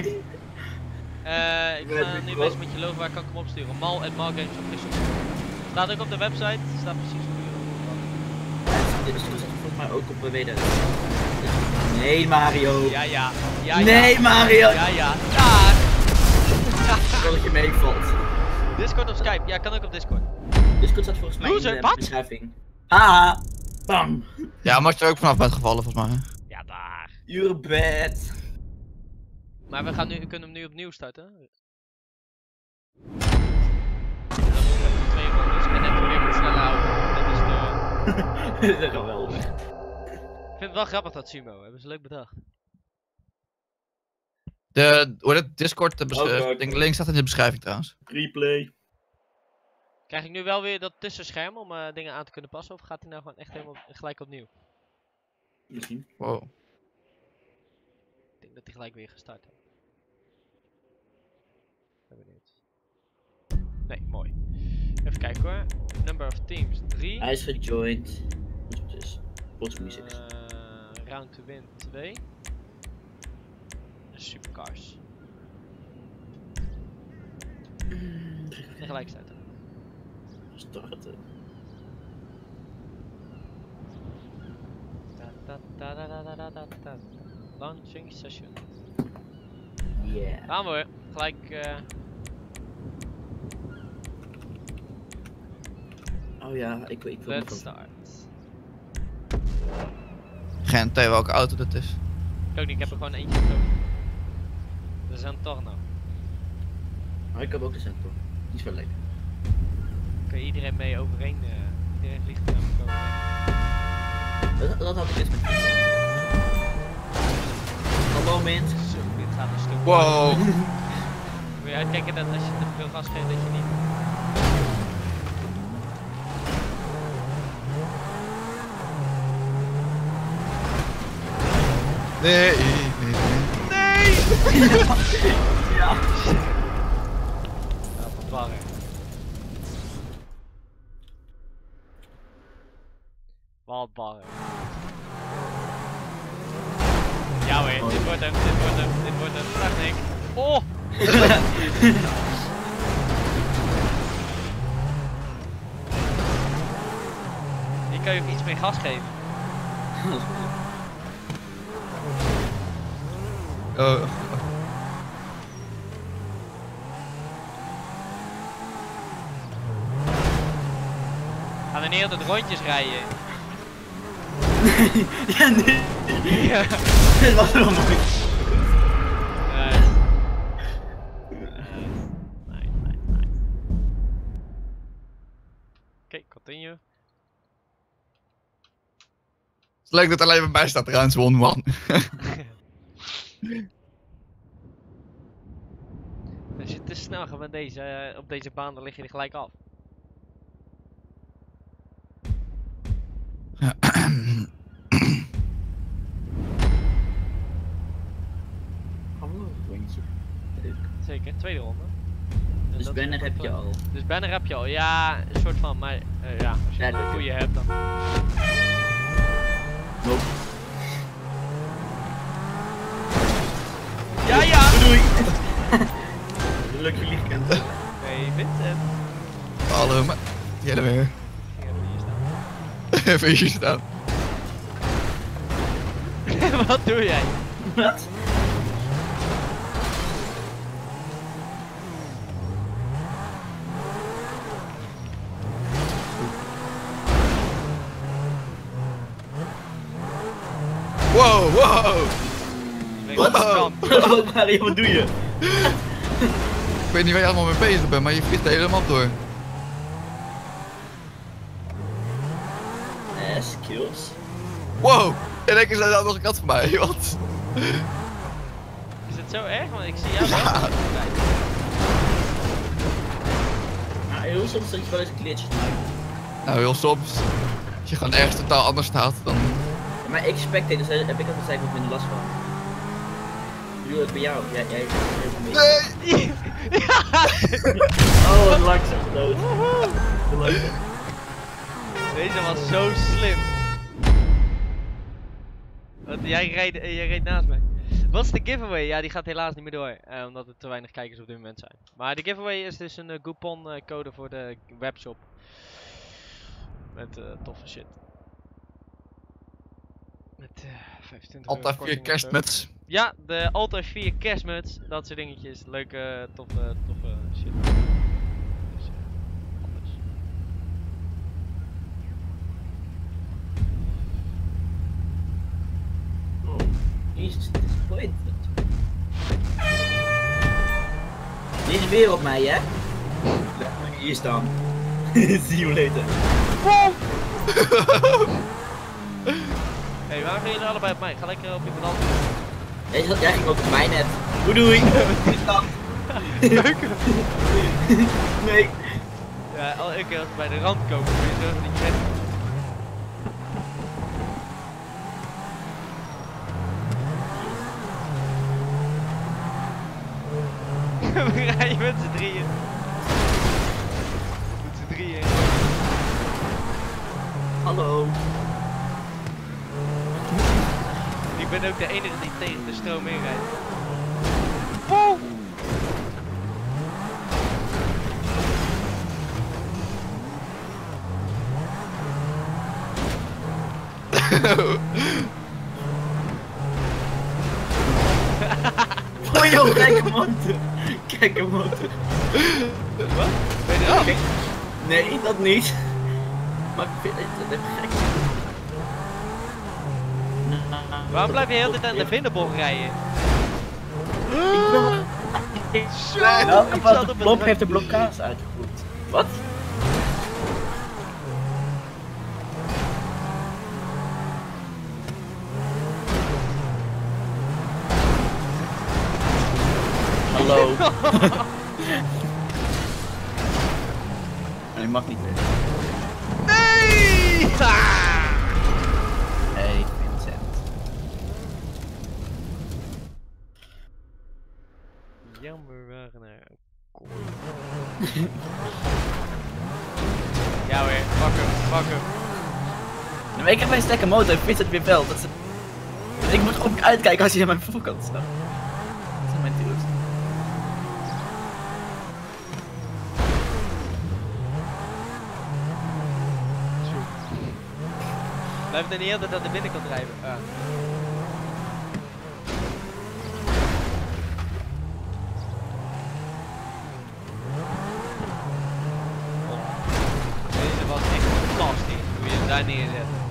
Eh, ik ga nu bezig met je logo, waar kan ik hem opsturen? Mal en Mal Games Official. Staat ook op de website, staat precies je Dit is volgens mij ook op de WD. Nee, Mario. Ja, ja. Ja, nee, ja. Mario. Ja, ja. Daar! Ik wil dat je meevalt. Discord of Skype? Ja, kan ook op Discord. Discord staat volgens mij Loser, in de wat? beschrijving. Haha. Bam. Ja, maar je er ook vanaf bent gevallen, volgens mij. Ja, daar. You're bad. Maar we, gaan nu, we kunnen hem nu opnieuw starten. Dan moeten we even twee rondes en even weer met snelle houden. Dat is de... (laughs) Dit is geweldig. Ik vind het wel grappig dat sumo, hebben ze leuk bedacht. De, heet het? Discord, de Oh, ding, link staat in de beschrijving trouwens. Replay. Krijg ik nu wel weer dat tussenscherm om eh, dingen aan te kunnen passen? Of gaat hij nou gewoon echt helemaal gelijk opnieuw? Misschien. Wow. Ik denk dat hij gelijk weer gestart heeft. Ben benieuwd. Nee, mooi. Even kijken hoor. Number of teams 3. Hij is gejoined. Wat het is Pots Music. Eh, round to win 2. Supercars. En gelijk zetten. Starten. Da, da, da, Launching session. Yeah. Gaan we. Gelijk. Uh, Oh ja, ik, ik wil let's start. Geen idee welke auto dit is. Ik ook niet, ik heb er gewoon eentje zijn toch nou. Maar ik heb ook de centrum. Die is wel leuk. Kun je iedereen mee overheen. eh iedereen vliegt er namelijk overheen. Dat, dat had ik eens met Hallo Mint. Zo, dit gaat een stuk. Wow. (laughs) Moet je uitkijken dat als je te veel gas geeft dat je niet. Nee, (laughs) nee, nee. Ja. Ja, wat warm. Wat warm. Ja hoor, dit wordt hem, dit wordt hem, dit wordt hem. Dag Nick. Oh! (laughs) Hier kan je ook iets meer gas geven. (laughs) Oh. Gaan we niet altijd rondjes rijden. (laughs) ja, nee. Ja. (laughs) Dit was wel mooi. Continue. Het is leuk dat er alleen maar bij staat trouwens, one man. (laughs) Als je te snel gaat met deze, eh, op deze baan, dan lig je er gelijk af. Zeker, tweede ronde. En Dus banner heb je al. Dus banner heb je al, ja, een soort van, maar eh, ja, als je Ja, een leuk. goede hebt dan. Nope. Ja, ja! Doei. (laughs) Leuk jullie gekend. Nee, Vincent. Hallo, maar... Jij er weer. Even hier staan. (laughs) Even hier staan. (laughs) Wat doe jij? Wat? Wow, wow. Wat? (laughs) Wat Mario, wat doe je? Ik weet niet waar je allemaal mee bezig bent, maar je vliegt de hele map door. Eh, skills. Wow. Één keer zijn er nog een kat van mij. (laughs) Wat? Is het zo erg? Want ik zie (laughs) jou wel. Ja. Maar heel soms dat je wel eens glitches maakt. Nou, heel soms. Als je gewoon ergens totaal anders staat, dan... Maar ik spectate, dus heb ik altijd wat minder last van. Ik bedoel, het bij jou. Jij, jij Nee! (laughs) Oh, wat langzaam dood. Gelukkig. Deze was zo slim. Want jij reed, jij reed naast mij. Wat is de giveaway? Ja, die gaat helaas niet meer door. eh, omdat er te weinig kijkers op dit moment zijn. Maar de giveaway is dus een eh, coupon eh, code voor de webshop. Met eh, toffe shit. Met eh 25 euro Altijd zo. kerstmuts. Ja, de Alta 4 kerstmuts. Dat soort dingetjes. Leuke, toffe, toffe shit. Dus, eh, anders. Oh, is weer op mij, hè? Hier staan. See you later. Hé, hey, waarom gaan jullie allebei op mij? Ga lekker op iemand anders. Weet je (laughs) wat, jij ging op mij net. Doei doei. Leuk. (laughs) nee. Ja, ik elke keer als we bij de rand komen, weet je dat ik red. we rijden met z'n drieën. Met z'n drieën. Hallo. Ik ben ook de enige die tegen de stroom inrijdt. Wow! (laughs) Oh joh, kijk motor. Kijk een motor. Ben je eraf? Nee, dat niet. Maar ik vind het gek. Waarom blijf je de hele tijd aan de binnenbocht rijden? Ik wil... Zo! Welke de blok heeft de blokkades uitgevoerd? Wat? Hallo. (laughs) En ik mag niet meer. Maar ik heb mijn sterke motor en Vincent weer wel. Dat ik moet ook uitkijken als hij aan mijn voorkant staat. Dat is mijn. Zo. Blijf er niet altijd aan de binnenkant rijden. Ah. Oh. Deze was echt fantastisch hoe je hem daar neerzet.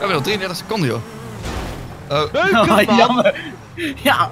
We hebben nog 33 seconden, joh. (laughs) Oh, Leuk Oh, jammer. Ja.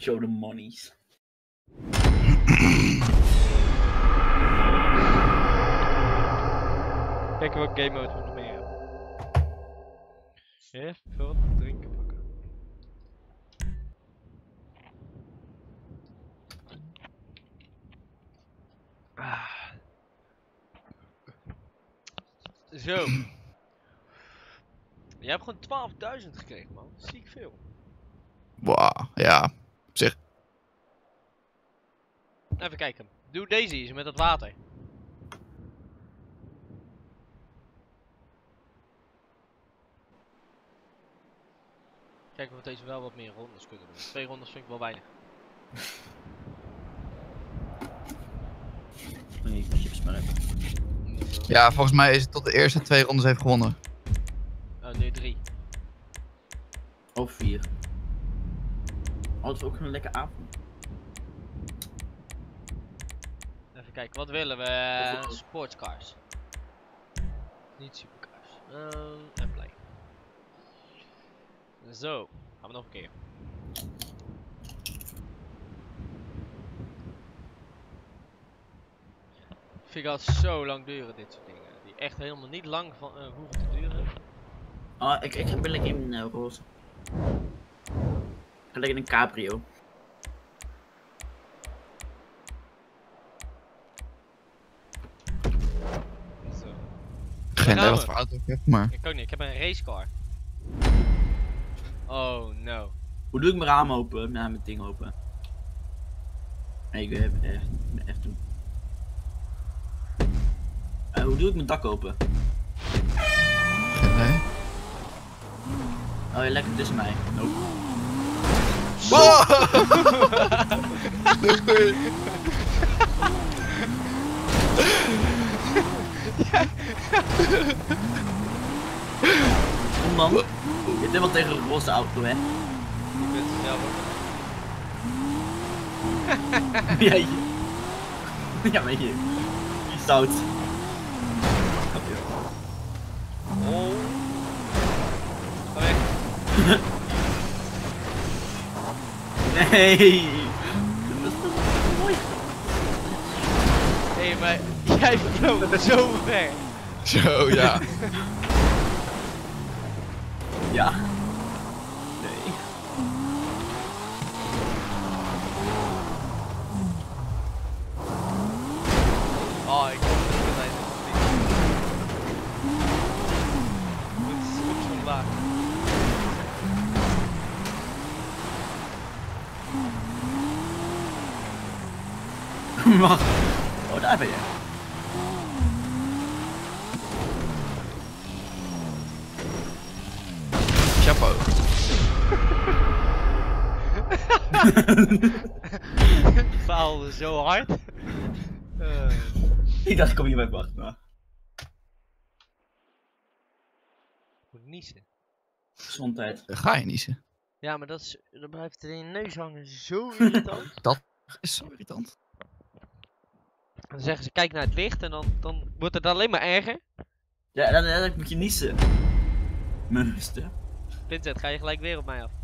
Show the monies. Kijken welke game mode we nog meer hebben. Even wat drinken pakken. Ah. Zo. Jij hebt gewoon 12.000 gekregen man. Ziek veel. wow, ja. Even kijken. Doe deze eens met dat water. Kijken of we deze wel wat meer rondes kunnen doen. Twee rondes vind ik wel weinig. (laughs) Nee, ik moet chips maar hebben. Ja, volgens mij is het tot de eerste twee rondes heeft gewonnen. Oh, nu drie. Of vier. Oh, het is ook een lekker avond. Even kijken, wat willen we? Sportscars. Niet supercars. Ehm en play. Zo, gaan we nog een keer. Vind ik altijd zo lang duren dit soort dingen. Die echt helemaal niet lang van, eh, hoeven te duren. Oh, ik, ik ben lekker in uh, roze. Lekker in een cabrio. Zo. Geen idee wat voor auto ik heb, maar... Ik ook niet, ik heb een racecar. Oh no. Hoe doe ik mijn raam open? Nou, mijn ding open. Nee, ik heb echt, echt doen. Eh, hoe doe ik mijn dak open? Geen idee. Oh, je lekker tussen mij. Nope. Kom dan. Je zit helemaal tegen een roze auto, hè? Snel (laughs) hoor. ja, je. Ja, maar. Die is stout. Oh. Ga weg. (laughs) Hey, Dat is toch mooi? Hey, maar jij vloog zo ver. Zo, ja. ja. (laughs) Oh, daar ben je. Chapeau. Ik (laughs) faalde zo hard. Eh, (laughs) Ik dacht, ik kom hier bij wacht. Maar. ik moet niezen. Gezondheid. Ga je niezen. Ja, maar dat, is, dat blijft in je neus hangen. Zo irritant. Is zo irritant. Dan zeggen ze, kijk naar het licht en dan, dan wordt het alleen maar erger. Ja, dan, dan moet je niezen. Meester. Vincent, ga je gelijk weer op mij af. (laughs)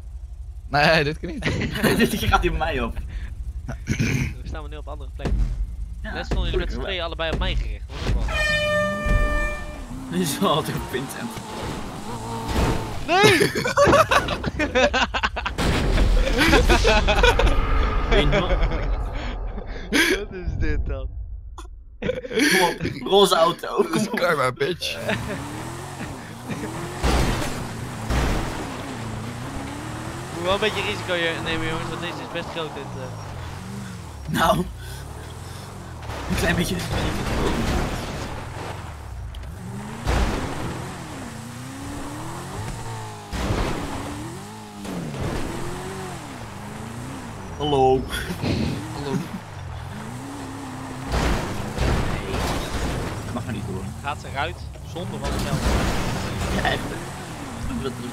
Nee, dit kan niet. (laughs) Dit gaat hier op mij op. We staan we nu op andere plekken. Ja, Net stonden jullie met z'n tweeën allebei op mij gericht. Hoor. Dit is wel altijd op Vincent. Nee! (laughs) Wat is dit dan? Kom op, roze auto. Is karma, bitch. Ik moet wel een beetje risico hier nemen jongens, want deze is best groot. Dit, eh. Nou. Een klein beetje. Hallo. Gaat ze eruit zonder wat geld. Ja, je dat niet?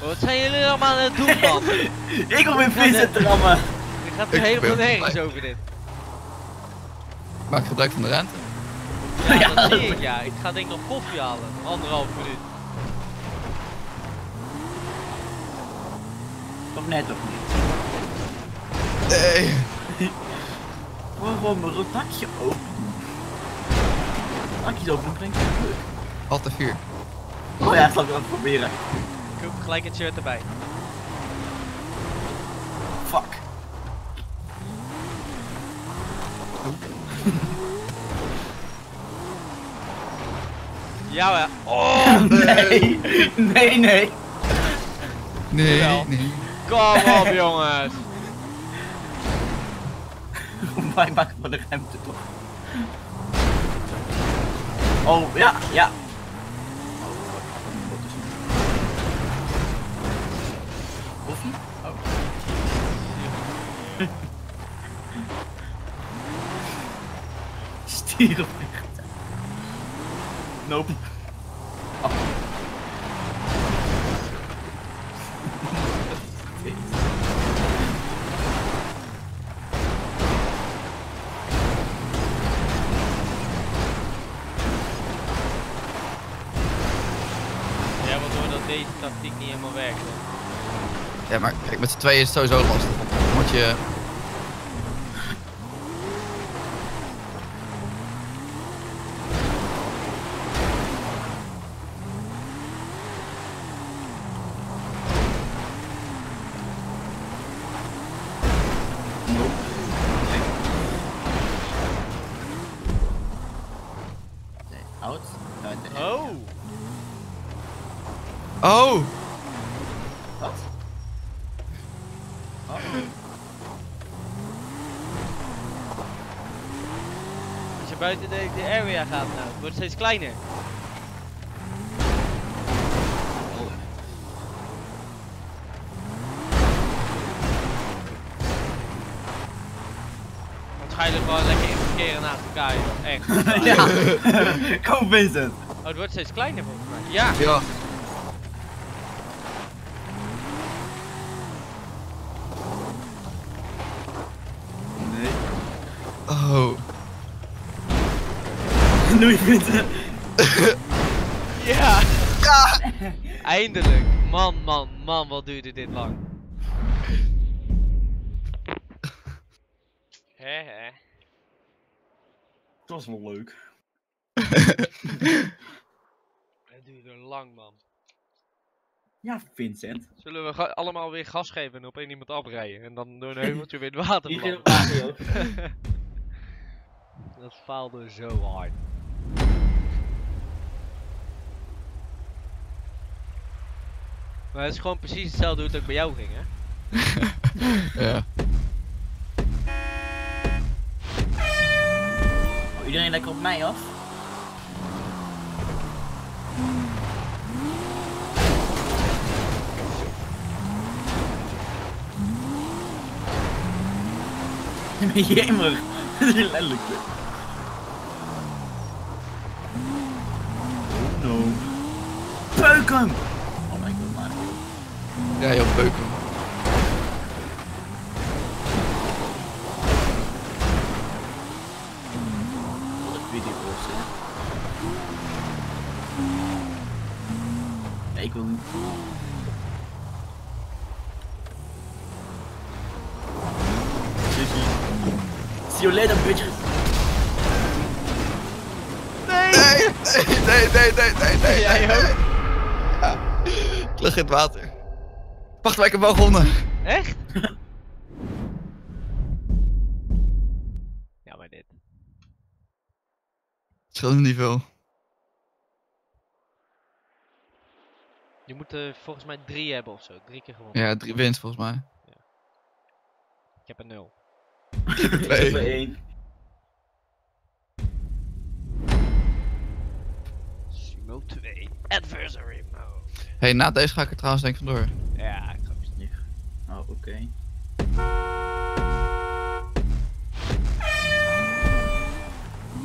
(laughs) Wat zijn jullie allemaal aan het doen man? (laughs) Ik kom in Vincent te rammen. Ik gaat er helemaal nergens over dit. Maak gebruik van de ruimte. Ja, Ja, dat dat- zie ik ja. Ik ga denk ik nog koffie halen. Anderhalf minuut. Of net of niet? Nee. Gewoon mijn rotakje open. Dakjes open, dan breng ik het. Altijd vier. Oh ja, dat zal ik wel proberen. Ik heb gelijk het shirt erbij. Fuck. (laughs) Ja. Oh, (laughs) Nee, nee, nee. Nee, Jawel. nee. kom op (laughs) jongens. Wij maken van de ruimte toch. Oh, ja, ja. Stierenvliegt. Nope. Oh. Ja, want doordat deze tactiek niet helemaal werkt. Ja, maar kijk, met z'n tweeën is het sowieso lastig. Dan moet je... Nope. Nee, oud. Uit de Oh, Oh! Wat? Oh. als je buiten de, de area gaat nou, het wordt steeds kleiner. Want ga je er gewoon lekker in verkeren naast elkaar, joh. Echt. (laughs) ja. (laughs) Kom Vincent. Oh, het wordt steeds kleiner volgens mij. Ja, Ja. Louis Vuitton. (laughs) Ja! Eindelijk! Man, man, man, wat duurde dit lang. Hè hè. Dat was wel leuk. (laughs) Het duurde lang, man. Ja, Vincent. Zullen we allemaal weer gas geven en op één iemand afrijden? En dan door een (laughs) heuveltje weer in het water. Dat faalde zo hard. Maar het is gewoon precies hetzelfde hoe het ook bij jou ging, hè? (laughs) Ja. Oh, iedereen lekker op mij af? (laughs) Jemmer. (laughs) Dat is letterlijk. Oh no. Peuk hem! Ja, joh, beuken. Wat een hè. Ja, ik wil niet. See you later, bitch. Nee, nee, nee, nee, nee, nee. Nee, ook? nee. Ja. Ik lig in het water. Wacht, maar ik heb wel gewonnen. Echt? (laughs) ja, maar dit. Het scheelt niet veel. Je moet eh, volgens mij drie hebben of zo. Drie keer gewonnen. Ja, drie wins volgens mij. Ik heb een nul. Twee. Bij één. Sumo 2. Adversary mode. Hey, na deze ga ik er trouwens denk ik vandoor. Ja, ik geloof het. Oh, oké.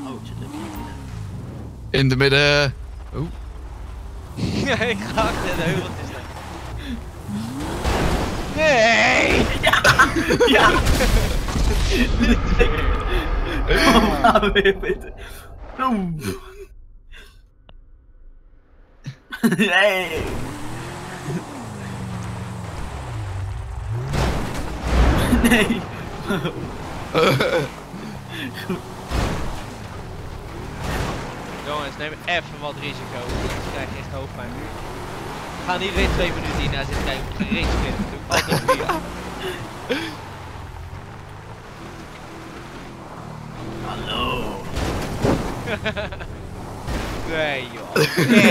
Oh, shit, heb je niet In de midden. Oeh. (laughs) Ja, ik ga achter de heuveltjes staan. Nee! Ja! (laughs) Oh, gaan we weer weten. Oeh. (laughs) (laughs) Nee! Nee! (laughs) Jongens, neem even wat risico. Anders krijg je echt hoofdpijn. We gaan niet weer twee minuten hierna zitten kijken geen race. Doe ik altijd via. Hallo! Nee joh.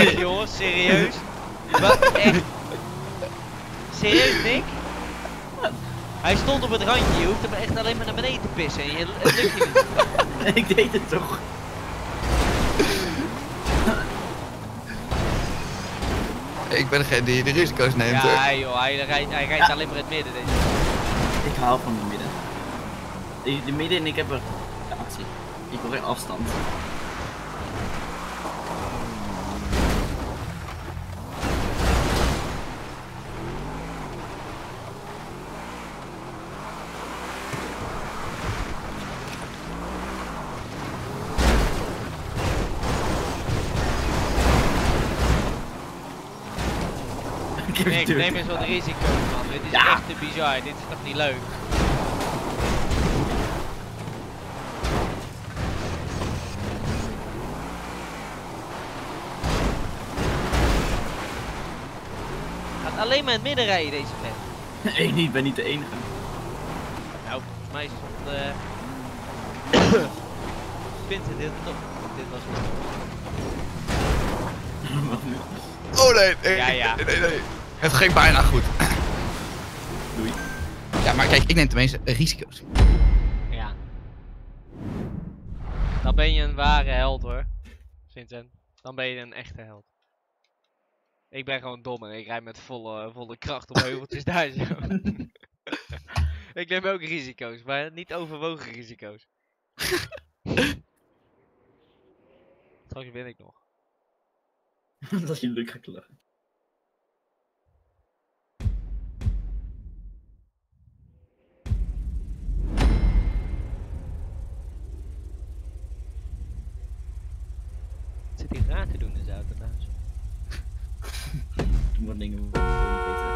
Echt (laughs) joh, serieus? Wat echt? Serieus Nick? Hij stond op het randje, je hoeft hem echt alleen maar naar beneden te pissen en je, het lukt je niet. (laughs) Ik deed het toch? (laughs) Ik ben degene die de risico's neemt hoor. Ja joh, hij rijdt, hij rijdt Ja. alleen maar in het midden deze. Ik hou van de midden. De, de midden en ik heb er de actie. Ik wil geen afstand. Ik neem eens wat risico man. Dit is Ja. echt te bizar, dit is toch niet leuk? Gaat alleen maar in het midden rijden deze vent. (laughs) Ik niet, ben niet de enige. Nou, volgens mij stond eh Vincent dit toch. Dit was het. (laughs) Oh nee, nee, Ja, ja. nee, nee, nee. Het ging bijna goed. (clears throat) Doei. Ja, maar kijk, ik neem tenminste risico's. Ja. Dan ben je een ware held hoor. Vincent. Dan ben je een echte held. Ik ben gewoon dom en ik rijd met volle, volle kracht op heuveltjes (laughs) daar zo. (laughs) ik neem ook risico's, maar niet overwogen risico's. (laughs) Straks win ik nog. Dat je leuk gaat lachen. Zit hij raar te doen in zijn auto trouwens? Wat dingen moet ik niet weten.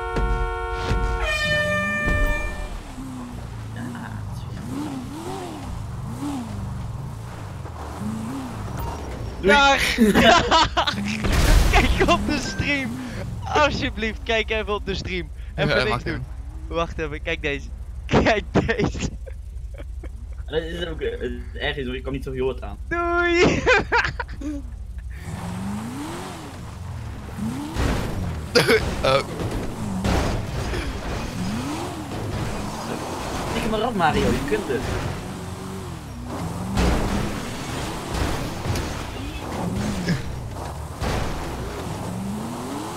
Ja, (laughs) kijk op de stream! Alsjeblieft, kijk even op de stream. Even Ja, niks doen. even. Wacht even, kijk deze. (laughs) Kijk deze. Dat is ook eh, het erg is, hoor, ik kwam niet zo heel wat aan. Doei! (laughs) Oh, Tik hem maar af Mario, je kunt het.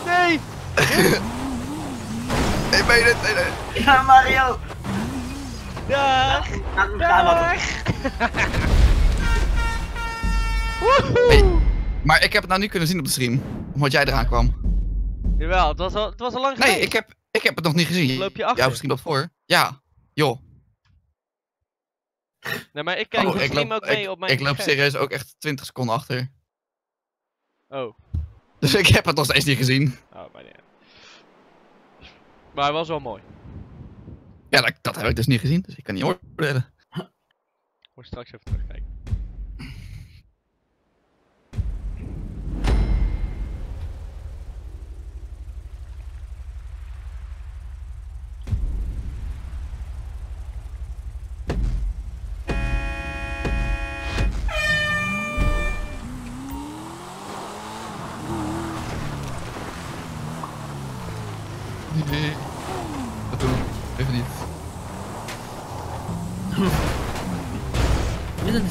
Nee! (laughs) ik meen het, nee, nee. Ja Mario! Dag! Hem Dag! Woehoe! Maar ik heb het nou niet kunnen zien op de stream. Omdat jij eraan kwam. Jawel, het was al, het was al lang Nee, geleden. ik heb, ik heb het nog niet gezien. Loop je achter? Jouw stream loopt voor. Ja. Joh. Nee, maar ik kijk Oh, ik loop, ook mee ik, op mijn ik loop scherm. serieus ook echt 20 seconden achter. Oh. Dus ik heb het nog steeds niet gezien. Oh, maar nee. Maar hij was wel mooi. Ja, dat, dat heb ik dus niet gezien. Dus ik kan niet oordelen. Moet straks even terugkijken.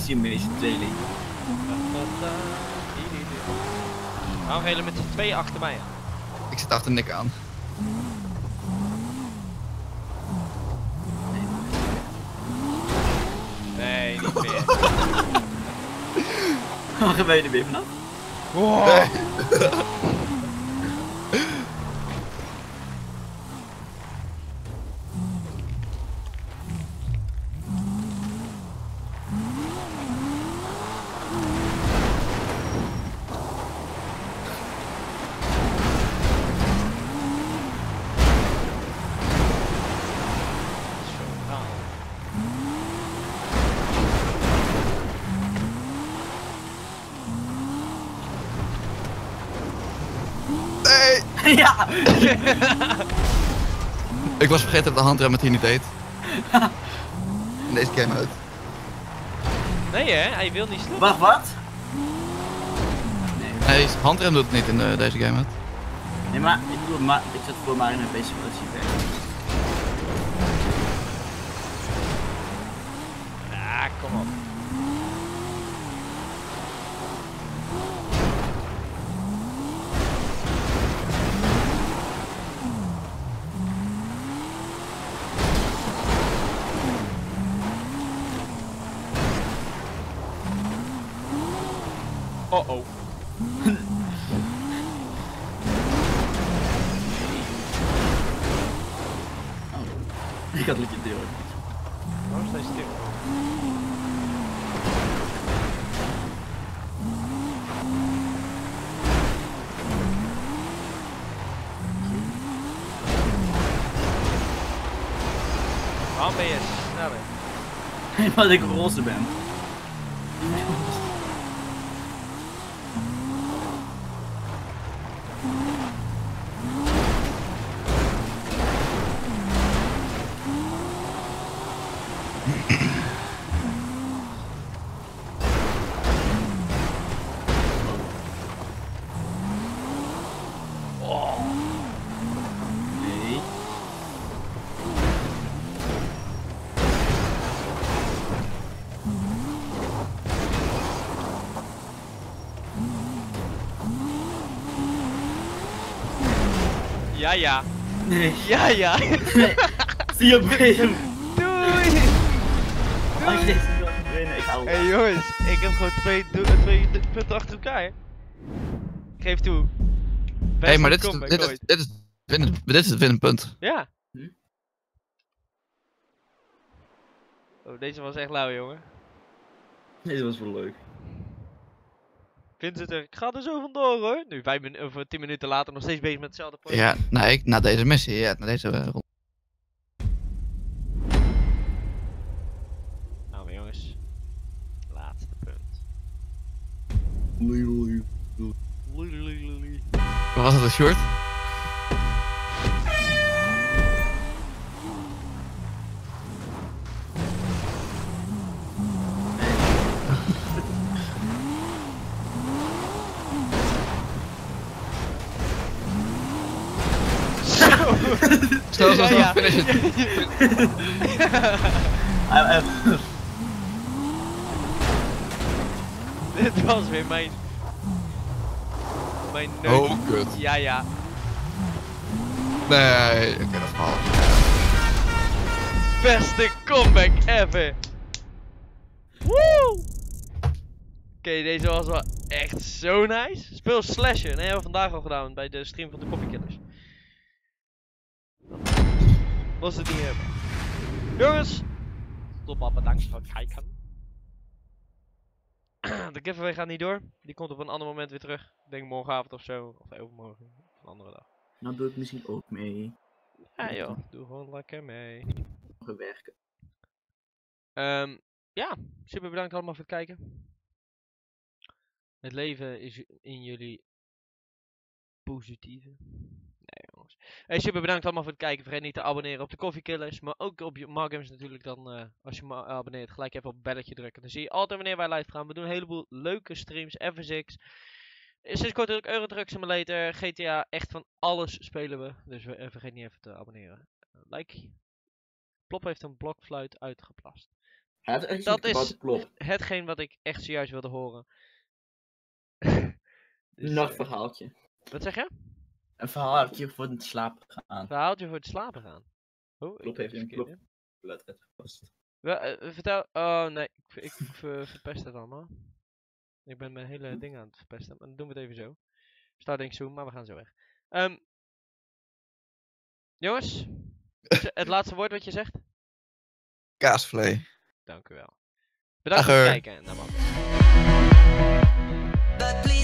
Is die meeste tweeling. Waarom gaan jullie met z'n tweeën achter mij aan? Ik zit achter Nick aan. Nee, niet meer. Waar ben je er weer vanaf? Wow. Nee! (laughs) ja! Ik was vergeten dat de handrem het hier niet deed. In deze game uit. Nee hè, hij wil niet stoppen. Wacht, wat? Nee, Nee, handrem doet het niet in eh, deze game uit. nee maar ik bedoel, maar, ik zat voor Mario een beetje wat zie werken. Ah, kom op. Liedje deel. Waarom sta je stil? Waarom ben je sneller? (laughs) Omdat ik roze ben. Ja, ja. Nee. Ja, ja. Nee. Zie je? Doei. Hé hey, jongens, ik heb gewoon twee, d- punten achter elkaar. Ik geef toe. Hé, Beste maar dit is, dit, is, dit, is winnen, dit is het winnenpunt. Ja. Hm? Oh, deze was echt lauw, jongen. Deze was wel leuk. Vincent zegt, ik ga er zo vandoor hoor. Nu, vijf min of 10 minuten later nog steeds bezig met hetzelfde project. Ja, nee, ik- na deze missie, ja, na deze eh, ronde. Nou maar jongens. Laatste punt. Wat was het, een short? Zo, zo, Ja, ja. finish it. (laughs) Dit was weer mijn... Mijn neus. Oh, kut. Ja, ja. Nee, oké, dat verhaal. Beste comeback ever. Woe! Oké, deze was wel echt zo nice. Speel Slasher. Nee, hebben we vandaag al gedaan bij de stream van de Coffee Killers. Was het niet hebben. Jongens. Top al bedankt voor het kijken. (clears throat) De giveaway gaat niet door. Die komt op een ander moment weer terug. Ik denk morgenavond of zo. Of overmorgen. Of een andere dag. nou doe ik misschien ook mee. Ja joh, doe gewoon lekker mee. Nog werken. Ehm, ja, super bedankt allemaal voor het kijken. Het leven is in jullie positieve. Jongens. Hey, super bedankt allemaal voor het kijken. Vergeet niet te abonneren op de Coffee Killers. Maar ook op je Margames natuurlijk. Dan, eh, als je me abonneert, gelijk even op het belletje drukken. Dan zie je altijd wanneer wij live gaan. We doen een heleboel leuke streams. FSX. Sinds kort ook Euro Truck Simulator. GTA. Echt van alles spelen we. Dus eh, vergeet niet even te abonneren. Eh, like. Plop heeft een blokfluit uitgeplast het Dat is- hetgeen wat ik echt zojuist wilde horen. (laughs) Dus, Nog eh, verhaaltje. wat zeg je? Een verhaaltje voor het slapen gaan. Verhaaltje voor het slapen gaan. Oh, ik Klop heb heeft een klop. Uitgepast. hè? Wel, eh, vertel. Oh nee, ik, ik ver- verpest het allemaal. Ik ben mijn hele ding aan het verpesten. Maar dan doen we het even zo. Starting soon, maar we gaan zo weg. Ehm, jongens, (laughs) het laatste woord wat je zegt? Kaasvlee. Dank u wel. Bedankt voor het kijken. Nou, man. But please